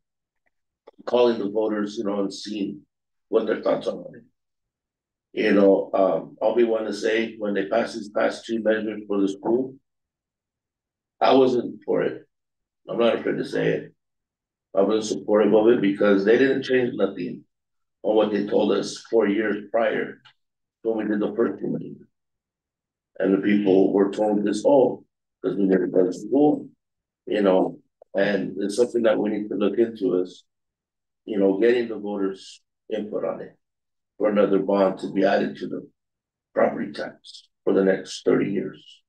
Speaker 15: Calling the voters, you know, and seeing what their thoughts are on it. You know, um, I'll be one to say, when they passed these past two measures for the school. I wasn't for it. I'm not afraid to say it. I was supportive of it because they didn't change nothing on what they told us four years prior when we did the first committee. And the people were told this, oh, because we never done school, you know, and it's something that we need to look into is, you know, getting the voters input on it for another bond to be added to the property tax for the next thirty years.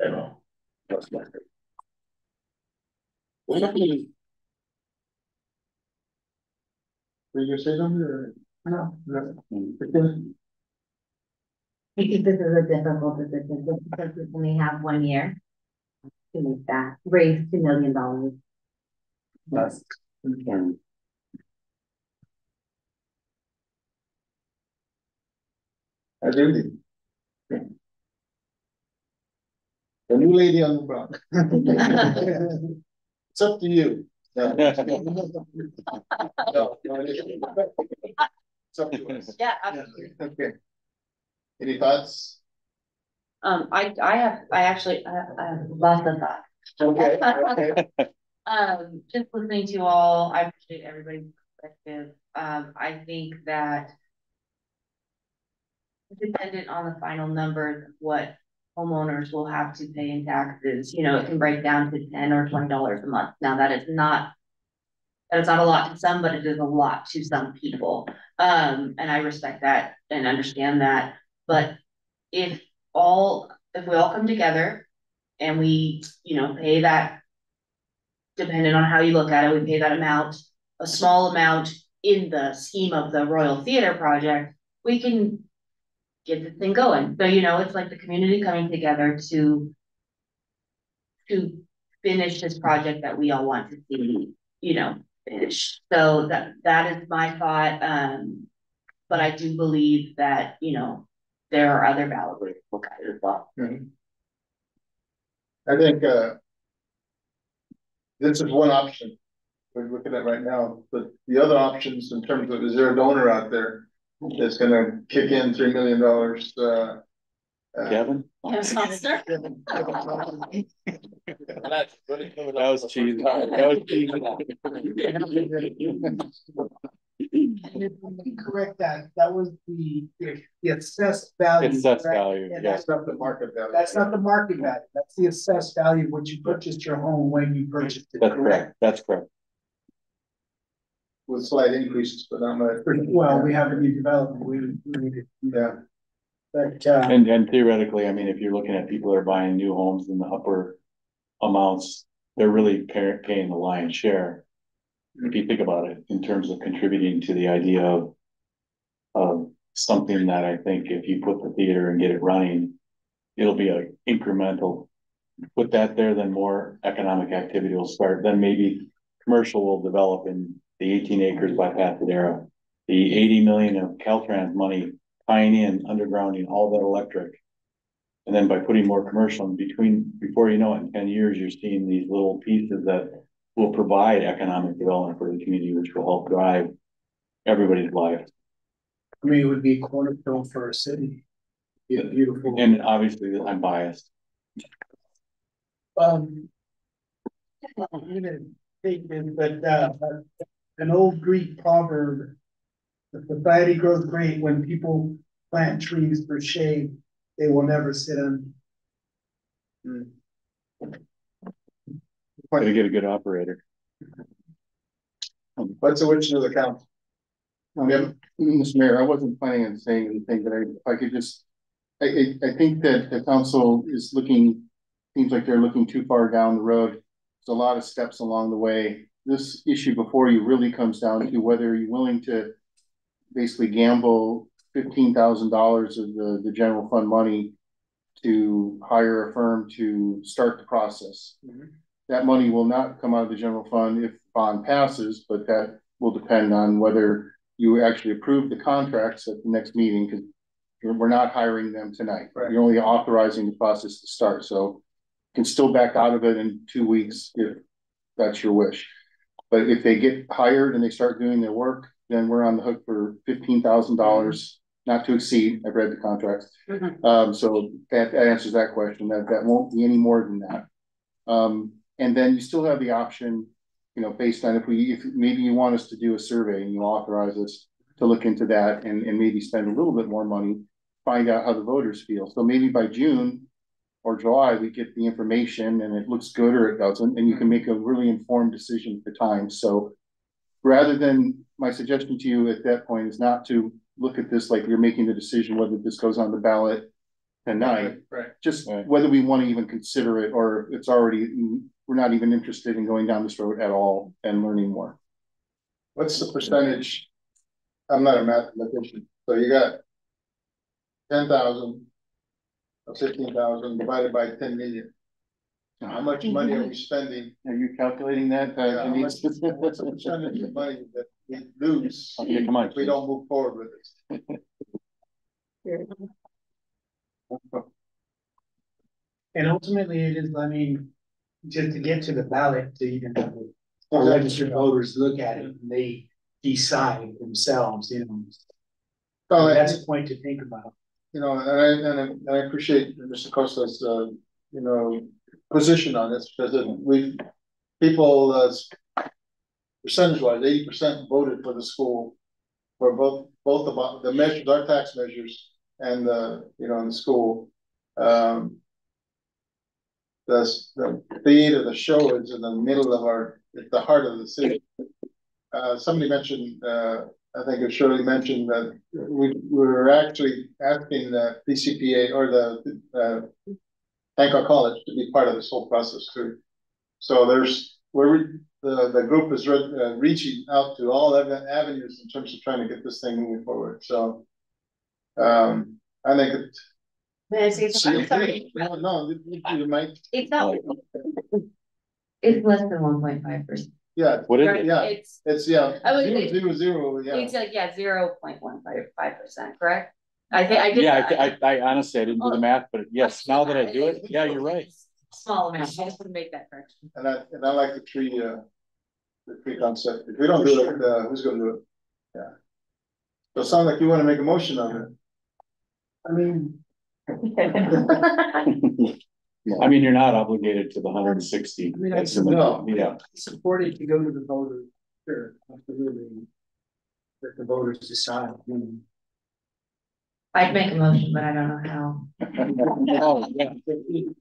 Speaker 15: You uh, know, that's my thing.
Speaker 1: Were you gonna say something or?
Speaker 16: No.
Speaker 1: No.
Speaker 20: I think this is a difficult decision, because we only have one year to make that, raise two million dollars.
Speaker 21: That's.
Speaker 22: I agree with you. The new lady on the block. *laughs* It's up to you. *laughs* *laughs* No. No, no, it isn't. It's up to us.
Speaker 15: Yeah,
Speaker 22: Okay. Any thoughts?
Speaker 20: Um, I, I have, I actually, I, I have lots of thoughts.
Speaker 22: Okay, okay. *laughs*
Speaker 20: Um, just listening to you all, I appreciate everybody's perspective. Um, I think that dependent on the final numbers, of what homeowners will have to pay in taxes, you know, it can break down to ten or twenty dollars a month. Now, that is not that is not a lot to some, but it is a lot to some people. Um, and I respect that and understand that. But if all, if we all come together and we, you know, pay that depending on how you look at it, we pay that amount, a small amount in the scheme of the Royal Theater project, we can get this thing going. So, you know, it's like the community coming together to to finish this project that we all want to see, you know, finished. So that that is my thought. Um, but I do believe that, you know, there are other valid ways to look at it as well.
Speaker 22: I think, uh. This is one option we're looking at right now, but the other options in terms of, is there a donor out there? That's gonna kick in three million dollars, uh. uh,
Speaker 4: Kevin?
Speaker 15: Monster. *laughs*
Speaker 4: That was cheesy. That was cheesy.
Speaker 13: Correct that, that was the, the assessed value.
Speaker 4: Assessed
Speaker 13: correct?
Speaker 4: value,
Speaker 13: And
Speaker 4: yeah.
Speaker 13: that's
Speaker 22: That's not the market value.
Speaker 13: That's not the market value, that's the assessed value of what you purchased your home when you purchased it.
Speaker 4: That's correct, that's correct.
Speaker 22: With slight increases, but not much.
Speaker 13: Well, we have a new development, we, we need it,
Speaker 22: Yeah,
Speaker 13: but, uh,
Speaker 4: And, and theoretically, I mean, if you're looking at people that are buying new homes in the upper amounts, they're really pay- paying the lion's share. If you think about it, in terms of contributing to the idea of, of something that I think if you put the theater and get it running, it'll be a incremental. Put that there, then more economic activity will start, then maybe commercial will develop in the eighteen acres by Pasadera. The eighty million of Caltrans money tying in, undergrounding all that electric. And then by putting more commercial in between, before you know it, in ten years, you're seeing these little pieces that will provide economic development for the community, which will help drive everybody's life.
Speaker 13: I mean, it would be a cornerstone for a city. Be a beautiful.
Speaker 4: And obviously, I'm biased.
Speaker 13: Um. Even taken, but uh, an old Greek proverb. The society grows great when people plant trees for shade, they will never sit on.
Speaker 4: Gotta get a good operator.
Speaker 22: what's the wish of the council?
Speaker 1: Um, Mr. Mayor, I wasn't planning on saying anything, but I, if I could just, I, I, I think that the council is looking, seems like they're looking too far down the road. There's a lot of steps along the way. This issue before you really comes down to whether you're willing to basically gamble fifteen thousand dollars of the, the general fund money to hire a firm to start the process. Mm-hmm. That money will not come out of the general fund if bond passes, but that will depend on whether you actually approve the contracts at the next meeting, because we're not hiring them tonight. You're only authorizing the process to start, so you can still back out of it in two weeks if that's your wish. But if they get hired and they start doing their work, then we're on the hook for fifteen thousand dollars, not to exceed. I've read the contracts. Um, so that, that answers that question, that, that won't be any more than that. Um, and then you still have the option, you know, based on if we, if maybe you want us to do a survey and you authorize us to look into that and, and maybe spend a little bit more money, find out how the voters feel. So maybe by June or July, we get the information and it looks good or it doesn't, and you can make a really informed decision at the time. So rather than, my suggestion to you at that point is not to look at this like you're making the decision whether this goes on the ballot tonight.
Speaker 22: Right.
Speaker 1: Just whether we want to even consider it or it's already, we're not even interested in going down this road at all and learning more.
Speaker 22: What's the percentage? I'm not a mathematician, so you got ten thousand
Speaker 1: of fifteen thousand divided by ten million. How much money are we spending?
Speaker 23: Are you calculating that? uh,
Speaker 1: Yeah, how
Speaker 23: Denise?
Speaker 1: much- What's the percentage of money that we lose *laughs*
Speaker 23: Okay, come on.
Speaker 1: if we don't move forward with this?
Speaker 16: And ultimately, it is, I mean, just to get to the ballot, to even have the our registered voters look at it and they decide themselves, you know.
Speaker 1: Well,
Speaker 16: That's a point to think about.
Speaker 1: You know, and I, and I, and I appreciate Mr. Costa's, uh, you know, position on this, because we, people, uh, percentage wise, eighty percent voted for the school. For both, both about the measures, our tax measures and the, you know, in the school. Um. The, the theater, the show is in the middle of our, at the heart of the city. Uh, somebody mentioned, uh, I think it Shirley mentioned that we, we were actually asking the PCPA or the, uh. Hancock College to be part of this whole process too. So there's, where the, the group is re- uh, reaching out to all avenues in terms of trying to get this thing moving forward, so. Um, I think it.
Speaker 2: May I say something? I'm sorry.
Speaker 1: No, no, you, you might,
Speaker 2: It's not. It's less than one point five percent.
Speaker 1: Yeah.
Speaker 2: What is it?
Speaker 1: Yeah,
Speaker 2: It's-
Speaker 1: it's, yeah,
Speaker 2: I would
Speaker 1: zero, zero, zero, yeah.
Speaker 2: It's like, yeah, zero point one five, five percent, correct? I think, I did.
Speaker 4: Yeah, I, I, I honestly, I didn't do the math, but yes, now that I do it, yeah, you're right.
Speaker 2: Small amount, I just want to make that correction.
Speaker 1: And I, and I like the tree, uh, the tree concept. If we don't do it, uh, who's gonna do it? Yeah. So it sounds like you wanna make a motion on it.
Speaker 16: I mean. *laughs* *laughs*
Speaker 4: I mean, you're not obligated to the hundred and sixty.
Speaker 16: I mean, I
Speaker 4: That's in the-
Speaker 16: no.
Speaker 4: Yeah,
Speaker 16: Support it to go to the voters, sure, absolutely. Let the voters decide, you know.
Speaker 2: I'd make a motion, but I don't know how. *laughs*
Speaker 4: oh, yeah,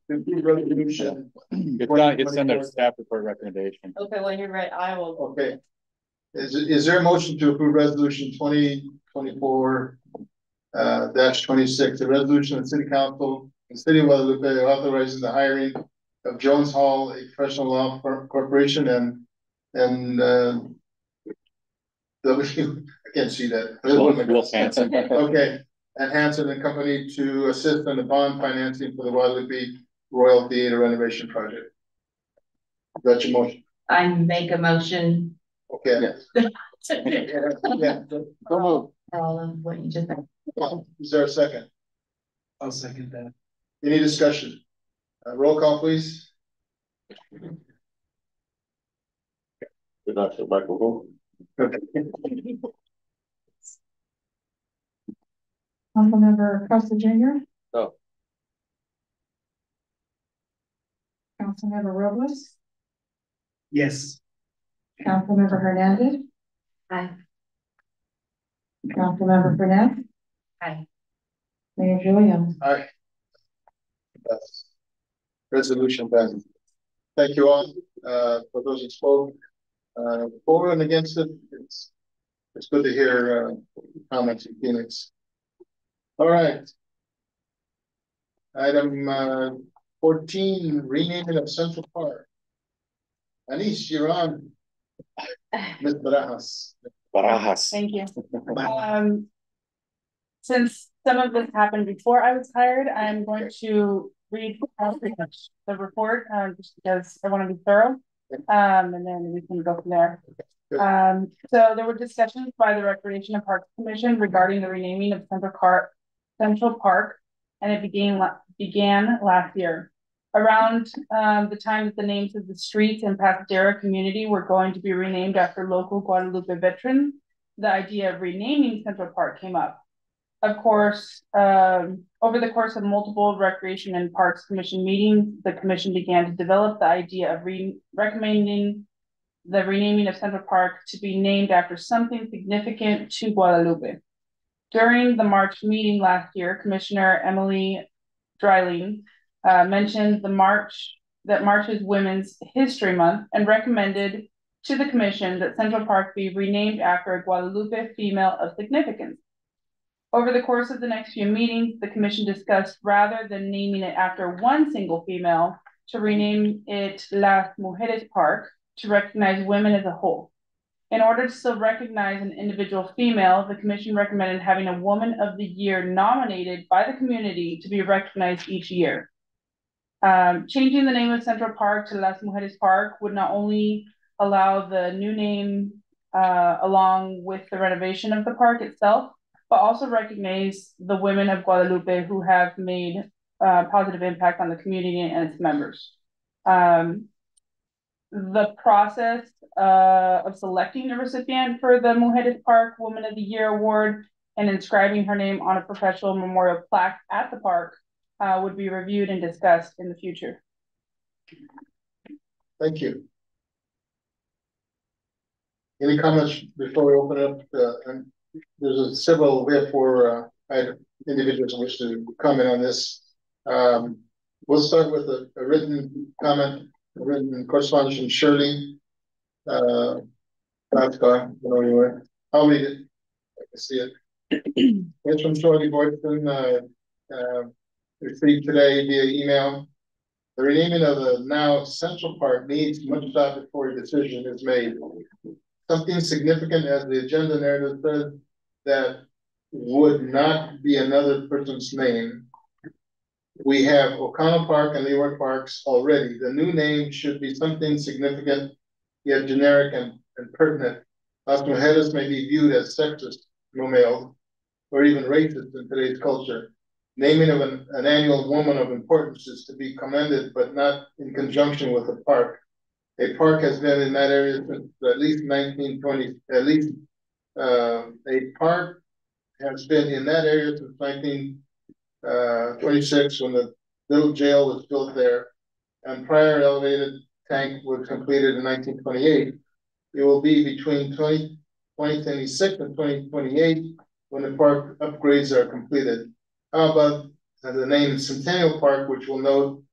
Speaker 1: Resolution.
Speaker 4: it's not, it's in the staff report recommendation.
Speaker 2: Okay, when you're ready, I will.
Speaker 1: Okay. Is, is there a motion to approve resolution twenty twenty-four uh, dash twenty-six, a resolution of the city council, the city of Guadalupe authorizing the hiring of Jones Hall, a professional law corporation and, and, uh, W, I can't see that.
Speaker 4: Will- Will Hansen. *laughs*
Speaker 1: Okay, and Hansen and Company to assist in the bond financing for the Guadalupe Royal Theater renovation project. That's your motion,
Speaker 2: I make a motion.
Speaker 1: okay? *laughs* Yeah,
Speaker 2: All all of what you just said.
Speaker 1: is there a second?
Speaker 16: I'll second that.
Speaker 1: Any discussion? Uh, roll call, please.
Speaker 15: Good night, microphone.
Speaker 14: Councilmember Costa Junior.
Speaker 15: No.
Speaker 14: Councilmember Robles,
Speaker 16: Yes.
Speaker 14: Councilmember Hernandez,
Speaker 2: Aye.
Speaker 14: Councilmember Burnett,
Speaker 2: Aye.
Speaker 14: Mayor Williams.
Speaker 1: Aye. That's- Resolution passes. Thank you all, uh, for those who spoke, uh, for and against it. It's, it's good to hear, uh, comments and Phoenix. All right. Item, uh, fourteen, renaming of Central Park. Anis, you're on. *laughs* Ms. Barajas.
Speaker 4: Barajas.
Speaker 11: Thank you. Um. Since some of this happened before I was hired, I'm going to read the report, um, just because I want to be thorough. Um, and then we can go from there. Um, so there were discussions by the Recreation and Parks Commission regarding the renaming of Central Park, Central Park, and it began, began last year. Around, um, the time that the names of the streets in Pasadera community were going to be renamed after local Guadalupe veterans, the idea of renaming Central Park came up. Of course, um, over the course of multiple Recreation and Parks Commission meetings, the commission began to develop the idea of re- recommending the renaming of Central Park to be named after something significant to Guadalupe. During the March meeting last year, Commissioner Emily Dryling uh, mentioned the March, that March is Women's History Month and recommended to the commission that Central Park be renamed after a Guadalupe female of significance. Over the course of the next few meetings, the commission discussed rather than naming it after one single female, to rename it Las Mujeres Park to recognize women as a whole. In order to still recognize an individual female, the commission recommended having a woman of the year nominated by the community to be recognized each year. Um, changing the name of Central Park to Las Mujeres Park would not only allow the new name uh, along with the renovation of the park itself, but also recognize the women of Guadalupe who have made uh, positive impact on the community and its members. Um, the process uh, of selecting the recipient for the Mujeres Park Woman of the Year Award and inscribing her name on a professional memorial plaque at the park uh, would be reviewed and discussed in the future.
Speaker 1: Thank you. Any comments before we open up? Uh, and there's a several, four uh, individuals who wish to comment on this. Um, we'll start with a, a written comment, a written correspondence from Shirley. Uh, you know, anyway. I'll read it. I can see it. *clears throat* It's from Shirley Boydston, uh, uh, received today via email. The renaming of the now Central Park needs much thought before a decision is made. Something significant as the agenda narrative says that would not be another person's name. We have O'Connell Park and Leroy Parks already. The new name should be something significant, yet generic and, and pertinent. Las Mujeres may be viewed as sexist, no male, or even racist in today's culture. Naming of an, an annual woman of importance is to be commended, but not in conjunction with a park. A park has been in that area since at least 1920, at least uh, a park has been in that area since 1926 when the little jail was built there and prior elevated tank was completed in 1928. It will be between 20, 2026 and 2028 when the park upgrades are completed. How about uh, the name Centennial Park, which will note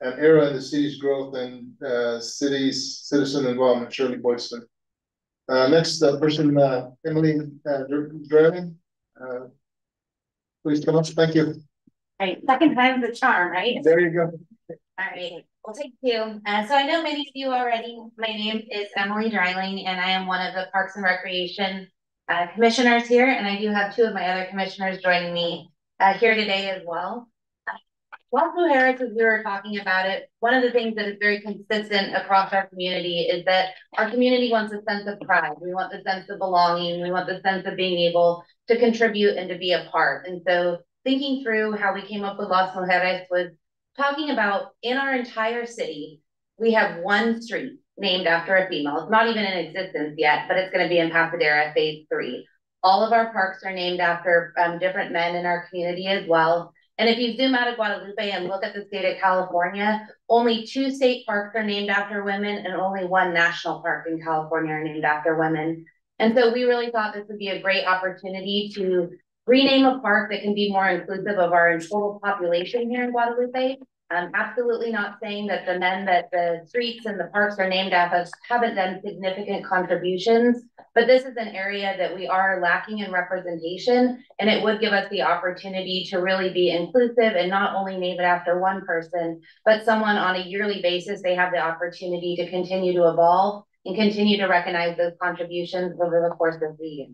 Speaker 1: an era in the city's growth and uh, city's citizen involvement, Shirley Boydston. Uh, next uh, person, uh, Emily uh. Uh, please come up. Thank you.
Speaker 20: All right, second time's the charm, right?
Speaker 1: There you go.
Speaker 20: All right, we'll take two. Uh, so I know many of you already. My name is Emily Dryling, and I am one of the Parks and Recreation uh, commissioners here, and I do have two of my other commissioners joining me uh, here today as well. Las Mujeres, as we were talking about it, one of the things that is very consistent across our community is that our community wants a sense of pride. We want the sense of belonging. We want the sense of being able to contribute and to be a part. And so thinking through how we came up with Las Mujeres was talking about in our entire city, we have one street named after a female. It's not even in existence yet, but it's going to be in Pasadera phase three. All of our parks are named after um, different men in our community as well. And if you zoom out of Guadalupe and look at the state of California, only two state parks are named after women and only one national park in California are named after women. And so we really thought this would be a great opportunity to rename a park that can be more inclusive of our total population here in Guadalupe I'm absolutely not saying that the men that the streets and the parks are named after haven't done significant contributions, but this is an area that we are lacking in representation, and it would give us the opportunity to really be inclusive and not only name it after one person, but someone on a yearly basis, they have the opportunity to continue to evolve and continue to recognize those contributions over the course of the year.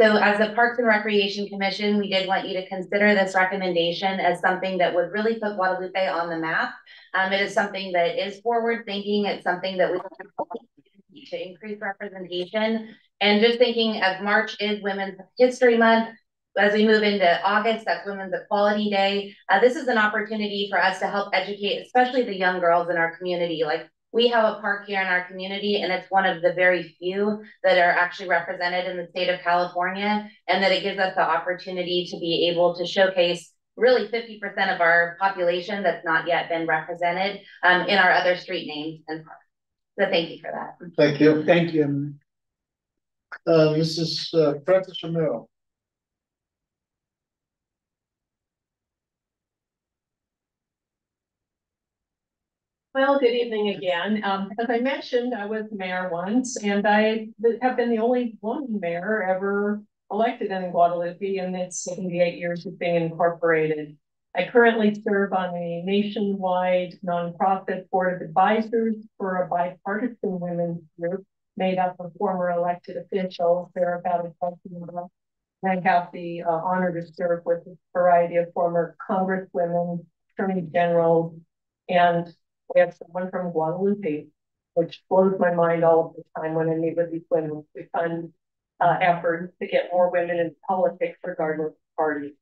Speaker 20: So as the Parks and Recreation Commission, we did want you to consider this recommendation as something that would really put Guadalupe on the map. Um, it is something that is forward thinking. It's something that we to increase representation. And just thinking as March is Women's History Month, as we move into August, that's Women's Equality Day. Uh, this is an opportunity for us to help educate, especially the young girls in our community. Like we have a park here in our community, and it's one of the very few that are actually represented in the state of California, and that it gives us the opportunity to be able to showcase really 50% of our population that's not yet been represented um, in our other street names and parks. So thank you for that.
Speaker 1: Thank you.
Speaker 16: Thank you.
Speaker 1: Uh, Mrs. Uh, Francis Romero.
Speaker 19: Well, good evening again. Um, as I mentioned, I was mayor once, and I have been the only woman mayor ever elected in Guadalupe in its 78 years of being incorporated. I currently serve on a nationwide nonprofit board of advisors for a bipartisan women's group made up of former elected officials. There are about a dozen of them. I have the uh, honor to serve with a variety of former congresswomen, attorney generals, and we have someone from Guadalupe, which blows my mind all the time when I meet with these women. We fund uh, efforts to get more women in politics regardless of party.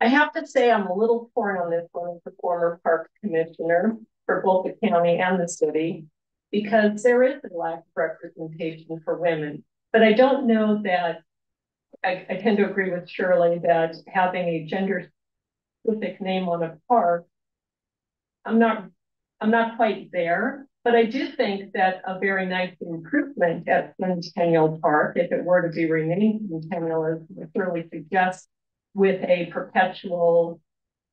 Speaker 19: I have to say I'm a little torn on this one as the former park commissioner for both the county and the city because there is a lack of representation for women. But I don't know that I, I tend to agree with Shirley that having a gender specific name on a park, I'm not I'm not quite there, but I do think that a very nice improvement at Centennial Park, if it were to be renamed Centennial, as Shirley suggests, with a perpetual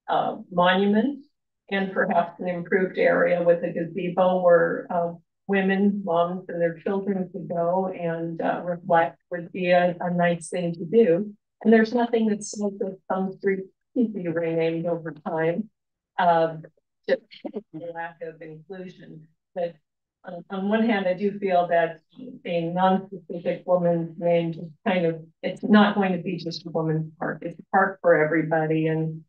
Speaker 19: uh, monument and perhaps an improved area with a gazebo where uh, women, moms, and their children could go and uh, reflect would be a, a, nice thing to do. And there's nothing that says that some streets can be renamed over time, uh, lack of inclusion. But on, on one hand, I do feel that a non-specific woman's name just kind of, it's not going to be just a woman's park. It's a park for everybody. And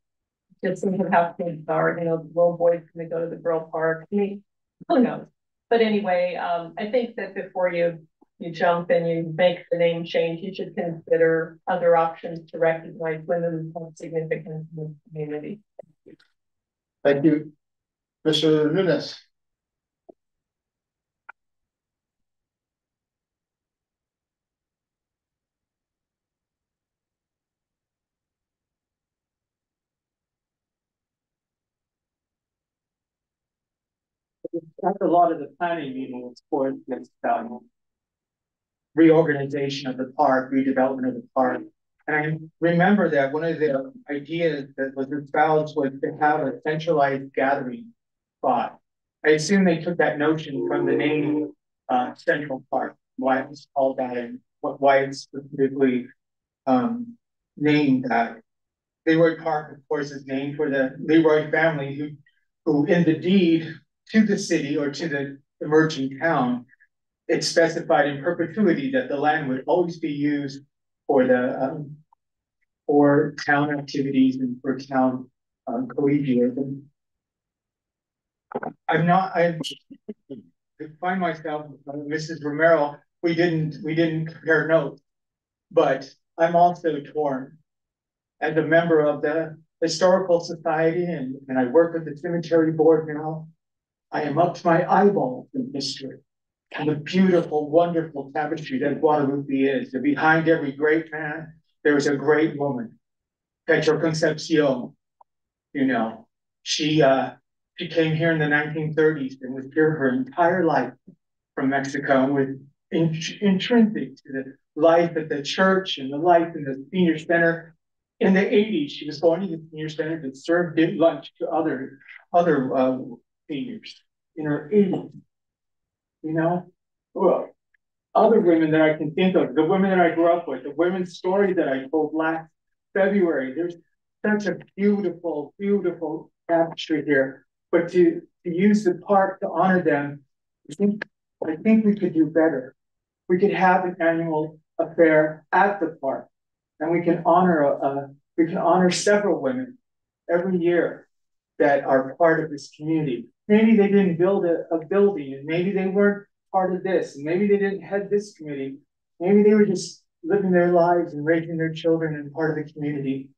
Speaker 19: just think of how kids are, you know, the little boy's going to go to the girl park. I mean, who knows? But anyway, um, I think that before you you jump and you make the name change, you should consider other options to recognize women significance in the community.
Speaker 1: Thank you. Mr. Nunes.
Speaker 13: That's a lot of the planning meetings for this um, reorganization of the park, redevelopment of the park. And I remember that one of the ideas that was espoused was to have a centralized gathering I assume they took that notion from the name uh, Central Park, why it was called that and what, why it's specifically um, named that. Leroy Park, of course, is named for the Leroy family who, who in the deed to the city or to the emerging town, it specified in perpetuity that the land would always be used for the um, for town activities and for town um, collegialism. I'm not. I, find myself, uh, Mrs. Romero. We didn't. We didn't compare notes, but I'm also torn as a member of the historical society, and and I work with the cemetery board now. I am up to my eyeballs in history and the beautiful, wonderful tapestry that Guadalupe is. And behind every great man, there is a great woman, Petra Concepcion. You know, she uh, she came here in the 1930s and was here her entire life from Mexico and was in, intrinsic to the life at the church and the life in the senior center. In the 80s, she was going to the senior center to serve lunch to other other uh, seniors in her 80s. You know, well, other women that I can think of, the women that I grew up with, the women's story that I told last February. There's such a beautiful, beautiful tapestry here. But to, to use the park to honor them, I think, I think we could do better. We could have an annual affair at the park, and we can honor a, a we can honor several women every year that are part of this community. Maybe they didn't build a, a building and maybe they weren't part of this and maybe they didn't head this committee. Maybe they were just living their lives and raising their children and part of the community.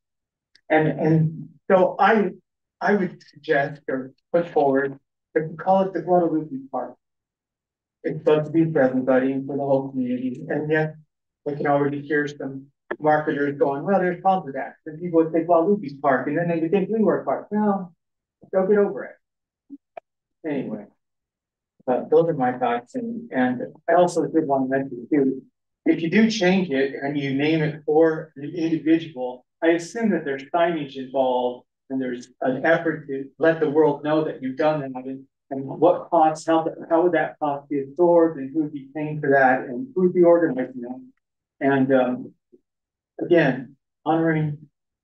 Speaker 13: And and so I I would suggest or put forward that we call it the Guadalupe Park. It's supposed to be for everybody and for the whole community. And yet we can already hear some marketers going, well, there's problems with that. And people would say Guadalupe's Park, and then they would think Leroy Park. No, don't get over it anyway, uh, those are my thoughts. And, and I also did want to mention too, if you do change it and you name it for an individual, I assume that there's signage involved and there's an effort to let the world know that you've done that and, and what costs, how, the, how would that cost be absorbed and who would be paying for that and who would be organizing that. And um, again, honoring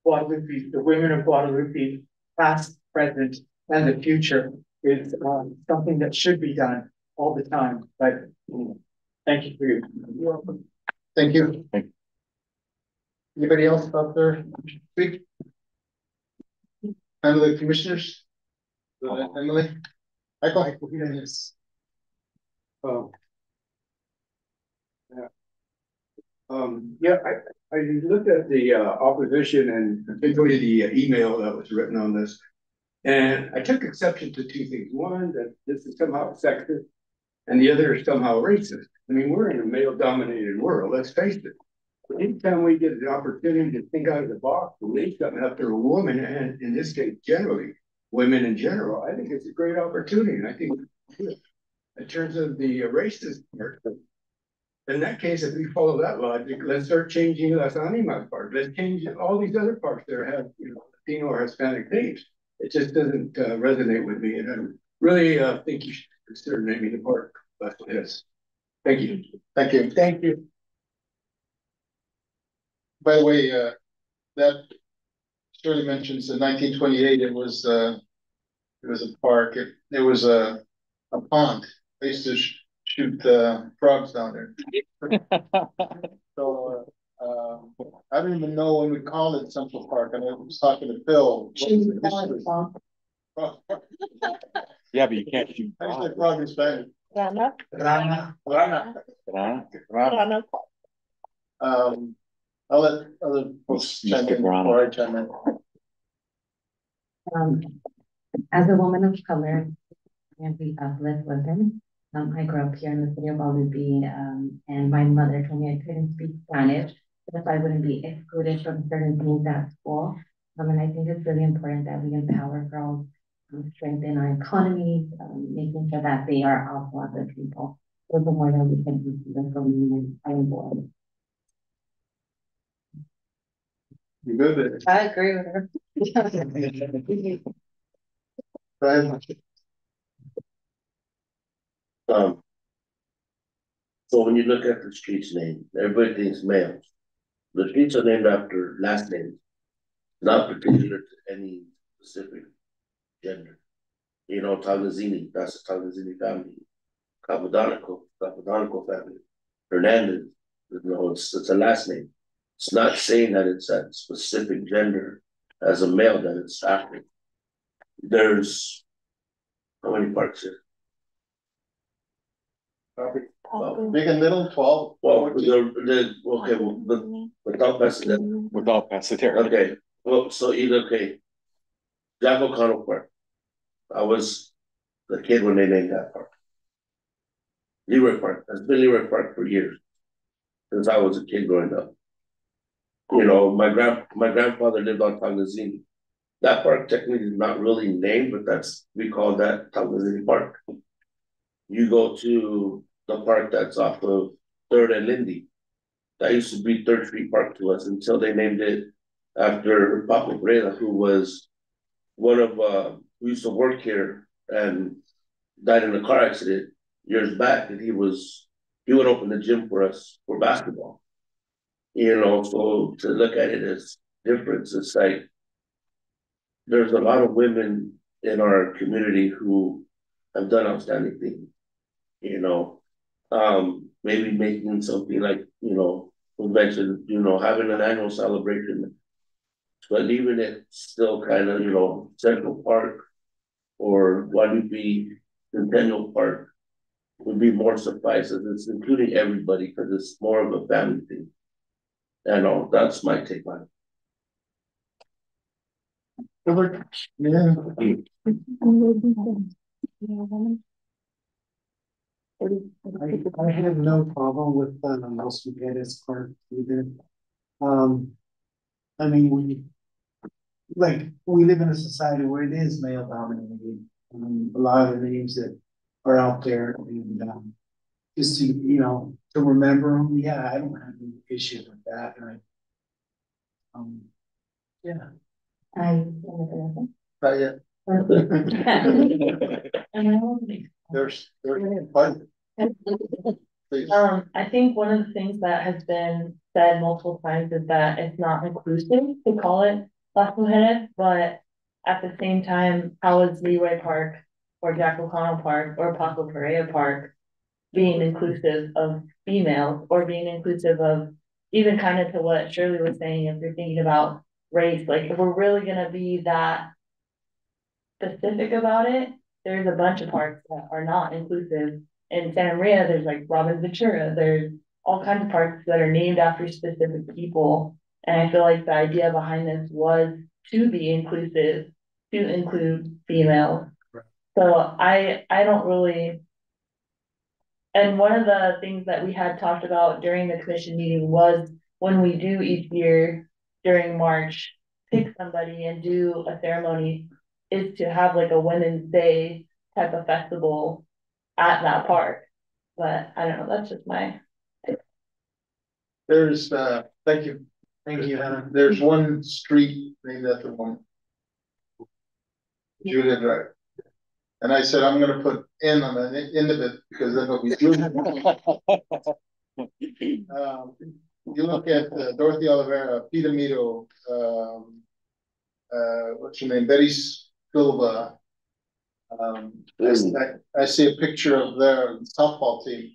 Speaker 13: Guadalupe, the women of Guadalupe, past, present, and the future is um, something that should be done. all the time, but thank you for your. You're welcome.
Speaker 1: Thank you. Anybody else out there? Speak? And the commissioners? Uh, Emily? I go ahead. Yes.
Speaker 24: Um. Yeah. Um, yeah, I, I looked at the uh, opposition and particularly the uh, email that was written on this. And I took exception to two things. One, that this is somehow sexist. And the other is somehow racist. I mean, we're in a male dominated world, let's face it. Anytime we get an opportunity to think out of the box, to leave something up to a woman, and in this case, generally, women in general, I think it's a great opportunity. And I think in terms of the racist part, in that case, if we follow that logic, let's start changing Las Animas part. Let's change all these other parts that have, you know, Latino or Hispanic names. It just doesn't uh, resonate with me. And I really uh, think you should consider naming the park. That's what. Thank you.
Speaker 1: Thank you.
Speaker 13: Thank you.
Speaker 1: By the way, uh, that Shirley mentions in nineteen twenty-eight, it was, uh, it was a park, it, it was a, a pond. I used to sh- shoot, uh, frogs down there. *laughs* So, uh, um, I don't even know when we called it Central Park, and I was talking to Phil. what was the history?
Speaker 4: Yeah, but you can't shoot.
Speaker 1: I used to frog in Spanish.
Speaker 11: Rana.
Speaker 1: Rana. Rana.
Speaker 4: Rana.
Speaker 11: Rana.
Speaker 1: Um, I'll let other folks chime in
Speaker 4: Grana.
Speaker 1: before I chime in.
Speaker 2: Um, as a woman of color, and we uplift women. Um, I grew up here in the city of Guadalupe, um, and my mother told me I couldn't speak Spanish, but if I wouldn't be excluded from certain things at school. Um, and I think it's really important that we empower girls, um, strengthen our economies, um, making sure that they are also other people. So the more that we can do them from women, I am
Speaker 1: You good with it?
Speaker 14: I agree with her. *laughs*
Speaker 15: Um. So when you look at the streets name, everybody thinks males. The streets are named after last names, not particular to any specific gender. You know, Tognazzini, that's a Tognazzini family. Campodonico, Campodonico family. Hernandez, you know, it's, it's a last name. It's not saying that it's that specific gender as a male that it's after. There's, how many parks here?
Speaker 1: Big and little, twelve.
Speaker 15: Well, the, the, okay, well, the, without precedent.
Speaker 4: Without Pasadera.
Speaker 15: Okay, well, so either, okay. Jack O'Connell Park. I was the kid when they named that park. Leroy Park, it's been Leroy Park for years. Since I was a kid growing up. You know, my grand, my grandfather lived on Tognazzini. That park technically is not really named, but that's, we call that Tognazzini Park. You go to the park that's off of Third and Lindy. That used to be Third Street Park to us until they named it after Paco Perea, who was one of, uh, who used to work here and died in a car accident years back, and he was, he would open the gym for us for basketball. You know, so to look at it as difference, it's like there's a lot of women in our community who have done outstanding things. You know, um, maybe making something like, you know, we mentioned, you know, having an annual celebration. But leaving it still kind of, you know, Central Park or Guadalupe Centennial Park would be more suffice it's including everybody because it's more of a family thing. And all, that's my take on it.
Speaker 1: Yeah.
Speaker 25: I, I have no problem with, uh, Los Mujeres Park either. Um, I mean, we, like, we live in a society where it is male dominated. A lot of the names that are out there and, um, just to, you know, to remember them, yeah, I don't have any issue with that, and I. Um, yeah.
Speaker 2: I.
Speaker 1: Yet. *laughs* There's, there's fun. *laughs*
Speaker 11: Um, I think one of the things that has been said multiple times is that it's not inclusive to call it Las Mujeres, but at the same time, how is Leroy Park
Speaker 26: or Jack O'Connell Park or Paco Perea Park being inclusive of females or being inclusive of even kind of to what Shirley was saying, if you're thinking about race, like if we're really gonna be that specific about it, there's a bunch of parks that are not inclusive. In Santa Maria, there's like Robin Ventura, there's all kinds of parks that are named after specific people. And I feel like the idea behind this was to be inclusive, to include females. So I, I don't really. And one of the things that we had talked about during the commission meeting was when we do each year during March, pick somebody and do a ceremony is to have like a Women's Day type of festival at that park. But I don't know, that's just my.
Speaker 1: There's, uh, thank you.
Speaker 13: Thank you, Hannah.
Speaker 1: There's one street named after one. Julia Drive. And I said, I'm gonna put N on the end of it because then it'll be Julia. *laughs* Um, you look at uh, Dorothy Oliveira, Peter Mito, um. Uh, what's her name, Betty Silva. Um, I, I- I see a picture of their softball team.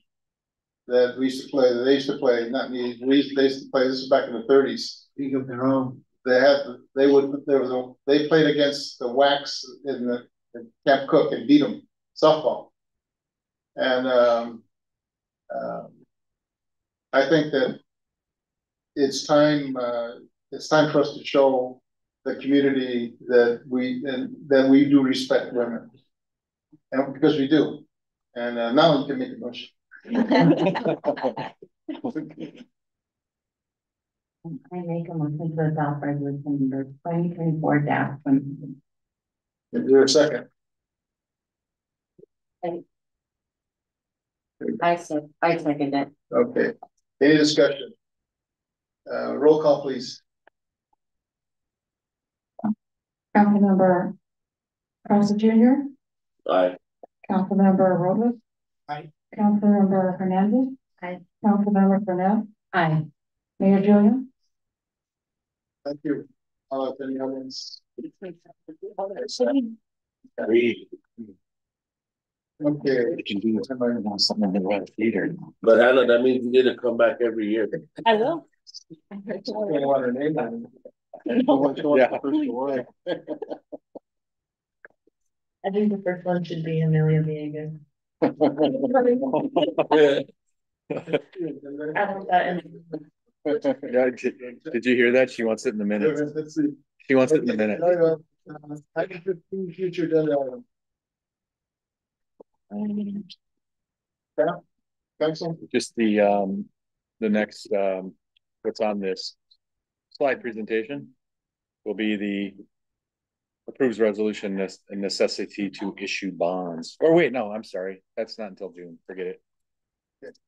Speaker 1: That we used to play, that they used to play, not me, we used, they used to play, this is back in the thirties.
Speaker 13: League of their own.
Speaker 1: They had, they would, there was a, they played against the Wax in the, in Camp Cooke and beat them softball. And, um, um, I think that it's time, uh, it's time for us to show the community that we, and that we do respect women. And because we do. And, uh, now you can make a motion. *laughs*
Speaker 2: I make a motion to adopt resolution number twenty twenty-four dash twenty.
Speaker 1: Is there a second?
Speaker 27: I said, I second it.
Speaker 1: Okay, any discussion? Uh, roll call, please.
Speaker 14: Councilmember Carlson Junior,
Speaker 15: Aye.
Speaker 14: Councilmember Robles.
Speaker 13: Aye.
Speaker 14: Councilmember Hernandez.
Speaker 2: Aye.
Speaker 14: Councilmember Cornell.
Speaker 2: Aye.
Speaker 14: Mayor Julian.
Speaker 1: Thank you. Uh, if any others?
Speaker 15: Three.
Speaker 1: Okay.
Speaker 4: can do something in the right theater.
Speaker 15: But Hannah, that means you need to come back every year.
Speaker 26: I will.
Speaker 1: Don't want her name on it.
Speaker 26: I think the first one should be Amelia Viegas. *laughs* I want that in-
Speaker 4: Yeah, did, did you hear that? She wants it in the minutes.
Speaker 1: Let's see.
Speaker 4: She wants it in the minutes.
Speaker 1: Uh, Item fifteen, future agenda item. Yeah, Council,
Speaker 4: Just the, um, the next, um, what's on this slide presentation will be the approves resolution nes- necessity to issue bonds. Or wait, no, I'm sorry. That's not until June. Forget it.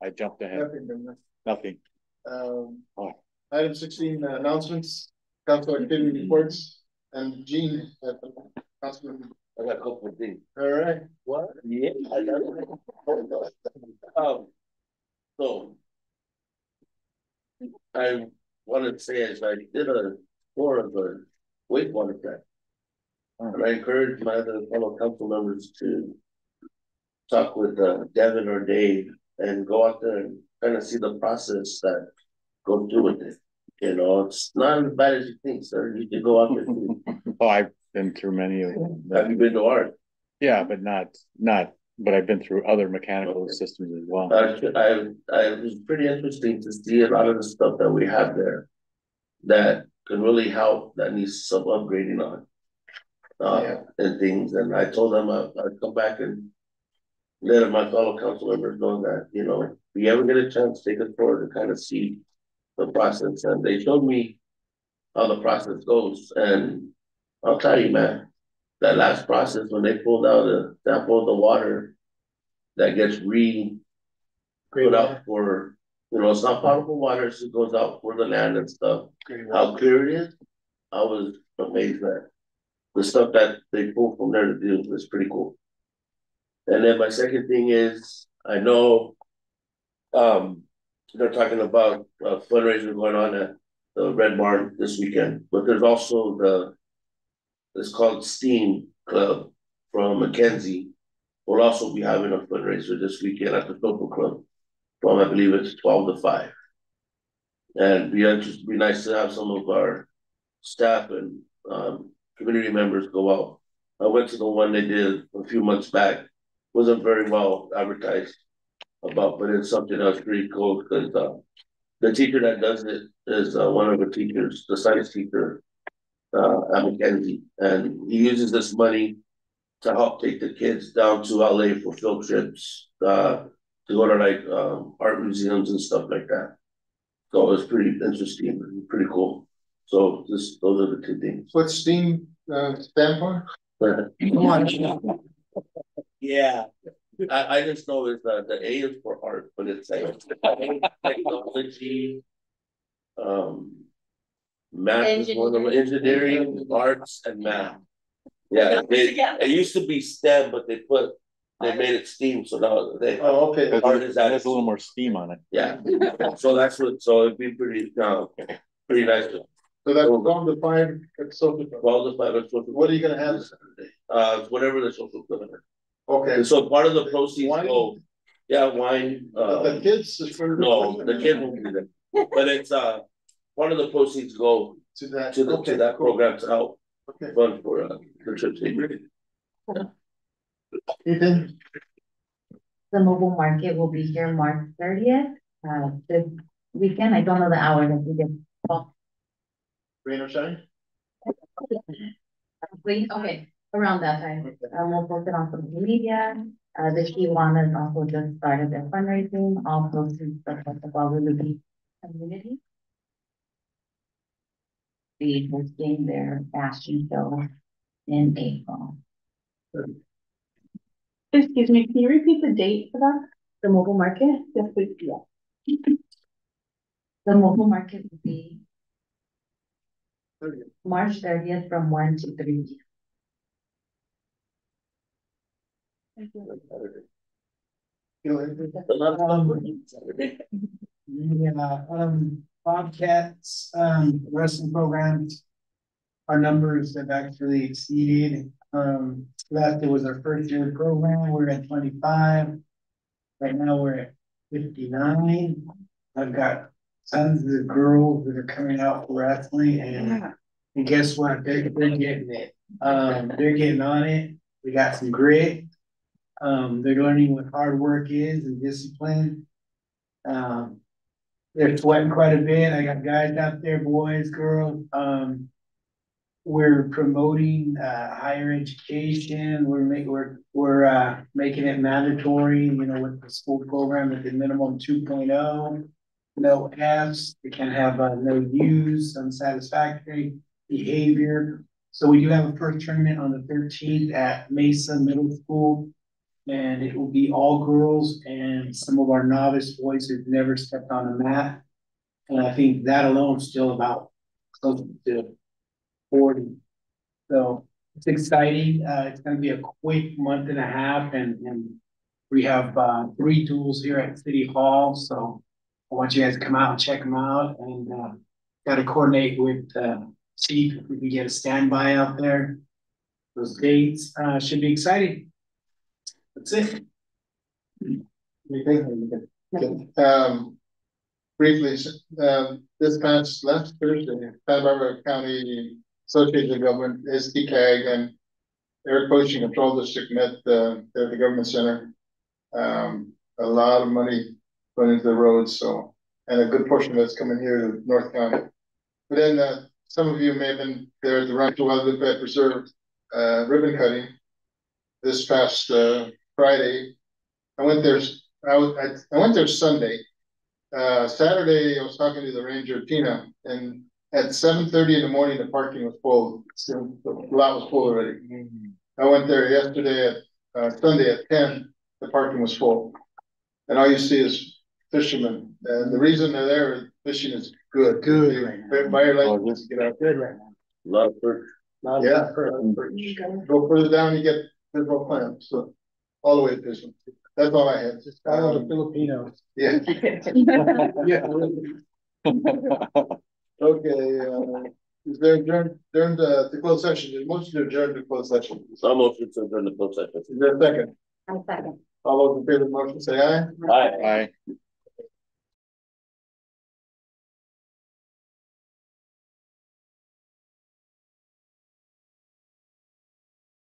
Speaker 4: I jumped ahead.
Speaker 1: nothing,
Speaker 4: Nothing.
Speaker 1: Um,
Speaker 4: Oh.
Speaker 1: item sixteen, uh, announcements, council activity reports, and Jean, uh, Councilman.
Speaker 15: I got a couple of things.
Speaker 1: All right.
Speaker 15: What? Yeah. I got. Um, so. I wanted to say as I did a tour of the wastewater plant. And I encourage my other fellow council members to. Talk with uh Devin or Dave and go out there and kind of see the process that go through with it. You know, it's not as bad as you think, sir. You can go out there. and-
Speaker 4: Oh, *laughs* I've been through many of them.
Speaker 15: Have you been to ours?
Speaker 4: Yeah, but not, not, but I've been through other mechanical systems as well.
Speaker 15: I, I, I, it was pretty interesting to see a lot of the stuff that we have there. That can really help, that needs some upgrading on. Uh, and things, and I told them I, I'd come back and. Let my fellow council members know that, you know, you ever get a chance, take a tour to kind of see. The process, and they showed me. How the process goes, and I'll tell you, man. That last process, when they pulled out a sample of the water. That gets re put out for, you know, it's not potable water, so it goes out for the land and stuff. How clear it is, I was amazed at. The stuff that they pull from there to do is pretty cool. And then my second thing is, I know. Um, they're talking about a fundraiser going on at the Red Barn this weekend, but there's also the. It's called Steam Club from McKenzie We'll also be having a fundraiser this weekend at the Social Club. From, I believe it's twelve to five. And be just be nice to have some of our staff and um community members go out. I went to the one they did a few months back, wasn't very well advertised about, but it's something that's pretty cool, because uh. The teacher that does it is uh one of the teachers, the science teacher. Uh, at McKenzie, and he uses this money to help take the kids down to LA for field trips, uh, to go to like, um, art museums and stuff like that. So it was pretty interesting, pretty cool. So just, those are the two things.
Speaker 1: What's STEAM, uh, stand for? *laughs*
Speaker 15: Yeah, I, I just know it's, uh, the A is for art, but it's like technology. Um. Math is one of them, engineering, arts and math. Yeah, they, it used to be STEM, but they put, they made it STEAM, so now they.
Speaker 1: Oh, okay.
Speaker 15: Art is that,
Speaker 4: There's a little more steam on it.
Speaker 15: yeah, so that's what, so it'd be pretty, uh, pretty nice.
Speaker 1: So that's one to five at social. club.
Speaker 15: Well, the five, social.
Speaker 1: What are you gonna have?
Speaker 15: Uh, whatever the social club. Is.
Speaker 1: Okay.
Speaker 15: And so part of the proceeds
Speaker 1: Wine?
Speaker 15: go, yeah, wine, uh.
Speaker 1: The kids is for.
Speaker 15: No, the kids won't be there, but it's, uh, part of the proceeds go
Speaker 1: To that.
Speaker 15: to the,
Speaker 1: okay,
Speaker 15: to that
Speaker 1: cool.
Speaker 15: program to help
Speaker 1: Okay.
Speaker 15: fund for, uh, the trips they bring.
Speaker 1: Ethan?
Speaker 2: The mobile market will be here March thirtieth, uh, this weekend. I don't know the hour that we did.
Speaker 1: Rain or shine?
Speaker 2: Okay, around that time. Um, we'll post it on social media. Uh, the Kiwanis also just started their fundraising, also to support the Guadalupe community. Be hosting their fashion show in April.
Speaker 11: Excuse me, can you repeat the date for that?
Speaker 2: The mobile market?
Speaker 11: Yes, please. Yeah.
Speaker 2: The mobile market will be. March thirtieth from one to three.
Speaker 11: Thank you.
Speaker 1: You know, anything?
Speaker 13: Yeah, um, Bobcats, um, wrestling programs. Our numbers have actually exceeded, um, last year was our first year program, we're at twenty-five. Right now, we're at fifty-nine. I've got tons of girls that are coming out for wrestling and, and guess what? They're, they're getting it. Um, they're getting on it. We got some grit. Um, they're learning what hard work is and discipline. Um, they're sweating quite a bit. I got guys out there, boys, girls, um. We're promoting, uh, higher education. We're make, we're, we're, uh, making it mandatory, you know, with the school program at the minimum two oh. No Fs, they can't have, uh, no Us, unsatisfactory behavior. So we do have a first tournament on the thirteenth at Mesa Middle School. And it will be all girls and some of our novice boys who've never stepped on a mat. And I think that alone is still about close to forty. So it's exciting. Uh, it's gonna be a quick month and a half and, and we have, uh, three tools here at City Hall, so I want you guys to come out and check them out and, uh, gotta coordinate with, uh, chief if we can get a standby out there. Those dates, uh, should be exciting. That's it.
Speaker 1: Anything? Okay. Um, briefly, um, this past last Thursday, Santa Barbara County Association of Government, SBCAG and Air Pollution Control District met, uh, at the government center. Um, a lot of money went into the roads, so, and a good portion of it's coming here to North County. But then, uh, some of you may have been there at the Rancho Guadalupe Preserve, uh, ribbon cutting this past, uh, Friday. I went there, I was, I, I went there Sunday. Uh, Saturday, I was talking to the ranger Tina, and at seven thirty in the morning, the parking was full. So the lot was full already. I went there yesterday at, uh, Sunday at ten, the parking was full. And all you see is fishermen, and the reason they're there, fishing is good.
Speaker 13: Good
Speaker 1: They-
Speaker 13: right now.
Speaker 1: they Buy your license, get out.
Speaker 13: Good right now.
Speaker 15: Lot of perk.
Speaker 1: Yeah. Go further down, you get physical clams, so all the way to Bismarck. That's all I had.
Speaker 13: Just follow the Filipinos.
Speaker 1: Yeah. Yeah. *laughs* Okay, uh, is there adjourned, during the, the closed session, is motion to adjourn the closed session?
Speaker 15: Some motion to adjourn the closed session.
Speaker 1: Is there a second?
Speaker 2: I second.
Speaker 1: All those in favor of the motion say aye.
Speaker 10: Aye.
Speaker 15: Aye.